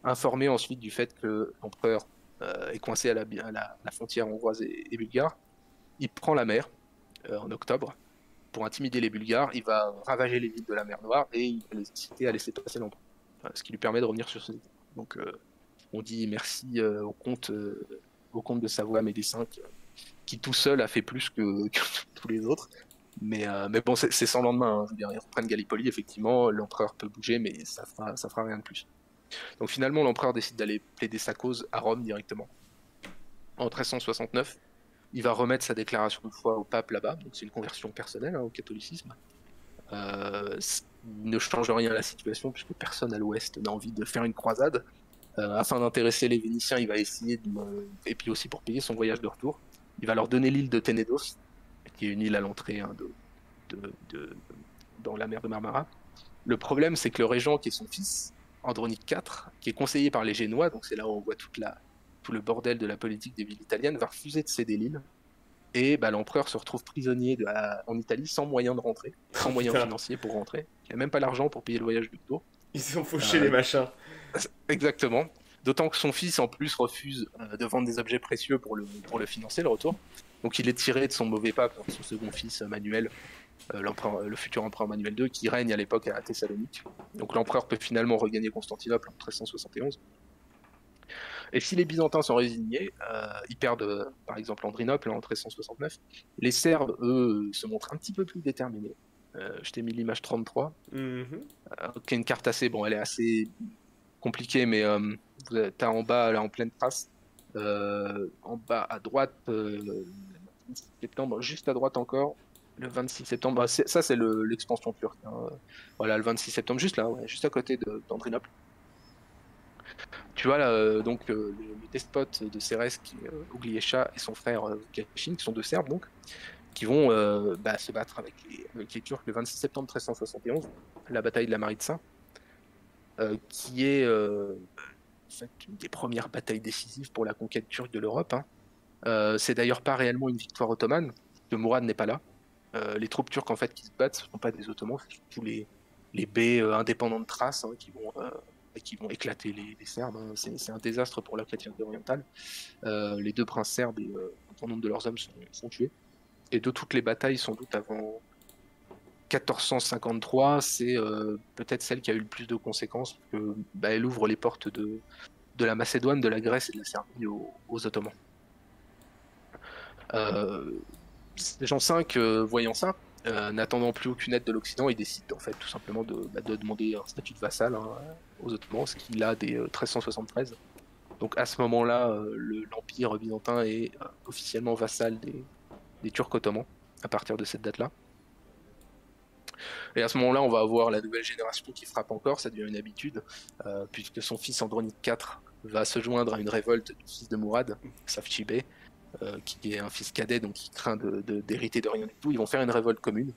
Informé ensuite du fait que l'empereur est coincé à la, frontière hongroise et bulgare, il prend la mer en octobre. Pour intimider les Bulgares, il va ravager les villes de la mer Noire et il va les inciter à laisser passer l'empereur. Ce qui lui permet de revenir sur ses états. Donc euh, on dit merci euh, au comte, au comte de Savoie Médécin qui, tout seul a fait plus que, tous les autres. Mais, mais bon, c'est sans lendemain. Hein. Je veux dire, ils reprennent Gallipoli, effectivement, l'empereur peut bouger, mais ça fera, ça fera rien de plus. Donc finalement, l'empereur décide d'aller plaider sa cause à Rome directement. En 1369, il va remettre sa déclaration de foi au pape là-bas, donc c'est une conversion personnelle hein, au catholicisme. Euh, il ne change rien à la situation puisque personne à l'ouest n'a envie de faire une croisade. Euh, afin d'intéresser les Vénitiens, il va essayer de, et puis aussi pour payer son voyage de retour, il va leur donner l'île de Tenedos, qui est une île à l'entrée hein, de, dans la mer de Marmara. Le problème, c'est que le régent qui est son fils, Andronique IV, qui est conseillé par les Génois, donc c'est là où on voit toute la, le bordel de la politique des villes italiennes, va refuser de céder l'île. Et bah, l'empereur se retrouve prisonnier de, en Italie sans moyen de rentrer, sans moyen financier pour rentrer. Il n'a même pas l'argent pour payer le voyage du tour. Ils se sont fauchés les machins. Exactement. D'autant que son fils en plus refuse euh, de vendre des objets précieux pour le, pour le financer, le retour. Donc il est tiré de son mauvais pas par son second fils Manuel, le futur empereur Manuel II, qui règne à l'époque à Thessalonique. Donc l'empereur peut finalement regagner Constantinople en 1371. Et si les Byzantins sont résignés, ils perdent par exemple Andrinople en 1369. Les Serbes, eux, se montrent un petit peu plus déterminés. je t'ai mis l'image 33, mm qui est une carte assez, bon, elle est assez compliquée, mais tu as en bas, là, en pleine trace, euh, en bas à droite, euh, septembre, juste à droite encore, le 26 septembre. Bah, ça, c'est l'expansion turque. Hein. Voilà, le 26 septembre, juste là, juste à côté d'Andrinople. Tu vois là, euh, donc le, despote de Cérès, qui Ougliesha et son frère Kashin, qui sont deux Serbes donc, qui vont bah, se battre avec les, Turcs le 26 septembre 1371, la bataille de la Maritsa, qui est une des premières batailles décisives pour la conquête turque de l'Europe. Hein. Euh, c'est d'ailleurs pas réellement une victoire ottomane, que Mourad n'est pas là. Euh, les troupes turques en fait qui se battent, ce ne sont pas des Ottomans, c'est surtout les, les baies euh, indépendants de Thrace hein, qui, vont, qui vont éclater les, Serbes. Hein. C'est, un désastre pour la chrétienté orientale. les deux princes serbes et un grand nombre de leurs hommes sont, tués. Et de toutes les batailles, sans doute avant 1453, c'est euh, peut-être celle qui a eu le plus de conséquences, que bah, elle ouvre les portes de, de la Macédoine, de la Grèce et de la Serbie aux, Ottomans. Euh, Jean V, euh, voyant ça, euh, n'attendant plus aucune aide de l'Occident, il décide en fait tout simplement de, bah, demander un statut de vassal hein, aux Ottomans, ce qu'il a dès 1373. Donc à ce moment-là, l'Empire byzantin est officiellement vassal des, Turcs ottomans à partir de cette date-là. Et à ce moment-là, on va avoir la nouvelle génération qui frappe encore, ça devient une habitude, euh, puisque son fils Andronique IV va se joindre à une révolte du fils de Mourad, Safchibé, euh, qui est un fils cadet, donc qui craint d'hériter de, rien du tout. Ils vont faire une révolte commune,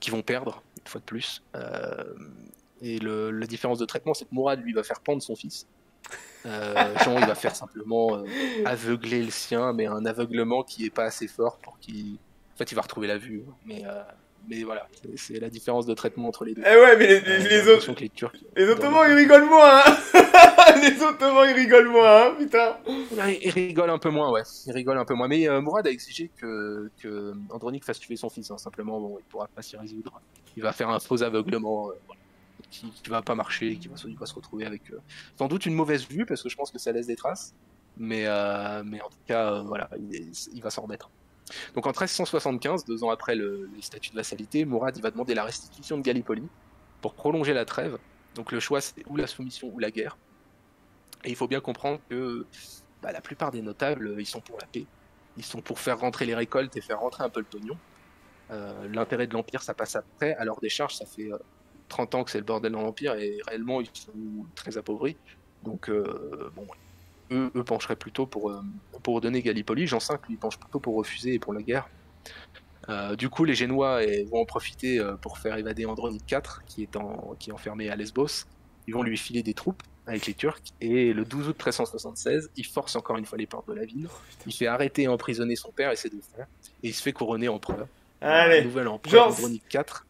qui vont perdre, une fois de plus. Euh, et la différence de traitement, c'est que Mourad, lui, va faire pendre son fils. Jean, il va faire simplement aveugler le sien, mais un aveuglement qui est pas assez fort pour qu'il. En fait, il va retrouver la vue, mais mais voilà, c'est la différence de traitement entre les deux. Eh ouais, mais les, les, les autres. Les, Turcs, les Ottomans, ils rigolent moins, hein Les Ottomans, ils rigolent moins, hein, putain Ils rigolent un peu moins, ouais. Ils rigolent un peu moins. Mais euh, Mourad a exigé que, que Andronique fasse tuer son fils. Hein. Simplement, bon, il pourra pas s'y résoudre. Il va faire un faux aveuglement. Euh, qui, qui, va pas marcher, qui va, se retrouver avec euh, sans doute une mauvaise vue parce que je pense que ça laisse des traces, mais, mais en tout cas, voilà, il, va s'en remettre. Donc en 1375, deux ans après le, statut de vassalité, Mourad il va demander la restitution de Gallipoli pour prolonger la trêve. Donc le choix c'est ou la soumission ou la guerre. Et il faut bien comprendre que bah, la plupart des notables, ils sont pour la paix. Ils sont pour faire rentrer les récoltes et faire rentrer un peu le pognon. Euh, l'intérêt de l'Empire, ça passe après. Alors des charges, ça fait 30 euh, ans que c'est le bordel dans l'Empire et réellement, ils sont très appauvris. Donc, euh, bon, eux, pencheraient plutôt pour, euh, pour donner Gallipoli. Jean V, lui, penche plutôt pour refuser et pour la guerre. Euh, du coup, les Génois vont en profiter pour faire évader Andronique IV, qui est, en, qui est enfermé à Lesbos. Ils vont lui filer des troupes avec les Turcs. Et le 12 août 1376, il force encore une fois les portes de la ville. Il fait arrêter et emprisonner son père et ses deux frères. Et il se fait couronner empereur. Allez. Nouvel empereur Andronique IV.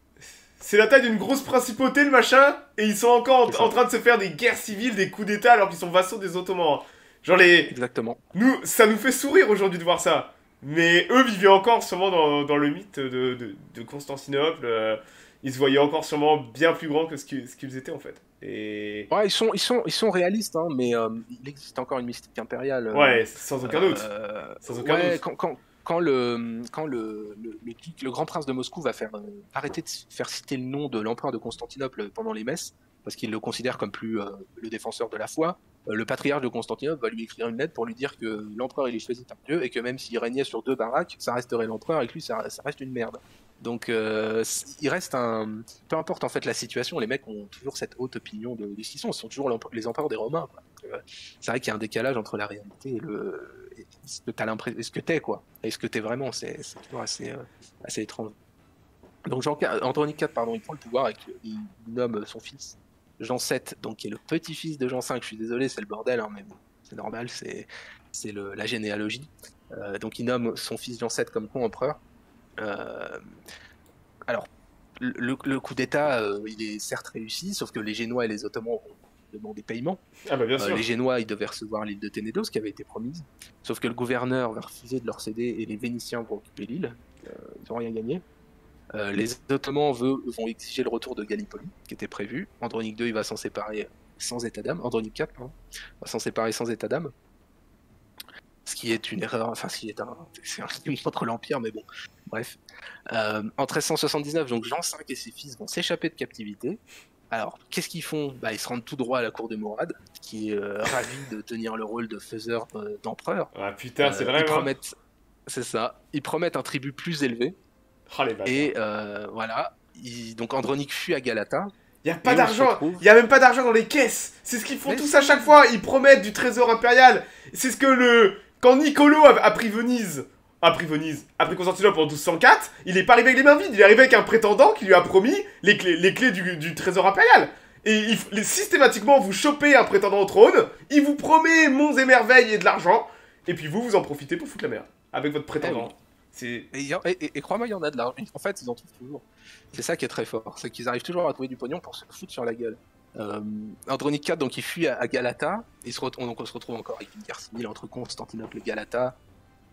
C'est la taille d'une grosse principauté, le machin. Et ils sont encore en, en, train de se faire des guerres civiles, des coups d'état, alors qu'ils sont vassaux des Ottomans. Genre les. Exactement. Nous, ça nous fait sourire aujourd'hui de voir ça. Mais eux vivaient encore sûrement dans, dans le mythe de, de, de Constantinople. Euh, ils se voyaient encore sûrement bien plus grands que ce qu'ils étaient en fait. Et... Ouais, ils sont, ils sont, ils sont réalistes, hein, mais euh, il existe encore une mystique impériale. Euh, ouais, sans aucun doute. sans aucun ouais, Quand, quand, quand, le, grand prince de Moscou va faire arrêter de faire citer le nom de l'empereur de Constantinople pendant les messes, parce qu'il le considère comme plus le défenseur de la foi, euh, le patriarche de Constantinople va lui écrire une lettre pour lui dire que l'empereur est choisi par Dieu et que même s'il régnait sur deux baraques, ça resterait l'empereur et que lui ça, reste une merde. Donc euh, il reste un... Peu importe en fait la situation, les mecs ont toujours cette haute opinion de, de ce sont, ils sont toujours les empereurs des Romains. Euh, c'est vrai qu'il y a un décalage entre la réalité et le... ce que t'as l'impression... ce que t'es quoi, et ce que t'es vraiment, c'est toujours assez, assez étrange. Donc Jean... Anthony IV, pardon, il prend le pouvoir et il nomme son fils Jean VII, donc qui est le petit-fils de Jean V, je suis désolé, c'est le bordel, hein, mais c'est normal, c'est, c'est la généalogie. Euh, donc il nomme son fils Jean VII comme co-empereur. Euh, alors, le, coup d'État, euh, il est certes réussi, sauf que les Génois et les Ottomans ont demandé paiement. Ah bah bien sûr. les Génois, ils devaient recevoir l'île de Ténédos, qui avait été promise, sauf que le gouverneur va refuser de leur céder et les Vénitiens vont occuper l'île. ils n'ont rien gagné. les Ottomans vont exiger le retour de Gallipoli, qui était prévu. Andronique II, il va s'en séparer sans état d'âme. Andronique IV, va s'en séparer sans état d'âme. Ce qui est une erreur, enfin, ce qui est un, c'est un crime contre l'Empire, mais bon, bref. en 1379, donc Jean V et ses fils vont s'échapper de captivité. Alors, qu'est-ce qu'ils font? Bah, Ils se rendent tout droit à la cour de Mourad, qui est euh, ravi de tenir le rôle de faiseur euh, d'empereur. Ah putain, c'est euh, vrai. Ils promettent, c'est ça. Ils promettent un tribut plus élevé. Oh, les et voilà. donc Andronique fuit à Galata. Il n'y a pas d'argent, il y a même pas d'argent dans les caisses. C'est ce qu'ils font tous à chaque fois. Ils promettent du trésor impérial. C'est ce que le quand Nicolo a pris Venise après Venise, après Constantinople en 1204, il est pas arrivé avec les mains vides, il est arrivé avec un prétendant qui lui a promis les clés, les clés du, trésor impérial. Et il, systématiquement, vous chopez un prétendant au trône, il vous promet monts et merveilles et de l'argent, et puis vous, vous en profitez pour foutre la merde avec votre prétendant. Et, et, crois-moi, il y en a de l'argent. En fait, ils en trouvent toujours. C'est ça qui est très fort, c'est qu'ils arrivent toujours à trouver du pognon pour se foutre sur la gueule. Euh, Andronique IV, donc il fuit à, Galata, et se donc on se retrouve encore avec une guerre civile entre Constantinople et Galata,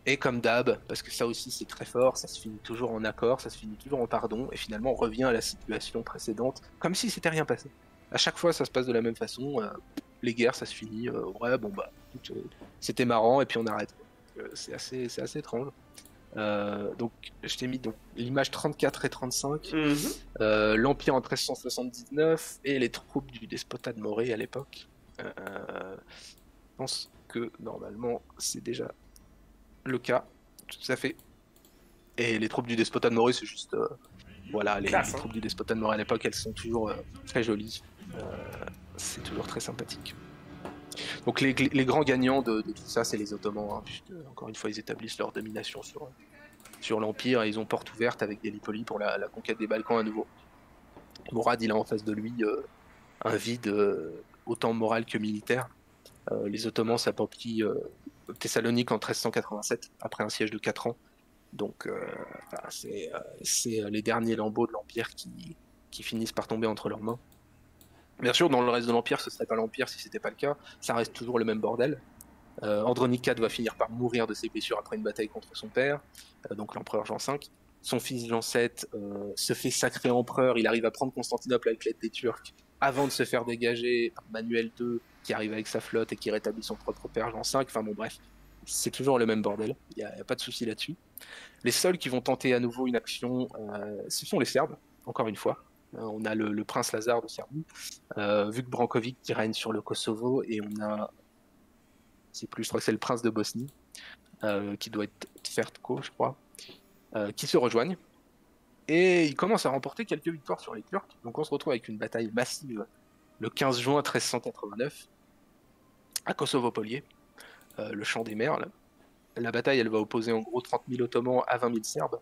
et comme d'hab, parce que ça aussi c'est très fort, ça se finit toujours en accord, ça se finit toujours en pardon, et finalement on revient à la situation précédente, comme si c'était rien passé. À chaque fois ça se passe de la même façon, euh, les guerres ça se finit, euh, ouais bon bah euh, c'était marrant et puis on arrête. c'est assez, c'est assez étrange. donc je t'ai mis donc l'image 34 et 35, mhm. l'Empire en 1379 et les troupes du despotat de Morée à l'époque. je pense que normalement c'est déjà le cas, tout à fait. Et les troupes du despotat de Morée, c'est juste. Euh, voilà, les, hein. troupes du despotat de Morée à l'époque, elles sont toujours euh, très jolies. Euh, c'est toujours très sympathique. Donc les, grands gagnants de, tout ça, c'est les Ottomans, hein, puisque encore une fois, ils établissent leur domination sur, sur l'Empire et ils ont porte ouverte avec Gallipoli pour la, conquête des Balkans à nouveau. Mourad, il a en face de lui un vide autant moral que militaire. les Ottomans s'approprient Thessalonique en 1387, après un siège de 4 ans. Donc euh, c'est euh, les derniers lambeaux de l'Empire qui, qui finissent par tomber entre leurs mains. Bien sûr, dans le reste de l'Empire, ce serait pas l'Empire si c'était pas le cas. Ça reste toujours le même bordel. Euh, Andronique IV va finir par mourir de ses blessures après une bataille contre son père, euh, donc l'empereur Jean V. Son fils Jean VII se fait sacré empereur, il arrive à prendre Constantinople avec l'aide des Turcs avant de se faire dégager par Manuel II qui arrive avec sa flotte et qui rétablit son propre père Jean V. Enfin bon, bref, c'est toujours le même bordel. Il n'y a, pas de souci là-dessus. Les seuls qui vont tenter à nouveau une action, euh, ce sont les Serbes, encore une fois. Euh, on a le, prince Lazare de Serbie, euh, Vuk Brankovic qui règne sur le Kosovo, et on a, c'est plus, je crois que c'est le prince de Bosnie, euh, qui doit être Tvertko, je crois, qui se rejoignent. Et ils commencent à remporter quelques victoires sur les Turcs. Donc on se retrouve avec une bataille massive le 15 juin 1389 à Kosovo-Polier, euh, le champ des mers. La bataille, elle va opposer en gros 30 000 Ottomans à 20 000 Serbes.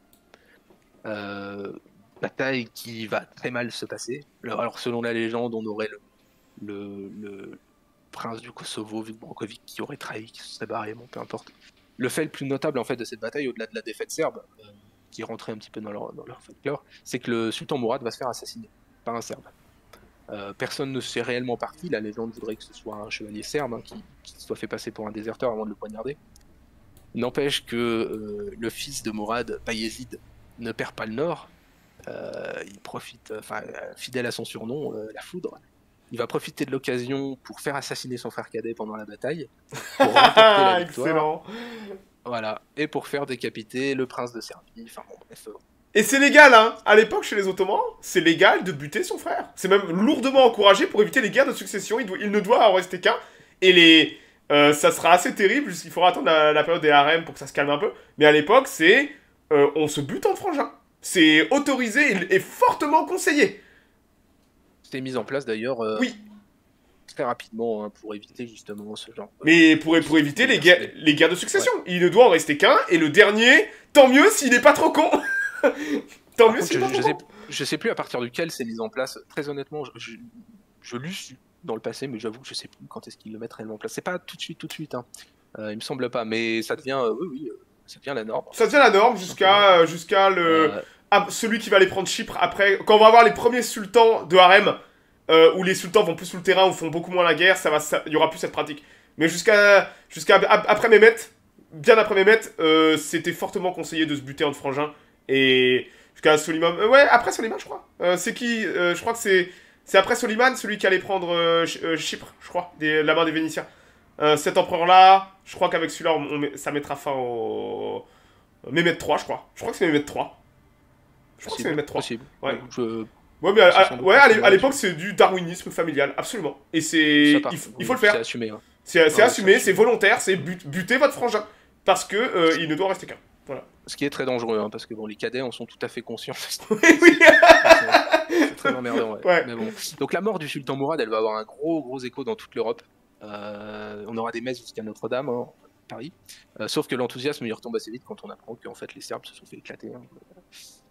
Euh, bataille qui va très mal se passer. Alors, selon la légende, on aurait le, prince du Kosovo, Brankovic, qui aurait trahi, qui se serait barré, bon, peu importe. Le fait le plus notable en fait de cette bataille, au-delà de la défaite serbe, euh, qui rentrait un petit peu dans leur, dans folklore, c'est que le sultan Mourad va se faire assassiner par un serbe. Euh, personne ne sait réellement parti. La légende voudrait que ce soit un chevalier serbe hein, qui, soit fait passer pour un déserteur avant de le poignarder. N'empêche que euh, le fils de Mourad, Bayezid, ne perd pas le nord. Euh, il profite, enfin, fidèle à son surnom, la foudre. Il va profiter de l'occasion pour faire assassiner son frère cadet pendant la bataille, pour la victoire. Voilà, et pour faire décapiter le prince de Serbie. Enfin bon, bref, et c'est légal, hein À l'époque, chez les Ottomans, c'est légal de buter son frère. C'est même lourdement encouragé pour éviter les guerres de succession. Il, ne doit en rester qu'un. Et les... Euh, ça sera assez terrible, Il faudra attendre la, période des harems pour que ça se calme un peu. Mais à l'époque, c'est... Euh, on se bute en frangin. C'est autorisé et, fortement conseillé. C'était mis en place d'ailleurs... Euh, oui. Très rapidement, hein, pour éviter justement ce genre... Mais pour, pour éviter les guerres, les guerres de succession. Il ne doit en rester qu'un. Et le dernier, tant mieux s'il n'est pas trop con Tant mieux, je, je, sais, je sais plus à partir duquel c'est mis en place. Très honnêtement, je, je, l'ai su dans le passé, mais j'avoue que je sais plus quand est-ce qu'ils le mettent réellement en place. C'est pas tout de suite, tout de suite. Hein. Euh, il me semble pas, mais ça devient, euh, oui, oui, euh, ça devient la norme. Ça devient la norme jusqu'à jusqu'à le ah, celui qui va aller prendre Chypre après. Quand on va avoir les premiers sultans de harem, où les sultans vont plus sur le terrain ou font beaucoup moins la guerre, ça va, il y aura plus cette pratique. Mais jusqu'à jusqu'à après Mehmet, bien après Mehmet, c'était fortement conseillé de se buter entre frangins et Jusqu'à Soliman. Euh, ouais, après Soliman, je crois. Euh, c'est qui euh, Je crois que c'est. C'est après Soliman, celui qui allait prendre Ch- Chypre, je crois, des, la main des Vénitiens. Cet empereur-là, je crois qu'avec celui-là, on- on met- ça mettra fin au. Mehmed 3, je crois. Je crois que c'est Mehmed 3. Je crois que c'est Mehmed 3. Possible. Ouais. Je- Ouais, mais à, ouais, l'époque, c'est du darwinisme familial, absolument. Et c'est. Il, faut le C'est faire. assumé. hein. C'est c'est Ouais, assumé, c'est c'est volontaire, c'est but- buter votre frangin. Parce que euh, il ne doit rester qu'un. Voilà. Ce qui est très dangereux, hein, parce que bon, les cadets en sont tout à fait conscients. oui, oui. C'est très emmerdant. Ouais. Ouais. Mais bon. Donc la mort du sultan Mourad, elle va avoir un gros gros écho dans toute l'Europe. Euh, on aura des messes jusqu'à Notre-Dame, hein, Paris. Euh, sauf que l'enthousiasme il retombe assez vite quand on apprend qu'en fait les Serbes se sont fait éclater. hein.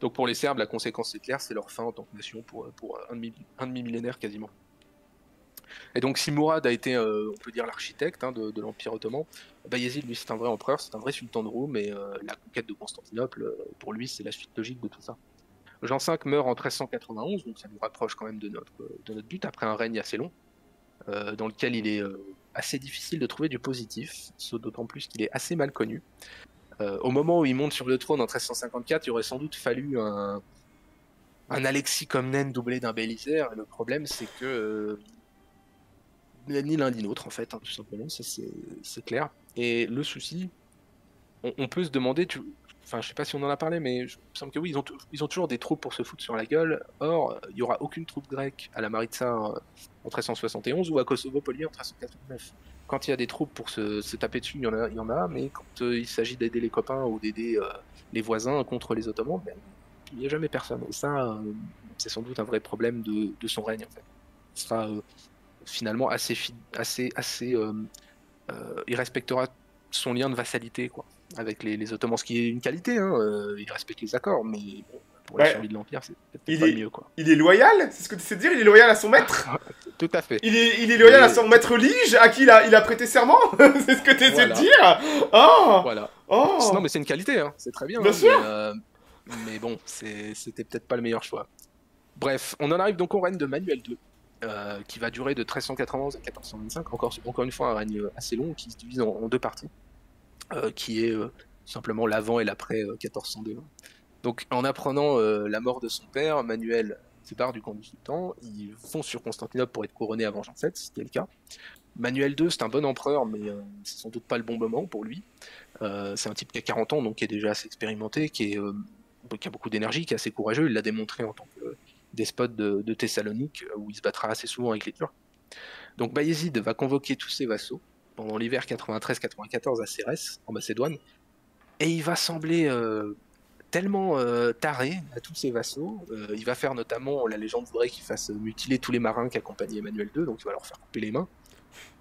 Donc pour les Serbes, la conséquence c'est clair, c'est leur fin en tant que nation pour, pour un, demi, un demi-millénaire quasiment. Et donc si Mourad a été, euh, on peut dire, l'architecte hein, de, l'Empire ottoman, Bayezid, lui, c'est un vrai empereur, c'est un vrai sultan de Roum, et euh, la conquête de Constantinople, euh, pour lui, c'est la suite logique de tout ça. Jean V meurt en 1391, donc ça nous rapproche quand même de notre, but, après un règne assez long, dans lequel il est assez difficile de trouver du positif, d'autant plus qu'il est assez mal connu. Au moment où il monte sur le trône en 1354, il aurait sans doute fallu un, un Alexis Comnène doublé d'un Bélisaire, et le problème c'est que ni l'un ni l'autre en fait, hein, tout simplement, ça c'est clair. Et le souci, on, peut se demander, enfin je sais pas si on en a parlé, mais je- il me semble que oui, ils ont, ils ont toujours des troupes pour se foutre sur la gueule. Or, euh, il y aura aucune troupe grecque à la Maritza euh, en 1371 ou à Kosovo-Poly en 1389. Quand il y a des troupes pour se, taper dessus, il y en a, il y en a mais quand euh, il s'agit d'aider les copains ou d'aider euh, les voisins contre les Ottomans, ben, il n'y a jamais personne. Et ça, euh, c'est sans doute un vrai problème de, son règne en fait. Sera euh, finalement assez, fi- assez, assez, euh, euh, il respectera son lien de vassalité quoi, avec les, les Ottomans, ce qui est une qualité. Hein, euh, il respecte les accords, mais bon, pour la survie de l'empire, c'est peut-être pas est- mieux quoi. Il est loyal C'est ce que tu sais dire Il est loyal à son maître Tout à fait. il est, il est loyal à son maître Lige, à qui il a, il a prêté serment C'est ce que tu essaies Voilà. de dire Oh Voilà. Oh Non, mais c'est une qualité, hein. c'est très bien. Bien hein, sûr. Mais, euh, mais bon, c'était peut-être pas le meilleur choix. Bref, on en arrive donc au règne de Manuel II, euh, qui va durer de 1391 à 1425. Encore, encore une fois, un règne assez long qui se divise en, deux parties, euh, qui est euh, simplement l'avant et l'après euh, 1402. Donc, en apprenant euh, la mort de son père, Manuel se barre du camp du sultan. Il fonce sur Constantinople pour être couronné avant Jean VII, est le cas. Manuel II, c'est un bon empereur, mais euh, c'est sans doute pas le bon moment pour lui. Euh, c'est un type qui a 40 ans, donc qui est déjà assez expérimenté, euh, qui a beaucoup d'énergie, qui est assez courageux. Il l'a démontré en tant que euh, despote de, Thessalonique, euh, où il se battra assez souvent avec les Turcs. Donc Bayezid va convoquer tous ses vassaux pendant l'hiver 93-94 à Cérès, en Macédoine, et il va sembler euh, tellement euh, taré à tous ses vassaux. il va faire notamment, la légende voudrait qu'il fasse mutiler tous les marins qui accompagnaient Emmanuel II, donc il va leur faire couper les mains.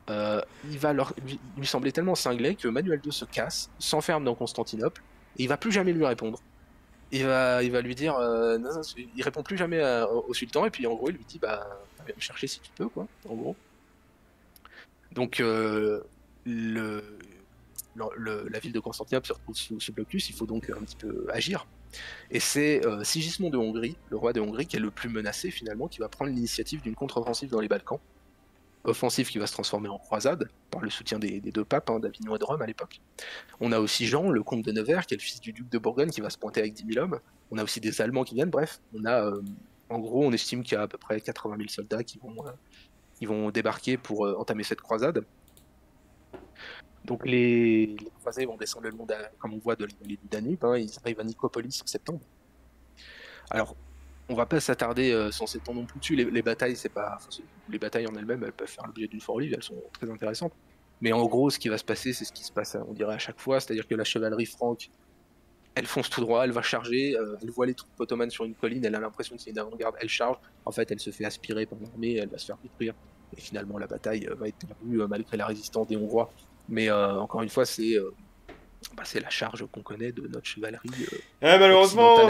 Il va leur, lui, sembler tellement cinglé que Manuel II se casse, s'enferme dans Constantinople, et il va plus jamais lui répondre. Il va, lui dire, euh, il répond plus jamais à- au, sultan, et puis en gros il lui dit, bah, viens me chercher si tu peux, quoi, en gros. Donc euh, la ville de Constantinople se retrouve sous, sous blocus, il faut donc un petit peu agir. Et c'est euh, Sigismond de Hongrie, le roi de Hongrie, qui est le plus menacé finalement, qui va prendre l'initiative d'une contre-offensive dans les Balkans. Offensive qui va se transformer en croisade par le soutien des, deux papes, hein, d'Avignon et de Rome à l'époque. On a aussi Jean, le comte de Nevers, qui est le fils du duc de Bourgogne, qui va se pointer avec 10 000 hommes. On a aussi des Allemands qui viennent, bref. On a, euh, en gros, on estime qu'il y a à peu près 80 000 soldats qui vont, euh, qui vont débarquer pour euh, entamer cette croisade. Donc les, croisés vont descendre le long, comme on voit, de la Danube. hein, ils arrivent à Nicopolis en septembre. Alors, on va pas s'attarder euh, sans s'étendre non plus dessus. Les, les batailles, c'est pas, les batailles en elles-mêmes, elles peuvent faire l'objet d'une foire olive, elles sont très intéressantes. Mais en gros, ce qui va se passer, c'est ce qui se passe, on dirait à chaque fois, c'est-à-dire que la chevalerie franque, elle fonce tout droit, elle va charger, euh, elle voit les troupes ottomanes sur une colline, elle a l'impression que c'est une avant-garde, elle charge. En fait, elle se fait aspirer par l'armée, elle va se faire détruire. Et finalement, la bataille euh, va être perdue malgré la résistance des Hongrois. Mais encore une fois, c'est bah, c'est la charge qu'on connaît de notre chevalerie. euh, Ouais, malheureusement, hein.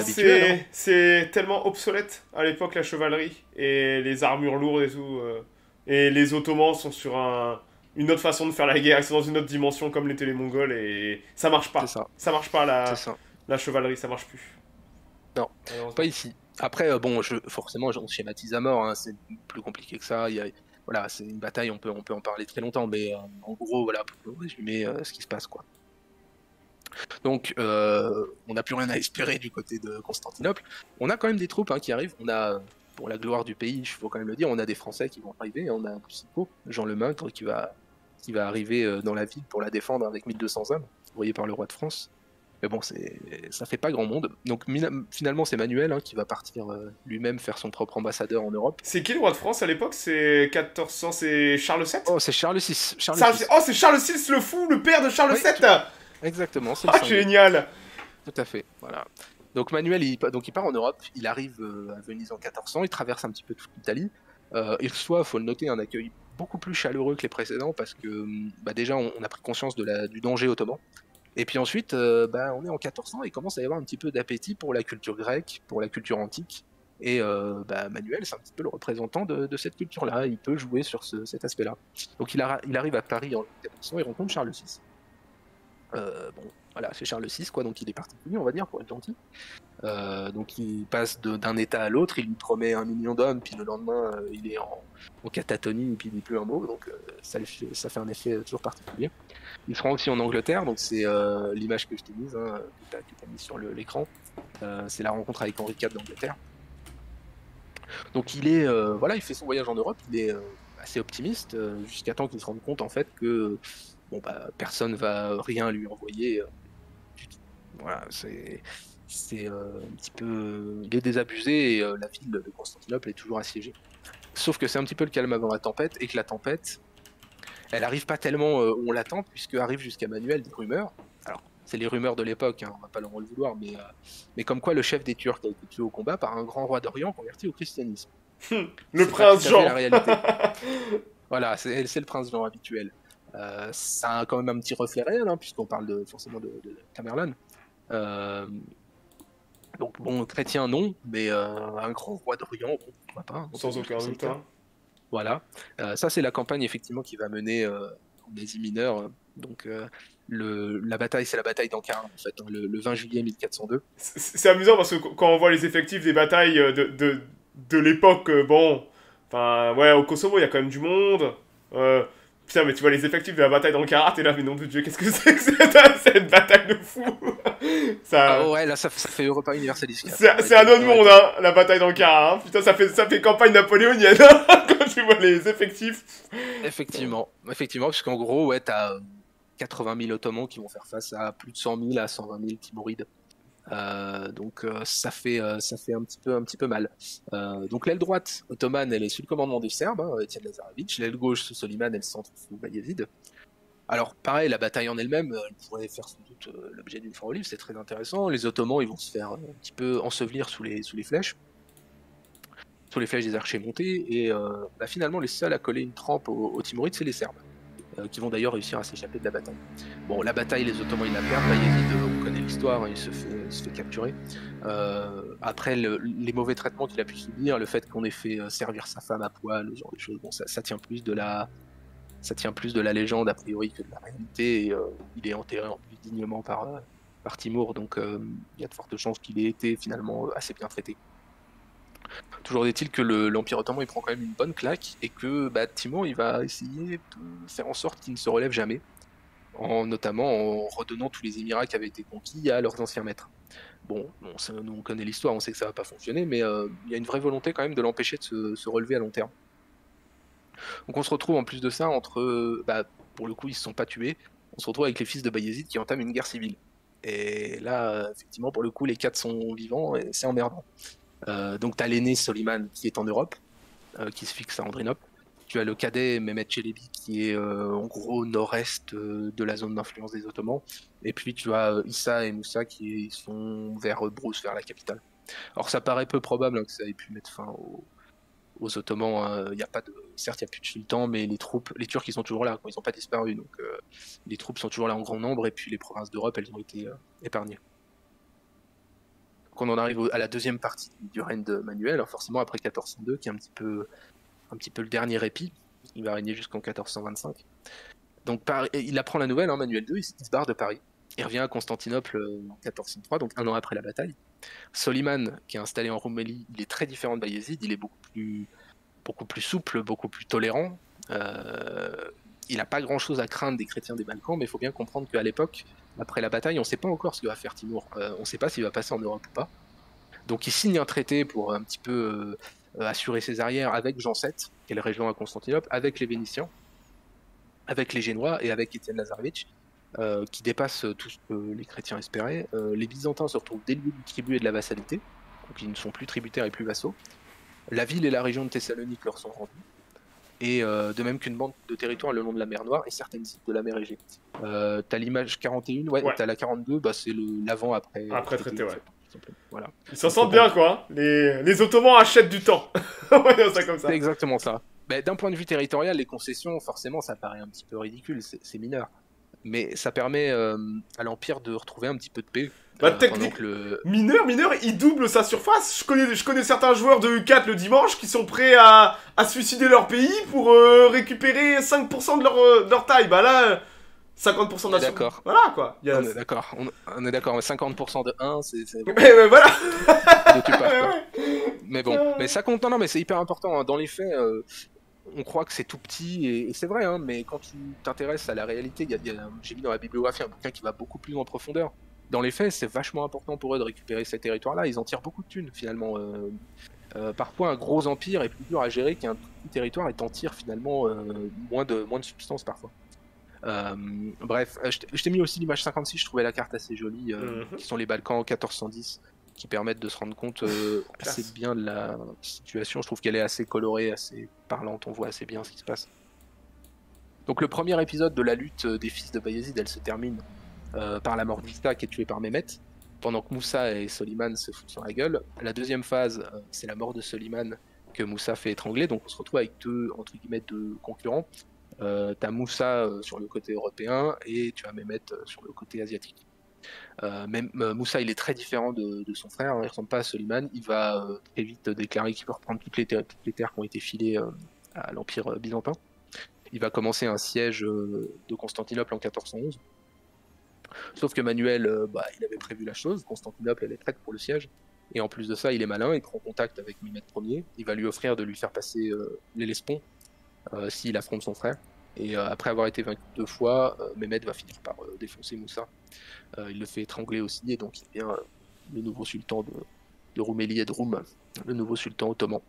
c'est tellement obsolète à l'époque la chevalerie et les armures lourdes et tout. euh, et les Ottomans sont sur un, une autre façon de faire la guerre, ils sont dans une autre dimension comme l'étaient les Mongols et ça marche pas. ça, Ça marche pas la, c'est ça. la chevalerie, ça marche plus. Non. Pas ici. Après, euh, bon, je, forcément, on schématise à mort, hein, c'est plus compliqué que ça. Il y a, voilà, c'est une bataille, on peut, on peut en parler très longtemps, mais euh, en gros, voilà, pour résumer euh, ce qui se passe, quoi. Donc, euh, on n'a plus rien à espérer du côté de Constantinople. On a quand même des troupes hein, qui arrivent. On a, pour la gloire du pays, il faut quand même le dire, on a des Français qui vont arriver. On a un Jean Le Maitre, qui va, qui va arriver euh, dans la ville pour la défendre avec 1200 hommes, envoyés par le roi de France. Mais bon, ça fait pas grand monde. Donc finalement, c'est Manuel hein, qui va partir euh, lui-même faire son propre ambassadeur en Europe. C'est qui le roi de France à l'époque? C'est 1400, c'est Charles VII Oh, c'est Charles VI. Charles Oh, c'est Charles VI le fou, le père de Charles VII Exactement, c'est Ah, génial Tout à fait, voilà. Donc Manuel, il, donc, il part en Europe, il arrive euh, à Venise en 1400, il traverse un petit peu toute l'Italie. Euh, il reçoit, faut le noter, un accueil beaucoup plus chaleureux que les précédents parce que bah, déjà on, a pris conscience de la, du danger ottoman. Et puis ensuite, euh, bah, on est en 1400 et il commence à y avoir un petit peu d'appétit pour la culture grecque, pour la culture antique. Et bah, Manuel, c'est un petit peu le représentant de, cette culture-là. Il peut jouer sur cet aspect-là. Donc il, il, arrive à Paris en 1400 et rencontre Charles VI. Euh, bon, voilà, c'est Charles VI, quoi, donc il est particulier, on va dire, pour être gentil. Euh, donc il passe d'un état à l'autre, il lui promet un million d'hommes, puis le lendemain euh, il est en, catatonie, et puis il dit plus un mot, donc ça, ça, fait un effet toujours particulier. Il se rend aussi en Angleterre, donc c'est l'image que je t'ai mise, hein, que tu as, mis sur l'écran. c'est la rencontre avec Henri IV d'Angleterre. Donc il est, voilà, il fait son voyage en Europe, il est assez optimiste, jusqu'à temps qu'il se rende compte en fait que bon bah personne va rien lui envoyer. Euh, voilà, c'est c'est euh, un petit peu il est désabusé et euh, la ville de Constantinople est toujours assiégée. Sauf que c'est un petit peu le calme avant la tempête et que la tempête, elle arrive pas tellement où on l'attend puisque arrive jusqu'à Manuel des rumeurs. Alors c'est les rumeurs de l'époque, hein, on va pas leur le vouloir, mais mais comme quoi le chef des Turcs a été tué au combat par un grand roi d'Orient converti au christianisme. le prince Jean. voilà, c'est le prince Jean habituel. Euh, ça a quand même un petit reflet réel, hein, puisqu'on parle de, forcément de, de Tamerlan. Euh, donc bon, chrétien non, mais euh, un grand roi d'Orient, pourquoi pas. Hein, Sans aucun doute. Hein. Voilà. ça, c'est la campagne effectivement qui va mener en Asie mineure. Donc le, la bataille, c'est la bataille d'Ankara, en fait, le, 20 juillet 1402. C'est amusant parce que quand on voit les effectifs des batailles de, de, de l'époque, bon, enfin, ouais, au Kosovo, il y a quand même du monde. Putain, mais tu vois les effectifs de la bataille dans le Karat, et là, mais non de Dieu, qu'est-ce que c'est que cette, cette, bataille de fou? Ça... Ah ouais, là, ça, ça fait Europa Universaliste. C'est un autre monde, hein, la bataille dans le Karat. Hein. Putain, ça fait, ça fait campagne napoléonienne, hein, quand tu vois les effectifs. Effectivement, effectivement, parce qu'en gros, ouais, t'as 80 000 Ottomans qui vont faire face à plus de 100 000 à 120 000 Timorides. Euh, donc euh, ça fait euh, ça fait un petit peu un petit peu mal. donc l'aile droite ottomane, elle est sous le commandement des Serbes, hein, Etienne. L'aile gauche Soliman, elle centre sous Bayezid. Alors pareil, la bataille en elle-même, elle pourrait faire sans doute l'objet d'une au livre, c'est très intéressant. Les Ottomans, ils vont se faire un petit peu ensevelir sous les sous les flèches, sous les flèches des archers montés, et bah, finalement les seuls à coller une trempe aux, aux c'est les Serbes. Qui vont d'ailleurs réussir à s'échapper de la bataille. Bon, la bataille, les Ottomans, ils la perdent. Bayezid, connaît l'histoire, hein, il, se fait, capturer. Euh, après, les mauvais traitements qu'il a pu subir, le fait qu'on ait fait euh, servir sa femme à poil, ce genre de choses, bon, ça, tient plus de la, ça tient plus de la légende a priori que de la réalité. Et, il est enterré en plus dignement par, par Timur, donc il y a de fortes chances qu'il ait été finalement assez bien traité. Toujours est-il que l'Empire ottoman il prend quand même une bonne claque et que bah, il va essayer de faire en sorte qu'il ne se relève jamais, en, notamment en redonnant tous les Émirats qui avaient été conquis à leurs anciens maîtres. Bon, nous on connaît l'histoire, on sait que ça va pas fonctionner, mais euh, il y a une vraie volonté quand même de l'empêcher de se, relever à long terme. Donc on se retrouve en plus de ça entre, bah, pour le coup ils se sont pas tués, on se retrouve avec les fils de Bayezid qui entament une guerre civile. Et là, effectivement, pour le coup, les quatre sont vivants et c'est emmerdant. Euh, donc tu as l'aîné Soliman qui est en Europe, euh, qui se fixe à Andrinople. Tu as le cadet Mehmet Çelebi qui est euh, en gros nord-est de la zone d'influence des Ottomans. Et puis tu as Issa et Moussa qui sont vers Brousse, vers la capitale. Alors ça paraît peu probable hein, que ça ait pu mettre fin aux, Ottomans. Hein. A pas de, certes, il n'y a plus de sultan, mais les troupes, les Turcs, ils sont toujours là. Ils n'ont pas disparu, donc les troupes sont toujours là en grand nombre. Et puis les provinces d'Europe, elles ont été épargnées quand on en arrive à la deuxième partie du règne de Manuel, alors forcément après 1402, qui est un petit peu, un petit peu le dernier épi, il va régner jusqu'en 1425. Donc il apprend la nouvelle, hein, Manuel II, il, se barre de Paris. Il revient à Constantinople euh, en 1403, donc un an après la bataille. Soliman, qui est installé en Roumélie, il est très différent de Bayezid, il est beaucoup plus, beaucoup plus souple, beaucoup plus tolérant. Euh, il n'a pas grand-chose à craindre des chrétiens des Balkans, mais il faut bien comprendre qu'à l'époque, après la bataille. On ne sait pas encore ce que va faire Timur. on ne sait pas s'il va passer en Europe ou pas. Donc il signe un traité pour un petit peu assurer ses arrières avec Jean VII, qui est le régent à Constantinople, avec les Vénitiens, avec les Génois et avec Étienne Lazarevitch. Euh, qui dépasse tout ce que les chrétiens espéraient. Euh, les Byzantins se retrouvent déliés du tribut et de la vassalité, donc ils ne sont plus tributaires et plus vassaux. La ville et la région de Thessalonique leur sont rendues, et euh, de même qu'une bande de territoire le long de la mer Noire et certaines îles de la mer Égée. t'as l'image 41, ouais, t'as la 42, bah, c'est l'avant après. Après traité, ouais. Voilà. Ils s'en sentent bien, quoi. Les, les Ottomans achètent du temps. C'est exactement ça. Bah, d'un point de vue territorial, les concessions, forcément, ça paraît un petit peu ridicule, c'est mineur mais ça permet euh, à l'Empire de retrouver un petit peu de paix. Bah, euh, technique, le... mineur, mineur, il double sa surface. Je connais, je connais certains joueurs de U4 le dimanche qui sont prêts à, à suicider leur pays pour euh, récupérer 5% de leur, leur, taille. Bah là, 50% de D'accord. Voilà quoi. On est d'accord. On, est d'accord. 50% de 1, c'est. Mais, voilà. mais bon, mais ça compte. Non, non, mais c'est hyper important. Hein. Dans les faits, on croit que c'est tout petit, et, c'est vrai, hein, mais quand tu t'intéresses à la réalité, y a, j'ai mis dans la bibliographie un bouquin qui va beaucoup plus en profondeur. Dans les faits, c'est vachement important pour eux de récupérer ces territoires-là. Ils en tirent beaucoup de thunes, finalement. Euh, euh, parfois, un gros empire est plus dur à gérer qu'un petit territoire et t'en tire finalement euh, moins, de, moins de substance parfois. Bref, je t'ai mis aussi l'image 56, je trouvais la carte assez jolie, mhm. qui sont les Balkans 1410 qui permettent de se rendre compte euh, assez bien de la situation. Je trouve qu'elle est assez colorée, assez parlante, on voit assez bien ce qui se passe. Donc le premier épisode de la lutte des fils de Bayezid, elle se termine euh, par la mort d'Ista qui est tué par Mehmet, pendant que Moussa et Soliman se foutent sur la gueule. La deuxième phase, euh, c'est la mort de Soliman que Moussa fait étrangler, donc on se retrouve avec deux, entre guillemets, deux concurrents. As Moussa sur le côté européen et tu as Mehmet sur le côté asiatique. Euh, même euh, Moussa, il est très différent de, son frère. Hein, il ressemble pas à Soliman. Il va euh, très vite déclarer qu'il peut reprendre toutes les, terres, qui ont été filées à l'Empire byzantin. Il va commencer un siège de Constantinople en 1411. Sauf que Manuel, bah, il avait prévu la chose. Constantinople, elle est prête pour le siège. Et en plus de ça, il est malin. Il prend contact avec Mehmet Ier. Il va lui offrir de lui faire passer l'Hellespont s'il affronte son frère. Et après avoir été vaincu deux fois, Mehmet va finir par défoncer Moussa euh, il le fait étrangler aussi, et donc il devient euh, le nouveau sultan de, de et de Roum, le nouveau sultan ottoman.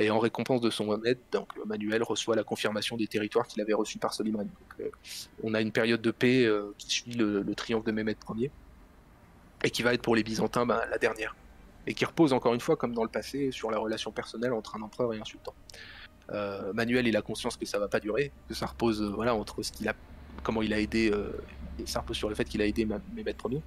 Et en récompense de son aide, donc Manuel reçoit la confirmation des territoires qu'il avait reçus par Soliman. Euh, on a une période de paix qui suit le, triomphe de Mehmet Ier, et qui va être pour les Byzantins bah, la dernière, et qui repose encore une fois, comme dans le passé, sur la relation personnelle entre un empereur et un sultan. Manuel, il a conscience que ça va pas durer, que ça repose voilà entre ce qu'il a, comment il a aidé et ça repose sur le fait qu'il a aidé Mehmet Ier.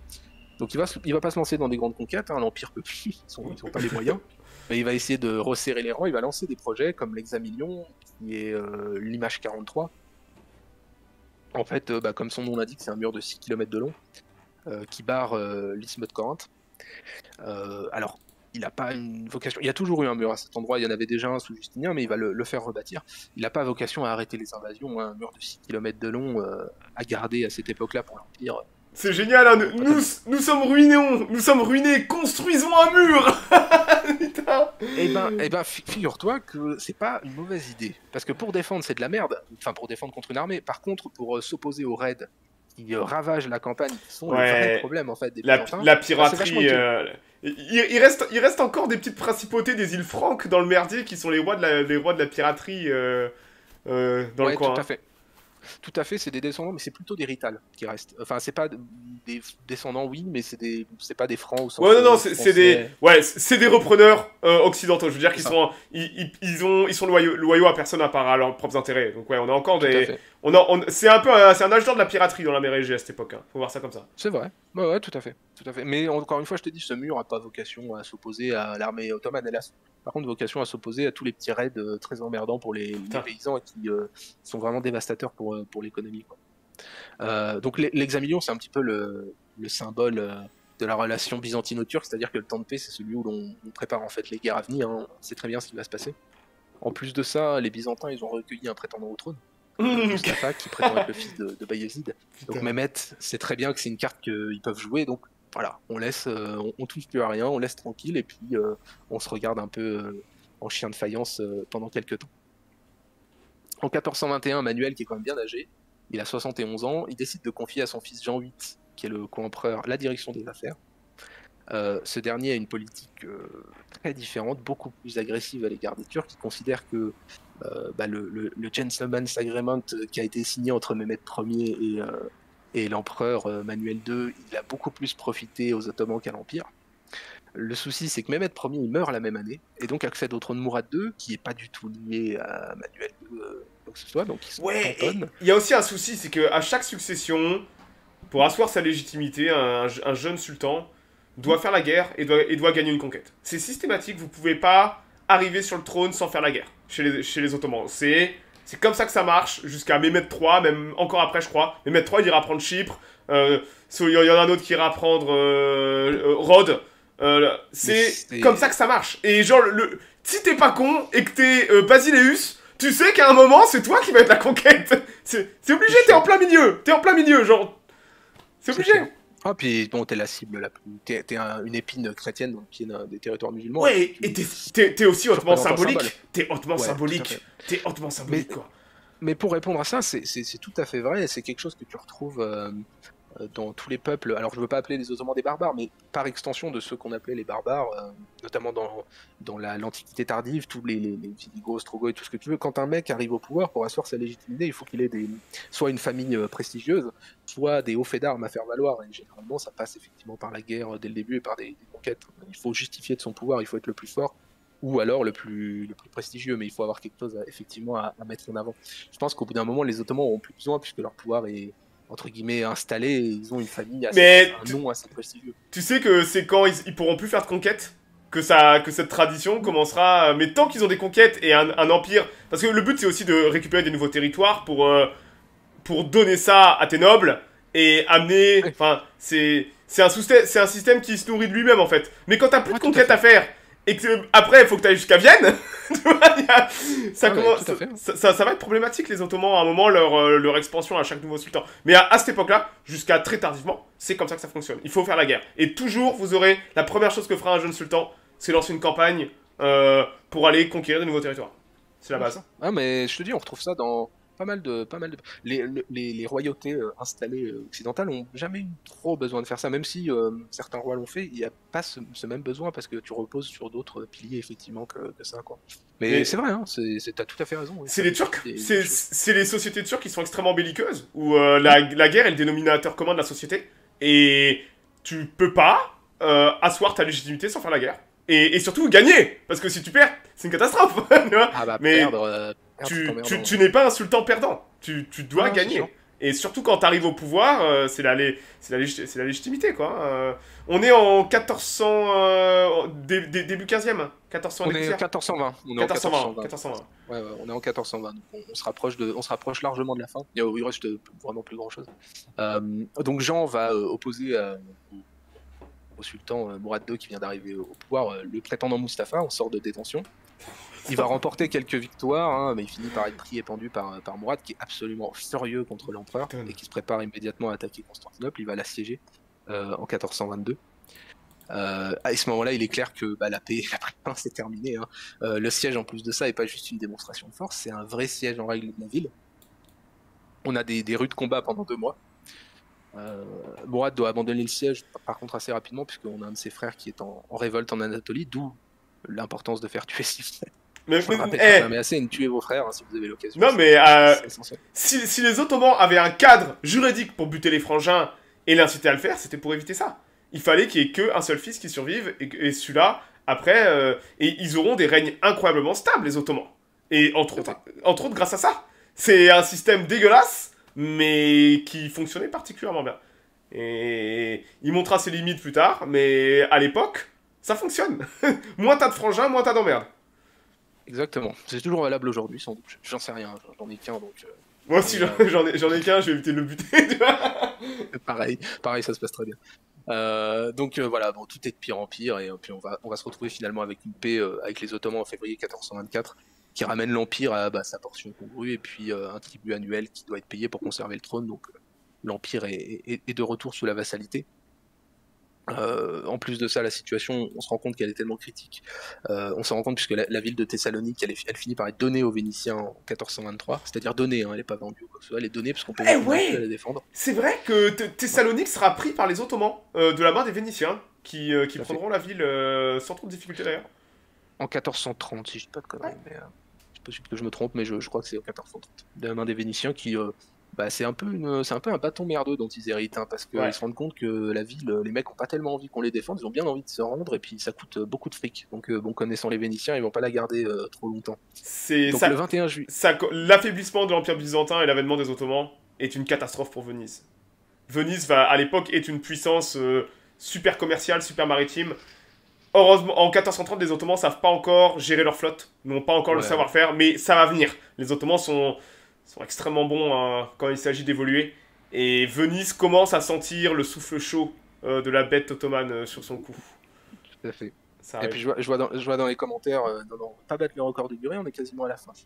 Donc il va, il va pas se lancer dans des grandes conquêtes, hein, l'Empire peut plus, ils n'ont pas les moyens. Mais il va essayer de resserrer les rangs, il va lancer des projets comme l'Examilion, qui est euh, l'image 43. En fait, euh, bah, comme son nom l'indique, c'est un mur de 6 km de long euh, qui barre l'isthme de Corinthe. alors, il n'a pas une vocation. Il y a toujours eu un mur à cet endroit, il y en avait déjà un sous Justinien, mais il va le, faire rebâtir. Il n'a pas vocation à arrêter les invasions, hein. un mur de 6 km de long euh, à garder à cette époque-là pour l'Empire. C'est génial, hein. nous, nous, sommes ruinés, nous sommes ruinés, construisons un mur Eh ben, eh ben figure-toi que c'est pas une mauvaise idée. Parce que pour défendre, c'est de la merde. Enfin, pour défendre contre une armée. Par contre, pour euh, s'opposer aux raids qui euh, ravagent la campagne, qui sont le vrai problème en fait. Des la, la piraterie. Il, reste, il reste encore des petites principautés des îles Franques dans le merdier qui sont les rois de la, les rois de la piraterie euh, euh, dans le coin. Tout à fait. Tout à fait, c'est des descendants, mais c'est plutôt des Rital qui restent. Enfin, c'est pas des descendants, oui, mais c'est des, c'est pas des francs Ouais, non, non, c'est des, ouais, c'est des repreneurs euh, occidentaux. Je veux dire qu'ils sont, ils, ils, ont, ils sont loyaux, loyaux, à personne à part à leurs propres intérêts. Donc ouais, on a encore des, on c'est un peu, c'est un âge d'or de la piraterie dans la mer Égée à cette époque. Hein. Faut voir ça comme ça. C'est vrai. Ouais, ouais, tout à fait, tout à fait. Mais encore une fois, je te dis, ce mur a pas vocation à s'opposer à l'armée ottomane, hélas par contre vocation à s'opposer à tous les petits raids euh, très emmerdants pour les, paysans et qui euh, sont vraiment dévastateurs pour, euh, pour l'économie. donc l'examilion, c'est un petit peu le, symbole de la relation byzantino-turque, c'est-à-dire que le temps de paix, c'est celui où l'on prépare en fait les guerres à venir, hein. on sait très bien ce qui va se passer. En plus de ça, les Byzantins, ils ont recueilli un prétendant au trône, Mustafa, qui prétend être le fils de, de Bayezid. Donc Mehmet sait très bien que c'est une carte qu'ils peuvent jouer, donc voilà, on laisse, euh, on, touche plus à rien, on laisse tranquille et puis euh, on se regarde un peu euh, en chien de faïence pendant quelques temps. En 1421, Manuel, qui est quand même bien âgé, Il a 71 ans, il décide de confier à son fils Jean VIII, qui est le co-empereur, la direction des affaires. Euh, ce dernier a une politique euh, très différente, beaucoup plus agressive à l'égard des Turcs, qui considère que euh, bah, le, le, le, Gentleman's Agreement qui a été signé entre Mehmet Ier et, et l'empereur Manuel II, il a beaucoup plus profité aux Ottomans qu'à l'Empire. Le souci, c'est que Mehmet Ier il meurt la même année, et donc accède au trône Mourad II, qui n'est pas du tout lié à Manuel II, que ce soit, donc il ouais, Il y a aussi un souci, c'est qu'à chaque succession, pour asseoir sa légitimité, un, un jeune sultan doit faire la guerre et doit, et doit gagner une conquête. C'est systématique, vous pouvez pas arriver sur le trône sans faire la guerre chez les, chez les Ottomans. C'est c'est comme ça que ça marche, jusqu'à Mehmet III, même encore après, je crois. Mehmet III, il ira prendre Chypre. Euh, il y en a un autre qui ira prendre euh, euh Rhodes. Euh, c'est comme ça que ça marche. Et genre, le, si t'es pas con et que t'es Basileus, tu sais qu'à un moment, c'est toi qui vas être la conquête. C'est obligé, t'es en plein milieu. T'es en plein milieu, genre. C'est obligé. Ah, puis bon, t'es la cible la plus. T'es, une épine chrétienne dans le pied des territoires musulmans. Ouais, et t'es, aussi hautement symbolique. T'es hautement symbolique. T'es hautement symbolique, quoi. Mais pour répondre à ça, c'est, tout à fait vrai. C'est quelque chose que tu retrouves euh, dans tous les peuples, alors je ne veux pas appeler les Ottomans des barbares, mais par extension de ceux qu'on appelait les barbares, euh, notamment dans, dans l'Antiquité tardive, tous les, les, les Visigoths, et tout ce que tu veux, quand un mec arrive au pouvoir pour asseoir sa légitimité, il faut qu'il ait des, soit une famille euh, prestigieuse, soit des hauts faits d'armes à faire valoir, et généralement ça passe effectivement par la guerre dès le début et par des, conquêtes. Il faut justifier de son pouvoir, il faut être le plus fort, ou alors le plus, le plus prestigieux, mais il faut avoir quelque chose effectivement à, à, mettre en avant. Je pense qu'au bout d'un moment, les Ottomans auront plus besoin, puisque leur pouvoir est entre guillemets installés et ils ont une famille assez, mais un nom assez prestigieux. Tu sais que c'est quand ils, ils, pourront plus faire de conquêtes que ça que cette tradition commencera mais tant qu'ils ont des conquêtes et un, un empire parce que le but c'est aussi de récupérer des nouveaux territoires pour euh, pour donner ça à tes nobles et amener enfin c'est c'est un c'est un système qui se nourrit de lui-même en fait. Mais quand t'as plus de conquêtes à faire et que après il faut que tu ailles jusqu'à Vienne, ça, commence, ça, ça, va être problématique les Ottomans à un moment leur, euh, leur expansion à chaque nouveau sultan. Mais à, à cette époque-là, jusqu'à très tardivement, c'est comme ça que ça fonctionne. Il faut faire la guerre. Et toujours vous aurez la première chose que fera un jeune sultan, c'est lancer une campagne euh, pour aller conquérir de nouveaux territoires. C'est la base. Ah mais je te dis, on retrouve ça dans pas mal de, pas mal de... Les, les, les royautés euh, installées euh, occidentales ont jamais eu trop besoin de faire ça, même si euh, certains rois l'ont fait, il n'y a pas ce, ce, même besoin parce que tu reposes sur d'autres piliers effectivement que, que ça quoi. Mais, Mais c'est vrai, hein, t'as tout à fait raison. C'est les Turcs, c'est les sociétés turques qui sont extrêmement belliqueuses, où euh, la, la, guerre est le dénominateur commun de la société, et tu peux pas euh, asseoir ta légitimité sans faire la guerre. Et, et surtout gagner, parce que si tu perds, c'est une catastrophe. ah bah Mais... perdre tu, tu, tu n'es pas un sultan perdant. Tu, tu dois gagner. Et surtout quand tu arrives au pouvoir, euh, c'est la, la, la, légitimité, quoi. Euh, on est en 1400... Euh, dé, dé, début 15e 1400 On est en 1420. On est 1420. En 1420. 1420. Ouais, ouais, on est en 1420. Donc on, on, se rapproche de, on se rapproche largement de la fin. Il, il reste vraiment plus grand-chose. donc Jean va opposer au sultan Mourad II qui vient d'arriver au pouvoir le prétendant Mustapha en sort de détention. Il va remporter quelques victoires, hein, mais il finit par être pris et pendu par, par Mourad, qui est absolument furieux contre l'empereur et qui se prépare immédiatement à attaquer Constantinople. Il va l'assiéger euh, en 1422. Euh, à ce moment-là, il est clair que bah, la paix, la c'est terminé. Hein. Euh, le siège, en plus de ça, n'est pas juste une démonstration de force, c'est un vrai siège en règle de la ville. On a des, des rudes combats pendant deux mois. Euh, Mourad doit abandonner le siège, par contre, assez rapidement, puisqu'on a un de ses frères qui est en, en révolte en Anatolie, d'où l'importance de faire tuer ses frères. Mais, mais, mais, eh. assez de tuer vos frères hein, si vous avez l'occasion. Non, mais euh, si, si, les Ottomans avaient un cadre juridique pour buter les frangins et l'inciter à le faire, c'était pour éviter ça. Il fallait qu'il y ait qu'un seul fils qui survive et, et celui-là, après, euh, et ils auront des règnes incroyablement stables, les Ottomans. Et entre autres, entre autres grâce à ça. C'est un système dégueulasse, mais qui fonctionnait particulièrement bien. Et il montrera ses limites plus tard, mais à l'époque, ça fonctionne. moins t'as de frangins, moins t'as d'emmerdes. Exactement. C'est toujours valable aujourd'hui, sans doute. J'en sais rien, j'en ai qu'un donc. Euh, Moi aussi, euh, j'en ai, ai qu'un, je vais éviter de le buter. pareil, pareil, ça se passe très bien. Euh, donc euh, voilà, bon, tout est de pire en pire, et puis on va, on va se retrouver finalement avec une paix euh, avec les Ottomans en février 1424, qui ramène l'Empire à bah, sa portion congrue, et puis un tribut annuel qui doit être payé pour conserver le trône, donc l'Empire est, est, est, de retour sous la vassalité. Euh, en plus de ça, la situation, on se rend compte qu'elle est tellement critique. Euh, on se rend compte puisque la, ville de Thessalonique, elle, elle, finit par être donnée aux Vénitiens en 1423, c'est-à-dire donnée, hein, elle n'est pas vendue, elle est donnée parce qu'on peut eh la défendre. C'est vrai que Thessalonique sera pris par les Ottomans euh, de la main des Vénitiens, qui, qui prendront la ville sans trop de difficultés d'ailleurs. En 1430, si je dis pas de conneries, mais c'est possible que je me trompe, mais je, crois que c'est en 1430. De la main des Vénitiens qui bah, c'est un peu c'est un peu un bâton merdeux dont ils héritent, hein, parce qu'ils se rendent compte que la ville, les mecs ont pas tellement envie qu'on les défende, ils ont bien envie de se rendre, et puis ça coûte euh, beaucoup de fric. Donc, euh, bon, connaissant les Vénitiens, ils vont pas la garder euh, trop longtemps. C'est le 21 juillet. L'affaiblissement de l'Empire byzantin et l'avènement des Ottomans est une catastrophe pour Venise. Venise, va, à l'époque, est une puissance super commerciale, super maritime. Heureusement, en 1430, les Ottomans savent pas encore gérer leur flotte, n'ont pas encore le savoir-faire, mais ça va venir. Les Ottomans sont sont extrêmement bons hein, quand il s'agit d'évoluer. Et Venise commence à sentir le souffle chaud euh, de la bête ottomane euh, sur son cou. Tout à fait. et puis je vois, je, vois dans, je vois, dans, les commentaires, euh, non, non, pas battre le record de durée, on est quasiment à la fin.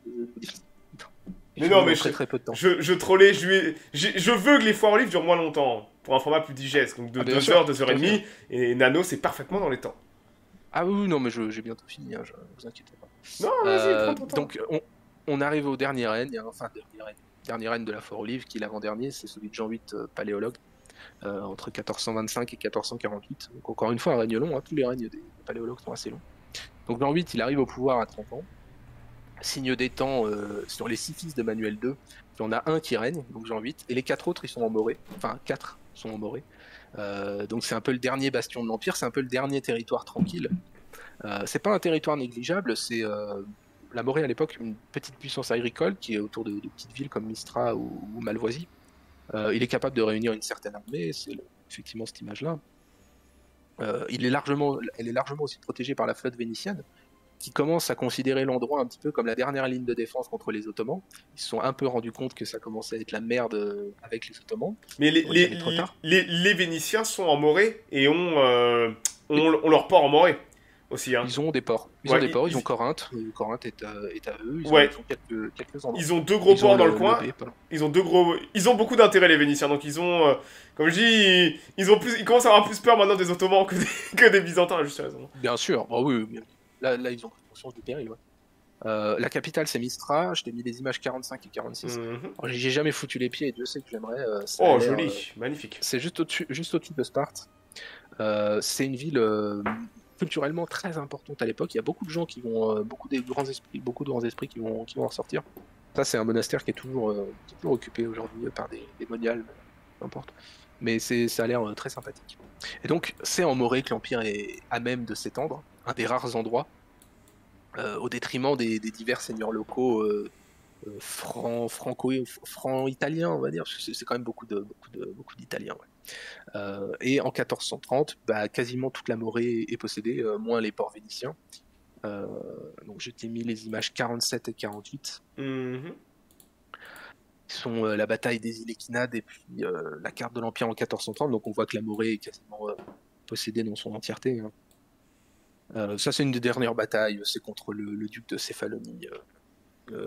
Mais non, mais très, très peu de temps. Je, je trollais, je, je veux que les foires livres durent moins longtemps, pour un format plus digeste, donc de 2 ah, heures, 2 heures et demie, et Nano c'est parfaitement dans les temps. Ah oui, non, mais j'ai bientôt fini, hein, je, vous inquiétez pas. Non, vas-y, prends ton temps. Donc, on, on arrive au dernier règne, enfin dernier règne, de la Fort Olive, qui est l'avant-dernier, c'est celui de Jean VIII euh, paléologue, euh, entre 1425 et 1448. Donc encore une fois, un règne long, hein, tous les règnes des paléologues sont assez longs. Donc Jean VIII, il arrive au pouvoir à 30 ans, signe des temps euh, sur les six fils de Manuel II, il y en a un qui règne, donc Jean VIII, et les quatre autres, ils sont en Morée, enfin quatre sont en Morée. donc c'est un peu le dernier bastion de l'Empire, c'est un peu le dernier territoire tranquille. c'est pas un territoire négligeable, c'est la Morée à l'époque une petite puissance agricole qui est autour de, petites villes comme Mistra ou, Malvoisie. Euh, il est capable de réunir une certaine armée, c'est effectivement cette image-là. Euh, il est largement, elle est largement aussi protégée par la flotte vénitienne, qui commence à considérer l'endroit un petit peu comme la dernière ligne de défense contre les Ottomans. Ils se sont un peu rendus compte que ça commençait à être la merde euh, avec les Ottomans. Mais les, les, Vénitiens sont en Morée et ont, ont, leur port en Morée. Hein. Ils ont des ports. Ils ont des ports, ils, ont Corinthe. Corinthe est à, est à eux. Ils, ouais. ont, quelques, quelques, endroits. Ils ont deux gros ports dans le, coin. ils ont deux gros. Ils ont beaucoup d'intérêt les Vénitiens. Donc ils ont, euh, comme je dis, ils, ont plus, ils commencent à avoir plus peur maintenant des Ottomans que des, que des Byzantins. Juste raison. Bien sûr. Bah, oui. Là, là, ils ont conscience du péril. Euh, la capitale c'est Mistra, je t'ai mis les images 45 et 46. Mhm. J'ai jamais foutu les pieds et Dieu sait que j'aimerais. Euh, oh joli, magnifique. C'est juste au-dessus juste de Sparte. c'est une ville culturellement très importante à l'époque. Il y a beaucoup de gens qui vont, euh, beaucoup des grands esprits, beaucoup de grands esprits qui vont, qui vont en sortir. Ça, c'est un monastère qui est toujours, euh, toujours occupé aujourd'hui par des, des moniales, peu importe. Mais ça a l'air euh, très sympathique. Et donc, c'est en Morée que l'Empire est à même de s'étendre, un des rares endroits, au détriment des, divers seigneurs locaux franc, franco, franc-italien, on va dire, c'est quand même beaucoup de beaucoup de beaucoup d'Italiens. Euh, et en 1430, bah, quasiment toute la Morée est possédée, euh, moins les ports vénitiens. Euh, donc je t'ai mis les images 47 et 48. Mm-hmm. Qui sont la bataille des îles Équinades et puis la carte de l'Empire en 1430. Donc on voit que la Morée est quasiment possédée dans son entièreté. Hein. ça, c'est une des dernières batailles. C'est contre le, le, duc de Céphalonie, euh,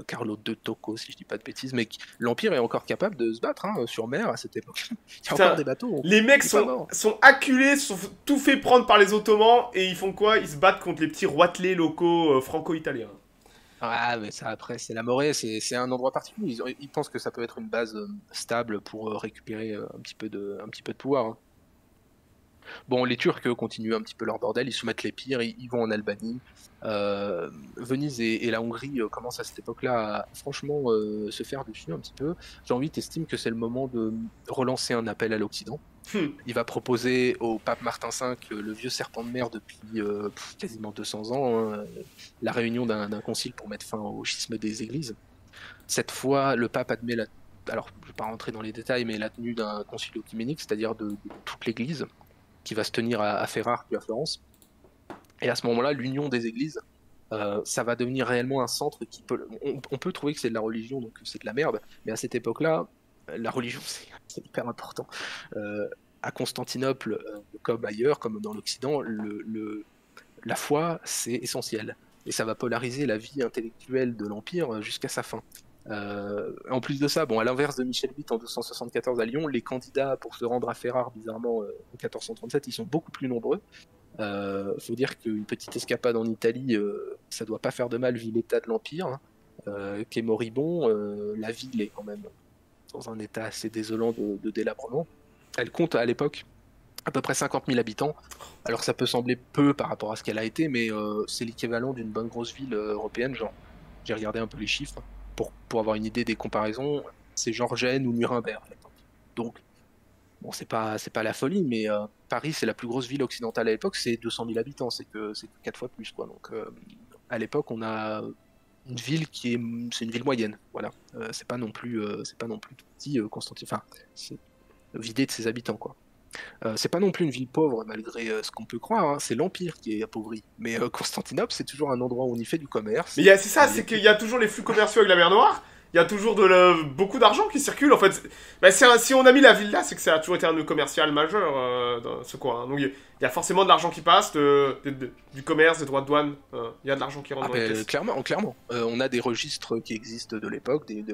Carlo de Tocco, si je dis pas de bêtises, mais l'Empire est encore capable de se battre hein, sur mer à cette époque. Il y a encore des bateaux. Les mecs sont, sont, acculés, sont tout fait prendre par les Ottomans, et ils font quoi? Ils se battent contre les petits roitelets locaux euh, franco-italiens. Ah, mais ça, après, c'est la Morée, c'est un endroit particulier. Ils, pensent que ça peut être une base euh, stable pour récupérer un petit peu de, un petit peu de pouvoir. Hein. Bon, les Turcs continuent un petit peu leur bordel, ils soumettent les pires, ils, vont en Albanie. Euh, Venise et, la Hongrie euh, commencent à cette époque-là à franchement euh, se faire dessus un petit peu. Jean VIII estime que c'est le moment de relancer un appel à l'Occident? Hmm. Il va proposer au pape Martin V, le vieux serpent de mer depuis quasiment 200 ans, hein, la réunion d'un concile pour mettre fin au schisme des églises. Cette fois, le pape admet la alors je ne vais pas rentrer dans les détails, mais la tenue d'un concile œcuménique, c'est-à-dire de, toute l'Église, qui va se tenir à, Ferrare puis à Florence. Et à ce moment-là, l'union des églises, euh, ça va devenir réellement un centre qui peut. On, peut trouver que c'est de la religion, donc c'est de la merde, mais à cette époque-là, la religion, c'est hyper important. Euh, à Constantinople, euh, comme ailleurs, comme dans l'Occident, la foi, c'est essentiel. Et ça va polariser la vie intellectuelle de l'Empire jusqu'à sa fin. En plus de ça, bon, à l'inverse de Michel VIII en 1274 à Lyon, les candidats pour se rendre à Ferrare, bizarrement, en 1437, ils sont beaucoup plus nombreux. Euh, faut dire qu'une petite escapade en Italie, euh, ça doit pas faire de mal vu l'état de l'Empire, hein. euh, qui est moribond. Euh, la ville est quand même dans un état assez désolant de, délabrement. Elle compte à l'époque à peu près 50 000 habitants. Alors ça peut sembler peu par rapport à ce qu'elle a été, mais c'est l'équivalent d'une bonne grosse ville européenne. J'ai regardé un peu les chiffres pour, pour avoir une idée des comparaisons. C'est genre Gênes ou Nuremberg. Donc bon, c'est pas pas la folie, mais euh, Paris c'est la plus grosse ville occidentale à l'époque, c'est 200 000 habitants, c'est que c'est quatre fois plus quoi. Donc euh, à l'époque on a une ville qui est c'est une ville moyenne, voilà. Euh, c'est pas non plus c'est pas non plus petit Constantine, enfin c'est vidé de ses habitants quoi. C'est pas non plus une ville pauvre malgré ce qu'on peut croire, hein. c'est l'Empire qui est appauvri. Mais Constantinople, c'est toujours un endroit où on y fait du commerce. Mais c'est ça, c'est qu'il y a toujours les flux commerciaux avec la mer Noire, il y a toujours de beaucoup d'argent qui circule. En fait, bah, si on a mis la ville là, c'est que ça a toujours été un nœud commercial majeur euh, dans ce coin. Hein. Donc il y a forcément de l'argent qui passe, du commerce, des droits de douane. Euh, il y a de l'argent qui rentre ah, dans Clairement, clairement. Euh, on a des registres qui existent de l'époque, des,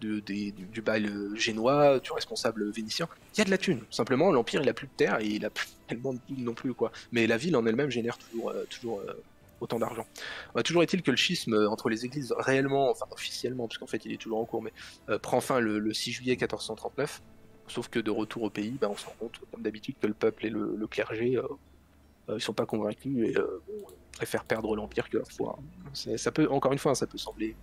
du bail génois, du responsable vénitien. Il y a de la thune. Simplement, l'Empire, il a plus de terre et il a plus tellement de thune non plus. quoi. Mais la ville en elle-même génère toujours, toujours autant d'argent. Bah, toujours est-il que le schisme euh, entre les églises réellement, enfin officiellement, parce qu'en fait il est toujours en cours, mais euh, prend fin le, 6 juillet 1439. Sauf que de retour au pays, bah, on se rend compte, comme d'habitude, que le peuple et le, clergé, euh, ils sont pas convaincus et préfèrent perdre l'empire que leur foi. Ça peut, encore une fois, ça peut sembler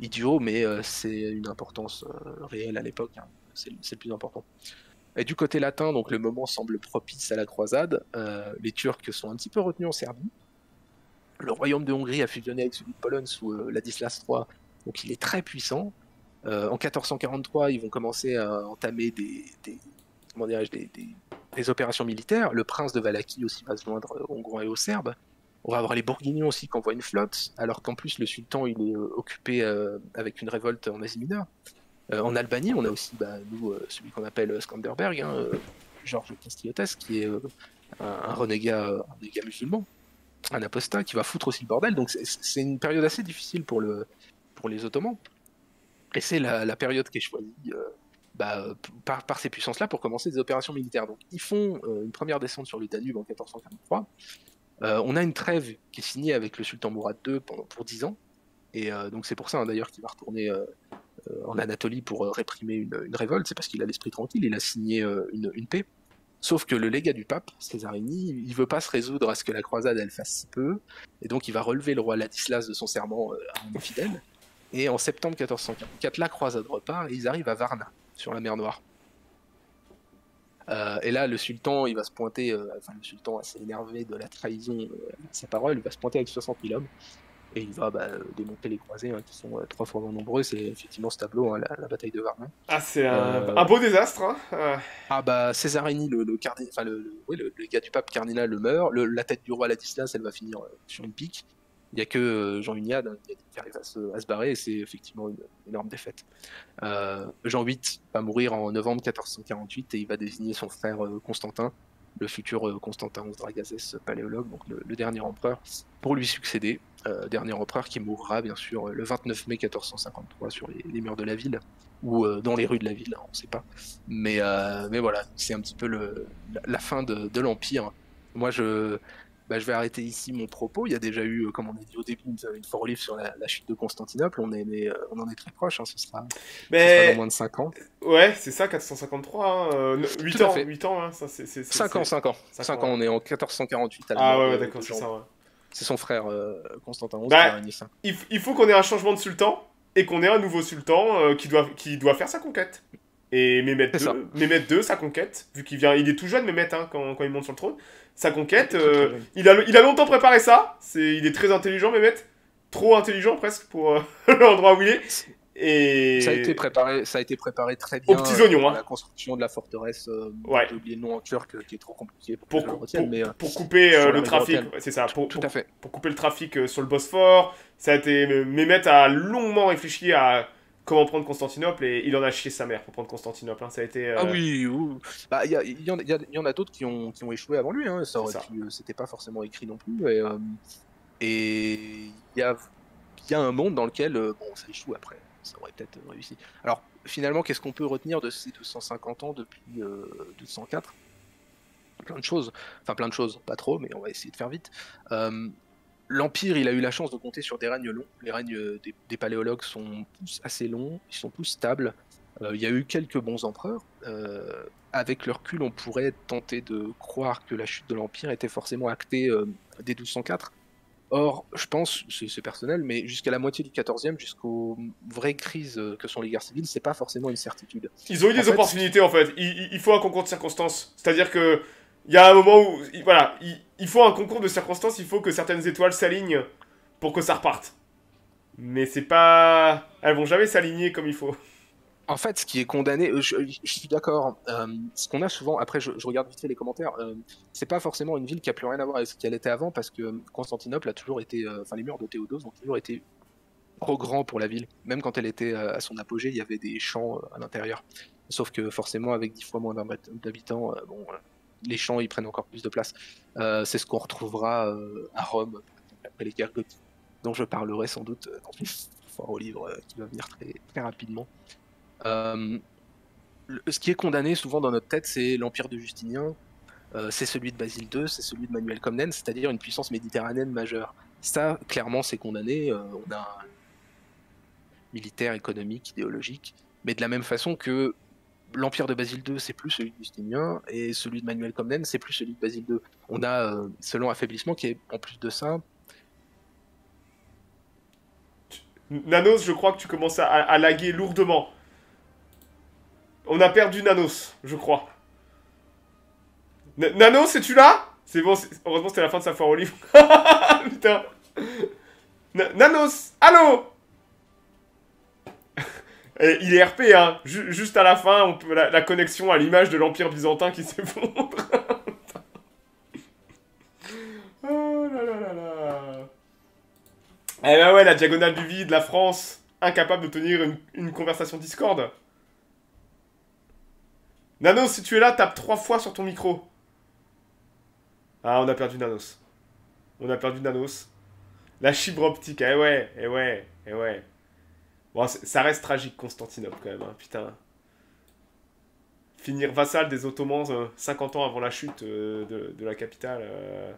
idiot, mais c'est une importance réelle à l'époque. Hein. C'est le plus important. Et du côté latin, donc le moment semble propice à la croisade. les Turcs sont un petit peu retenus en Serbie le royaume de Hongrie a fusionné avec celui de Pologne sous euh, Ladislas III, donc il est très puissant. Euh, en 1443, ils vont commencer à entamer des, opérations militaires. Le prince de Valaquie aussi va se joindre aux Hongrois et aux Serbes. On va avoir les Bourguignons aussi qui envoient une flotte, alors qu'en plus le sultan il est euh, occupé avec une révolte en Asie mineure. en Albanie, on a aussi bah, nous, celui qu'on appelle Skanderberg, hein, Georges Castillotès, qui est un renégat musulman un apostat qui va foutre aussi le bordel. Donc c'est une période assez difficile pour, le, pour les Ottomans. Et c'est la, période qui est choisie euh, bah, par, par, ces puissances-là pour commencer des opérations militaires. Donc ils font euh, une première descente sur le Danube en 1443. Euh, on a une trêve qui est signée avec le sultan Mourad II pendant, pour 10 ans. Et donc c'est pour ça hein, d'ailleurs qu'il va retourner en Anatolie pour réprimer une, révolte. C'est parce qu'il a l'esprit tranquille, il a signé une paix. Sauf que le légat du pape, Césarini, il veut pas se résoudre à ce que la croisade elle fasse si peu, et donc il va relever le roi Ladislas de son serment euh, fidèle. Et en septembre 1444, la croisade repart et ils arrivent à Varna, sur la mer Noire. Euh, et là, le sultan, il va se pointer, euh, enfin le sultan assez énervé de la trahison de sa parole, il va se pointer avec 60 000 hommes et il va bah, démonter les croisés hein, qui sont euh, trois fois moins nombreux. C'est effectivement ce tableau, hein, la, bataille de Varna. Ah, c'est un, euh, beau désastre. Hein. Ah bah Césarini, le, le, enfin, le, le, gars du pape cardinal, le meurt. la tête du roi Ladislas, elle va finir euh, sur une pique. Il n'y a que Jean Hunyad qui arrive à se, à se barrer et c'est effectivement une, énorme défaite. Jean VIII va mourir en novembre 1448 et il va désigner son frère Constantin le futur Constantin Dragazès paléologue, donc le, dernier empereur, pour lui succéder. Euh, dernier empereur qui mourra bien sûr le 29 mai 1453 sur les, murs de la ville ou euh, dans les rues de la ville, on ne sait pas. Mais, euh, mais voilà, c'est un petit peu le, la, fin de, l'Empire. Moi, je, bah, je vais arrêter ici mon propos. Il y a déjà eu, comme on a dit au début, une fort livre sur la, chute de Constantinople. On, est, on en est très proche, hein. ce, sera, dans moins de 5 ans. Ouais, c'est ça, 453. 8 ans, 8 ans, hein, ça, c'est, 5 ans, 5 ans. 5 ans, on est en 1448. ah ouais, d'accord, c'est ça, ouais. C'est son frère euh, Constantin XI bah, Il, faut qu'on ait un changement de sultan et qu'on ait un nouveau sultan euh, qui, doit, qui doit faire sa conquête. Et Mehmet II, sa conquête, vu qu'il vient, il est tout jeune Mehmet hein, quand, quand, il monte sur le trône, sa conquête, euh, il, a, il a longtemps préparé ça, c'est, il est très intelligent Mehmet, trop intelligent presque pour l'endroit où il est. Et... Ça a été préparé, ça a été préparé très bien. Aux petits oignons, hein. La construction de la forteresse. Euh, ouais. J'ai oublié le nom en turc qui est trop compliqué pour, pour, mais, euh, pour couper euh, le trafic. C'est ça. Pour, tout, à fait. Pour couper le trafic sur le Bosphore. Ça a été. Mehmet a longuement réfléchi à comment prendre Constantinople et il en a chié sa mère pour prendre Constantinople. Hein. Ça a été. Ah oui. Bah il y, y, y, en a d'autres qui ont, qui ont échoué avant lui. Hein. Ça aurait C'était pas forcément écrit non plus. Et il y a y a un monde dans lequel bon ça échoue après ça aurait peut-être réussi. Alors, finalement, qu'est-ce qu'on peut retenir de ces 250 ans depuis 204 Plein de choses. Enfin, plein de choses, pas trop, mais on va essayer de faire vite. L'Empire, il a eu la chance de compter sur des règnes longs. Les règnes des, paléologues sont assez longs, ils sont plus stables. il y a eu quelques bons empereurs. avec le recul, on pourrait tenter de croire que la chute de l'Empire était forcément actée dès 1204. Or, je pense, c'est personnel, mais jusqu'à la moitié du 14e, jusqu'aux vraies crises que sont les guerres civiles, c'est pas forcément une certitude. Ils ont eu des opportunités en fait. Il, faut un concours de circonstances. C'est-à-dire que il y a un moment où, voilà, il, faut un concours de circonstances. Il faut que certaines étoiles s'alignent pour que ça reparte. Mais c'est pas, elles vont jamais s'aligner comme il faut. En fait, ce qui est condamné, euh, je, suis d'accord. Euh, ce qu'on a souvent, après, je, regarde vite fait les commentaires. Euh, c'est pas forcément une ville qui a plus rien à voir avec ce qu'elle était avant, parce que Constantinople a toujours été, enfin, les murs de Théodose ont toujours été trop grands pour la ville. Même quand elle était à son apogée, il y avait des champs à l'intérieur. Sauf que forcément, avec dix fois moins d'habitants, bon, les champs ils prennent encore plus de place. c'est ce qu'on retrouvera à Rome après les guerres gothiques, dont je parlerai sans doute dans une au livre qui va venir très, rapidement. Euh, ce qui est condamné souvent dans notre tête, c'est l'empire de Justinien, euh, c'est celui de Basile II, c'est celui de Manuel Comnène, c'est-à-dire une puissance méditerranéenne majeure. Ça, clairement, c'est condamné. Euh, on a un militaire, économique, idéologique, mais de la même façon que l'empire de Basile II, c'est plus celui de Justinien, et celui de Manuel Comnène, c'est plus celui de Basile II. On a, selon affaiblissement, qui est en plus de ça. Nanos, je crois que tu commences à laguer lourdement. On a perdu Nanos, je crois. Nanos, es-tu là? C'est bon, heureusement c'était la fin de sa foire au livre. Putain. Nanos, allô? Il est RP, hein. juste à la fin, la, connexion à l'image de l'Empire byzantin qui s'effondre. oh là là là là. Eh ben ouais, la diagonale du vide, la France, incapable de tenir une, conversation Discord. Nanos, si tu es là, tape trois fois sur ton micro. Ah, on a perdu Nanos. On a perdu Nanos. La fibre optique, eh ouais, eh ouais, eh ouais. Ça reste tragique, Constantinople, quand même, hein, putain. Finir vassal des Ottomans 50 euh, ans avant la chute euh, de, la capitale. Euh,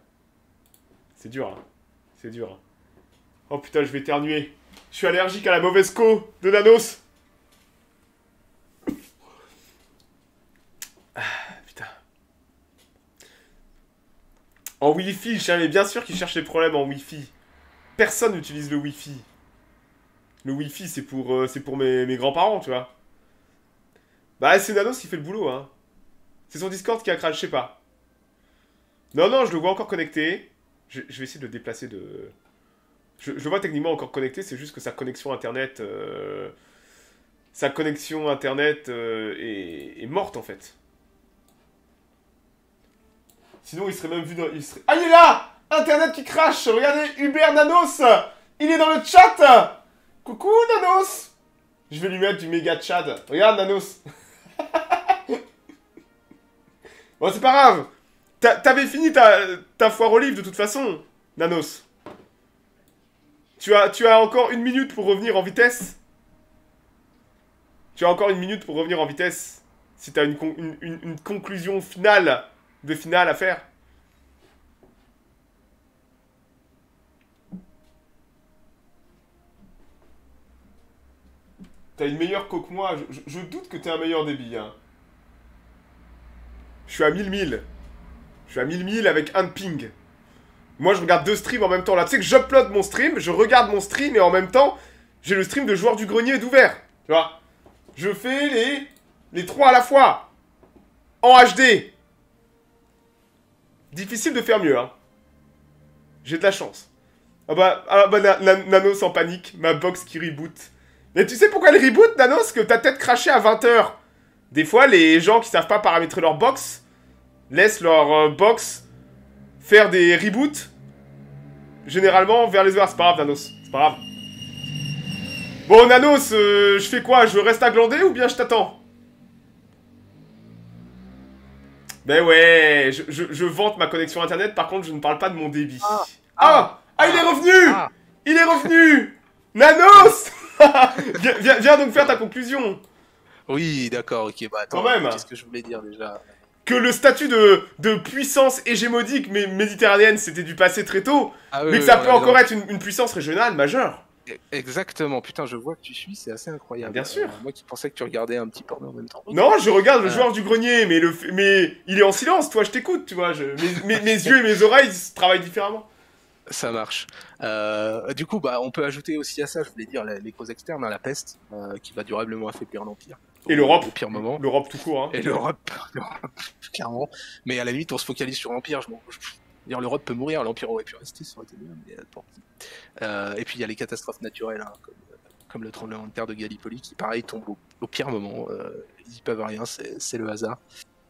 c'est dur, hein. C'est dur. Hein. Oh putain, je vais éternuer. Je suis allergique à la mauvaise co de Nanos. En Wi-Fi, je savais bien sûr qu'ils cherchent les problèmes en Wi-Fi. Personne n'utilise le Wi-Fi. Le Wi-Fi, c'est pour, euh, pour mes, grands-parents, tu vois. Bah, c'est Nanos qui fait le boulot, hein. C'est son Discord qui a crash, je sais pas. Non, non, je le vois encore connecté. Je, vais essayer de le déplacer de... Je, le vois techniquement encore connecté, c'est juste que sa connexion Internet... Euh, sa connexion Internet euh, est morte, en fait. Sinon, il serait même vu dans... Il serait... Ah, il est là Internet qui crache Regardez, Hubert Nanos Il est dans le chat Coucou, Nanos Je vais lui mettre du méga chat. Regarde, Nanos Bon, c'est pas grave T'avais fini ta, ta foire au livre, de toute façon, Nanos. Tu as, encore une minute pour revenir en vitesse Tu as encore une minute pour revenir en vitesse si t'as une, une, une conclusion finale de finale à faire. T'as une meilleure co que moi. Je, doute que t'aies un meilleur débit. Hein. Je suis à 1000 1000. Je suis à 1000 1000 avec un ping. Moi, je regarde deux streams en même temps. Là, tu sais que j'upload mon stream, je regarde mon stream et en même temps, j'ai le stream de joueur du grenier d'ouvert. Tu vois? Je fais les, les trois à la fois. En HD. Difficile de faire mieux, hein. J'ai de la chance. Ah bah, ah bah Nano sans panique, ma box qui reboot. Mais tu sais pourquoi elle reboot, Nanos? Que ta tête crachée à 20h. Des fois, les gens qui savent pas paramétrer leur box laissent leur euh, box faire des reboots. Généralement vers les heures. C'est pas grave, Nanos. C'est pas grave. Bon, Nanos, euh, je fais quoi? Je reste à glander ou bien je t'attends? Ben ouais, je, vante ma connexion internet, par contre je ne parle pas de mon débit. Ah, ah, ah, il est revenu ah. Il est revenu Nanos viens, viens- viens donc faire ta conclusion. Oui, d'accord, ok, bah attends, Quand même. qu'est-ce que je voulais dire déjà? Que le statut de, de puissance hégémonique mais méditerranéenne, c'était du passé très tôt, Ah mais que ça peut encore être une, une puissance régionale majeure. Exactement, putain, je vois que tu suis, c'est assez incroyable. Bien sûr. Euh, moi qui pensais que tu regardais un petit porno en même temps. Non, je regarde le Ah. joueur du grenier, mais, le, mais il est en silence, toi, je t'écoute, tu vois. je- mes, mes- mes yeux et mes oreilles travaillent différemment. Ça marche. Euh, du coup, bah, on peut ajouter aussi à ça, je voulais dire, les causes externes, hein, la peste, euh, qui va durablement affaiblir l'Empire. Et l'Europe. Au pire moment. L'Europe tout court, hein. Et l'Europe, clairement. Mais à la limite, on se focalise sur l'Empire. Je m'en- je- dire, L'Europe peut mourir, l'Empire aurait pu rester, ça aurait été bien, mais euh, et puis il y a les catastrophes naturelles, hein, comme, comme le tremblement de terre de Gallipoli, qui pareil tombe au, au pire moment. Ils y peuvent rien, c'est c'est le hasard.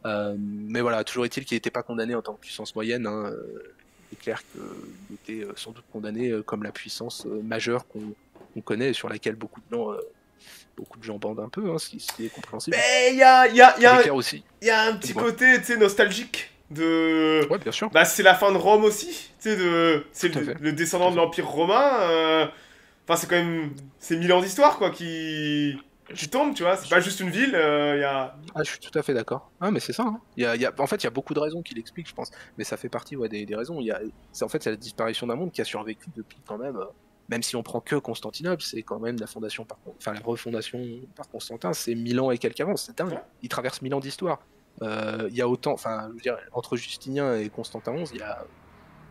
Euh, mais voilà, toujours est-il qu'il n'était pas condamné en tant que puissance moyenne. Hein. Euh, Il est clair qu'il était euh, sans doute condamné euh, comme la puissance euh, majeure qu'on connaît et sur laquelle beaucoup de gens, beaucoup de gens bandent un peu, hein, ce, qui, ce qui est compréhensible. Mais il y a, y, y, y un petit côté, nostalgique de... Ouais, bien sûr. Bah, c'est la fin de Rome aussi, de... c'est le, descendant de l'Empire romain. euh, Enfin, c'est quand même... C'est mille ans d'histoire, quoi, qui... qui tombe, tu vois. C'est pas juste une ville, euh, y a... Ah, je suis tout à fait d'accord. Ah, mais c'est ça. hein. Y a, il y a- en fait, il y a beaucoup de raisons qui l'expliquent, je pense. Mais ça fait partie ouais, des, des raisons. Y a, c'est, en fait, c'est la disparition d'un monde qui a survécu depuis quand même. euh, même si on prend que Constantinople, c'est quand même la fondation par, enfin la refondation par Constantin, c'est mille ans et quelques avant. C'est dingue. Il traverse mille ans d'histoire. Euh, Il y a autant, enfin, je veux dire, entre Justinien et Constantin XI, il y a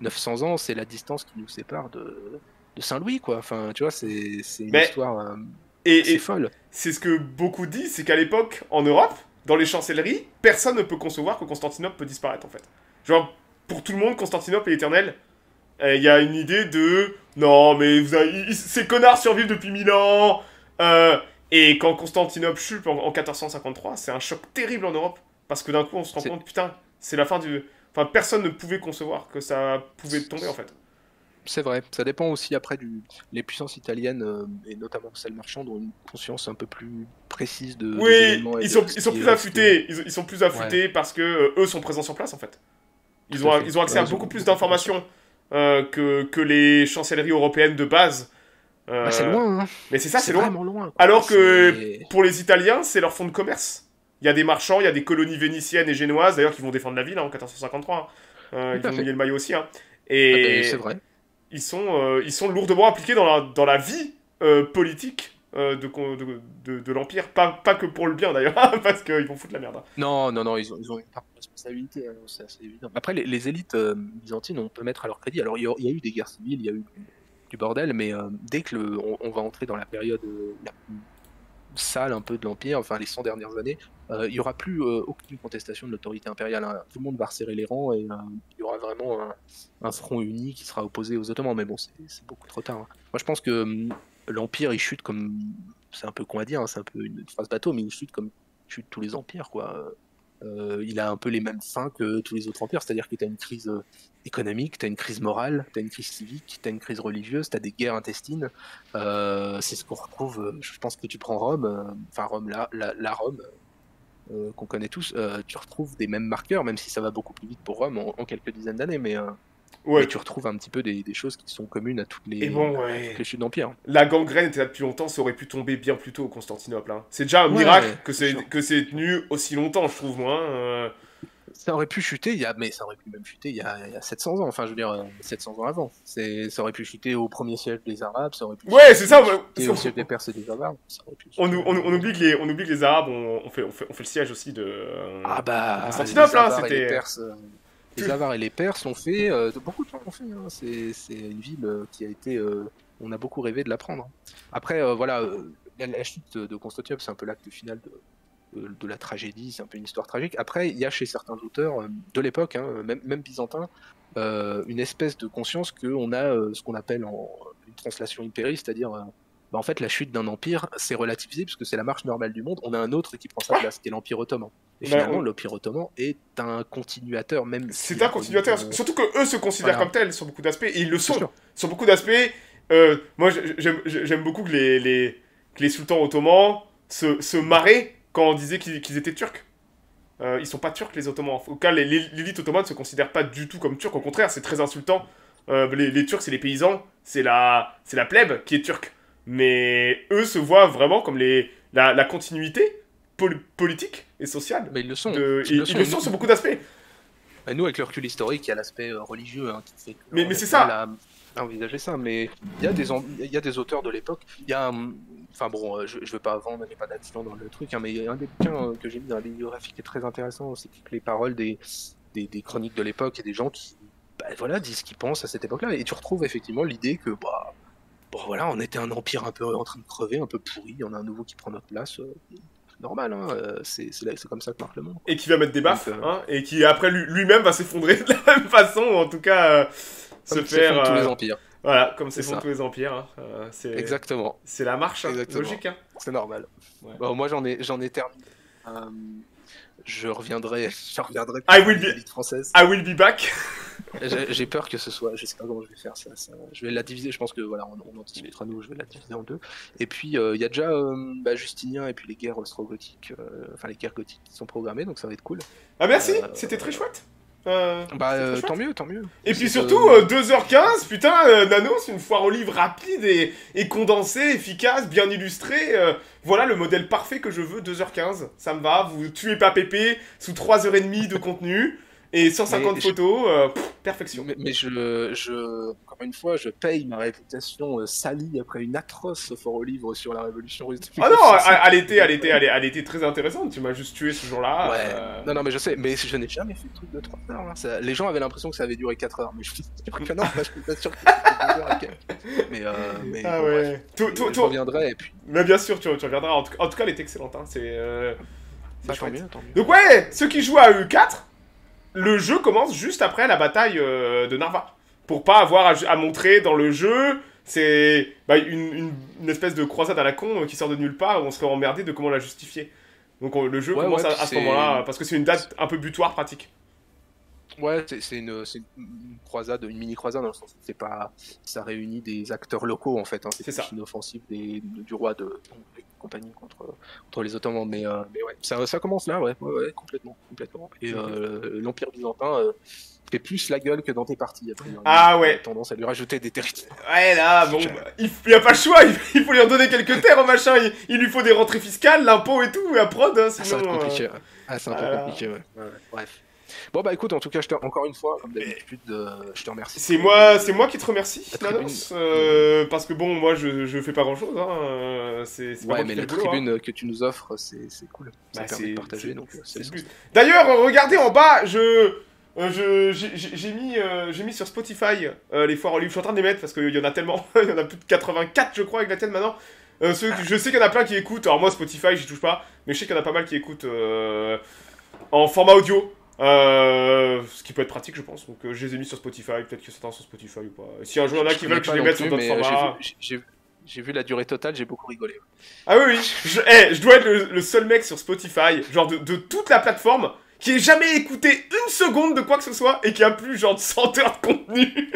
900 ans, c'est la distance qui nous sépare de, de Saint-Louis, quoi. Enfin, tu vois, c'est, c'est une Mais- histoire euh, Et, et folle. c'est ce que beaucoup disent, c'est qu'à l'époque, en Europe, dans les chancelleries, personne ne peut concevoir que Constantinople peut disparaître, en fait. Genre, pour tout le monde, Constantinople est éternel. Il y a une idée de... Non, mais vous avez- ces connards survivent depuis mille ans. Euh, et quand Constantinople chute en, en 1453, c'est un choc terrible en Europe. Parce que d'un coup, on se rend C'est- compte, putain, c'est la fin du... Enfin, personne ne pouvait concevoir que ça pouvait tomber, en fait. C'est vrai, ça dépend aussi après du. Les puissances italiennes, euh, et notamment celles marchandes, ont une conscience un peu plus précise de. Oui, ils de sont, ils sont plus affûtés. Ils, ils sont plus affûtés parce que euh, eux sont présents sur place en fait. Ils Tout ont, fait. ils ont accès Ouais, à beaucoup plus d'informations euh, que, que les chancelleries européennes de base. Bah, c'est loin, hein. Mais c'est ça, c'est loin. loin. Alors que pour les Italiens, c'est leur fonds de commerce. Il y a des marchands, il y a des colonies vénitiennes et génoises d'ailleurs qui vont défendre la ville hein, en 1453. hein. Ils vont mouiller le maillot aussi. hein. Ah, Et ben, c'est vrai. Ils sont, euh, ils sont lourdement impliqués dans la, dans la vie euh, politique euh, de, de, de, l'Empire. Pas, pas que pour le bien d'ailleurs, parce qu'ils vont foutre la merde. hein. Non, non, non, ils ont, ils ont une part de responsabilité, hein, c'est assez évident. Après, les, élites byzantines, on peut mettre à leur crédit. Alors, il y a, eu des guerres civiles, il y a eu du, bordel, mais dès que le, on, va entrer dans la période sale un peu de l'Empire, enfin les 100 dernières années, il y aura plus euh, aucune contestation de l'autorité impériale. hein. Tout le monde va resserrer les rangs et euh, il y aura vraiment un, front uni qui sera opposé aux Ottomans. Mais bon, c'est beaucoup trop tard. hein. Moi, je pense que hum, l'Empire, il chute comme. C'est un peu con à dire, hein, c'est un peu une phrase bateau, mais il chute comme chute tous les empires. Euh, il a un peu les mêmes fins que tous les autres empires, c'est-à-dire que tu as une crise euh, économique, tu as une crise morale, tu as une crise civique, tu as une crise religieuse, tu as des guerres intestines. Euh, c'est ce qu'on retrouve, euh, je pense que tu prends Rome, euh, enfin Rome, la, la Rome, euh, qu'on connaît tous, euh, tu retrouves des mêmes marqueurs, même si ça va beaucoup plus vite pour Rome en, en quelques dizaines d'années, mais, euh, Ouais. mais tu retrouves un petit peu des, des choses qui sont communes à toutes les, Et bon, à ouais. toutes les chutes d'empire. La gangrène était là depuis longtemps, ça aurait pu tomber bien plus tôt au Constantinople. hein. C'est déjà un Ouais, miracle que c'est tenu aussi longtemps, je trouve moi. hein. Ça aurait pu chuter, il y a, mais ça aurait pu même chuter il y a, il y a 700 ans, enfin je veux dire euh, 700 ans avant. C'est, ça aurait pu chuter au premier siècle des Arabes, ça aurait pu Ouais, c'est ça. chuter au siècle des Perses et des Avars. ça pu On, on, on oublie que les, on oublie que les Arabes ont, ont fait, ont fait, ont fait le siège aussi de. euh, Ah bah, Constantinople, hein, c'était- les euh, les Avars et les Perses l'ont fait, euh, beaucoup de gens l'ont fait. hein. C'est, c'est une ville euh, qui a été, euh, on a beaucoup rêvé de la prendre. Après, voilà, la, la chute de Constantinople, c'est un peu l'acte final de, de, de la tragédie, c'est un peu une histoire tragique. Après, il y a chez certains auteurs euh, de l'époque, hein, même, même byzantins, euh, une espèce de conscience qu'on a euh, ce qu'on appelle en une translation impériste, c'est-à-dire euh, bah, en fait la chute d'un empire, c'est relativisé parce que c'est la marche normale du monde. On a un autre qui prend sa place, qui est l'empire ottoman. Et Bah, finalement, on- l'empire ottoman est un continuateur, même. C'est un continuateur. euh, Surtout que eux se considèrent voilà. comme tels sur beaucoup d'aspects, et ils le sont. Sur beaucoup d'aspects, euh, moi j'ai- j'aime j'aime beaucoup que les, les, que les sultans ottomans se, se marraient quand on disait qu'ils étaient turcs. Euh, ils sont pas turcs les ottomans. Au cas, l'élite ottomane ne se considère pas du tout comme turc. Au contraire, c'est très insultant. Euh, les, les Turcs, c'est les paysans, c'est la, c'est la plèbe qui est turque. mais eux se voient vraiment comme les, la, la continuité pol- politique et sociale. Mais ils le sont. De, Ils ils, le ils sont. le sont sur beaucoup d'aspects. Et nous, avec le recul historique, il y a l'aspect euh, religieux hein, qui fait que Mais- mais c'est ça. à- à envisager ça, mais il y a des y a des auteurs de l'époque. Il y a, hum, enfin bon, euh, je, je veux pas vendre, a pas d'accident dans le truc, hein, mais il y a un des bouquins euh, que j'ai mis dans la bibliographie qui est très intéressant, c'est que les paroles des, des, des chroniques de l'époque et des gens qui, bah, voilà, disent ce qu'ils pensent à cette époque-là, et tu retrouves effectivement l'idée que, bah, bon voilà, on était un empire un peu en train de crever, un peu pourri, en a un nouveau qui prend notre place. euh, normal, hein, c'est comme ça que marche le monde. Et qui va mettre des baffes, Donc, euh, hein, et qui après lui- lui-même va s'effondrer de la même façon, ou en tout cas euh, se faire. tous les empires. Voilà, comme c'est font ça. tous les empires. hein, euh, c'est Exactement. c'est la marche, hein, logique. Hein. C'est normal. Ouais. Bon, moi, j'en ai, j'en ai terminé. Euh, je reviendrai, je reviendrai. I will be- française. I will be back. J'ai peur que ce soit, je sais pas comment je vais faire ça. ça- Je vais la diviser. Je pense que voilà, on, on en discutera nous. Je vais la diviser en deux. Et puis euh, il y a déjà bah, Justinien et puis les guerres austro-gothiques, enfin les guerres gothiques qui sont programmées, donc ça va être cool. Ah merci, c'était très chouette. Euh, Bah euh, tant mieux, tant mieux. Et puis surtout, euh, euh, 2h15, putain, euh, Nano, c'est une foire au livre rapide et, et condensée, efficace, bien illustrée. euh, voilà le modèle parfait que je veux, 2h15. Ça me va, vous tuez pas pépé sous 3h30 de contenu et 150 Mais je- photos, euh, pff, perfection. Mais, mais je, je, encore une fois, je paye ma réputation euh, salie après une atroce fort au livre sur la Révolution russe. Ah non, elle, était, elle, était, elle, elle était très intéressante, tu m'as juste tué ce jour-là. Ouais. euh, Non, non, mais je sais, mais je n'ai jamais fait de truc de 3 heures. hein. Ça- les gens avaient l'impression que ça avait duré 4 heures, mais je suis que non, je suis pas sûr que c'était 2 heures et quelques. Mais, euh, mais Ah ouais. toi- je toi- reviendrai et puis. Mais bien sûr, tu, tu reviendras. En tout, en tout cas, elle est excellente. Hein. C'est Bah, tant mieux, tant mieux. Donc ouais, ceux qui jouent à EU4, le jeu commence juste après la bataille euh, de Narva. Pour pas avoir à, à montrer dans le jeu, c'est bah, une, une- une espèce de croisade à la con euh, qui sort de nulle part on serait emmerdé de comment la justifier. Donc on- le jeu Ouais, commence ouais, à, ce moment-là, parce que c'est une date un peu butoir pratique. Ouais, c'est c'est une, c'est une croisade, une mini croisade dans le sens où c'est pas, ça réunit des acteurs locaux en fait. Hein, C'est c'est une offensive des, du roi de, des compagnies contre, contre les Ottomans. Mais, euh, mais ouais, ça, ça commence là, ouais, ouais, ouais, complètement, complètement. Et euh, l'Empire byzantin euh, fait plus la gueule que dans tes parties. a priori. Ah ouais. a tendance à lui rajouter des territoires. Ouais là, bon, bah, il, il y a pas le choix, il, faut lui en donner quelques terres au machin, il, il lui faut des rentrées fiscales, l'impôt et tout, la prod, hein, Ah, ça va sinon... euh, compliqué. ouais. Ah, c'est un peu compliqué, ouais. Bref. Bon bah écoute, en tout cas, je te, encore une fois, comme d'habitude, euh, je te remercie. C'est moi, c'est moi qui te remercie. Nanos, euh, parce que bon, moi je, je fais pas grand chose, hein, euh, c'est pas Ouais, mais la boulot, hein. tribune que tu nous offres, c'est cool. Ça Bah, permet de partager, donc euh, c'est. D'ailleurs, regardez en bas, je euh, j'ai mis euh, mis sur Spotify euh, les foires en livre. Je suis en train de les mettre parce qu'il y en a tellement, il y en a plus de 84 je crois avec la tienne maintenant. Ceux je sais qu'il y en a plein qui écoutent. Alors moi Spotify j'y touche pas, mais je sais qu'il y en a pas mal qui écoutent en format audio. Euh, ce qui peut être pratique je pense. Donc euh, je les ai mis sur Spotify. Peut-être que certains sur Spotify ou pas. Si un jour il y en a qui veulent que je les mette sur d'autres formats. J'ai vu la durée totale, j'ai beaucoup rigolé. Ah oui, oui. Je, eh, je dois être le, le seul mec sur Spotify, genre de, de toute la plateforme, qui ait jamais écouté une seconde de quoi que ce soit et qui a plus genre de 100 heures de contenu.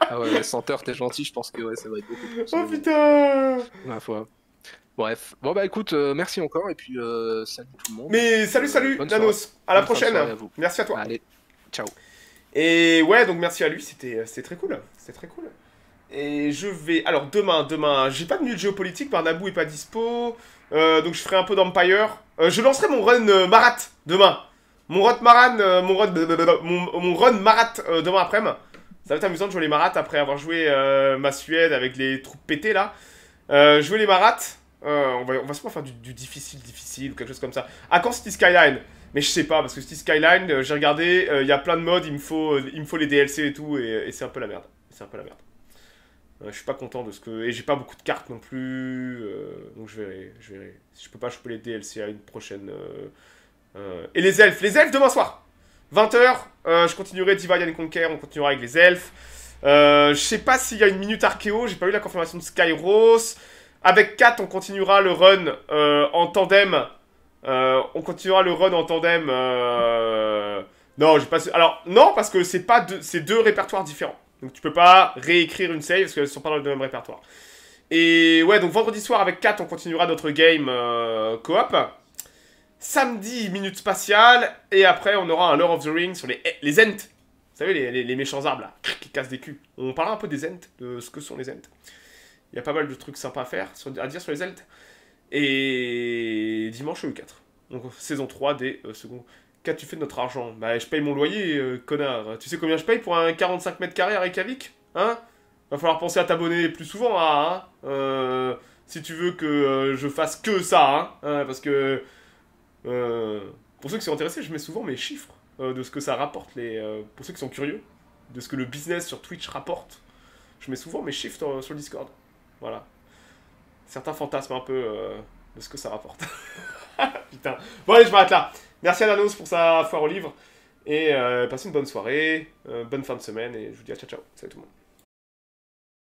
Ah ouais, 100 heures, t'es gentil, je pense que ouais, ça va être beaucoup plus. Oh putain la fois. Bref, bon bah écoute, euh, merci encore et puis euh, salut tout le monde. Mais salut, salut, Bonne Nanos. À la Bonne prochaine. à vous. Merci à toi. Allez, ciao. Et ouais, donc merci à lui, c'était c'était très cool. C'était très cool. Et je vais. Alors demain, demain, j'ai pas de minute géopolitique, Barnabou est pas dispo. Euh, donc je ferai un peu d'Empire. Euh, je lancerai mon run euh, Marat demain. Mon run Maran, euh, mon run, mon, mon run Marat euh, demain après-midi. Ça va être amusant de jouer les Marat après avoir joué euh, ma Suède avec les troupes pétées là. Euh, jouer les Marat. Euh, on va, on va sûrement faire du, difficile, difficile ou quelque chose comme ça. À quand City Skyline? Mais je sais pas, parce que City Skyline, euh, j'ai regardé, euh, il y a plein de modes, il me faut, il faut les DLC et tout, et, c'est un peu la merde. C'est un peu la merde. Je suis pas content de ce que. Et j'ai pas beaucoup de cartes non plus, donc je verrai, je verrai. Si je peux pas choper les DLC à une prochaine. Et les elfes, les elfes demain soir 20h, je continuerai Divide and Conquer, on continuera avec les elfes. Je sais pas s'il y a une minute archéo, j'ai pas eu la confirmation de Skyros. Avec Kat, on continuera le run euh, en tandem. Euh, on continuera le run en tandem. euh, Non, j'ai pas. Alors non, parce que c'est pas deux, c'est deux répertoires différents. Donc tu peux pas réécrire une save parce qu'elles sont pas dans le même répertoire. Et ouais, donc vendredi soir avec Kat, on continuera notre game euh, coop. Samedi, minute spatiale. Et après, on aura un Lord of the Rings sur les, les Ents. Vous savez, les, les- les méchants arbres là, qui cassent des culs. On parlera un peu des Ents, de ce que sont les Ents. Il y a pas mal de trucs sympas à faire, à dire sur les ailes. Et dimanche le 4. Donc saison 3 des euh, seconds. Qu'as-tu fait de notre argent? Bah je paye mon loyer, euh, connard. Tu sais combien je paye pour un 45 mètres carrés à Reykjavik? Hein? Va falloir penser à t'abonner plus souvent, hein, euh, Si tu veux que je fasse que ça, hein, hein Parce que... pour ceux qui sont intéressés, je mets souvent mes chiffres de ce que ça rapporte, les, pour ceux qui sont curieux, de ce que le business sur Twitch rapporte. Je mets souvent mes chiffres sur le Discord. Voilà. Certains fantasment un peu de ce que ça rapporte. Putain. Bon, allez, je m'arrête là. Merci à Nanos pour sa foire au livre. Et euh, passez une bonne soirée, euh, bonne fin de semaine. Et je vous dis à ciao ciao. Salut tout le monde.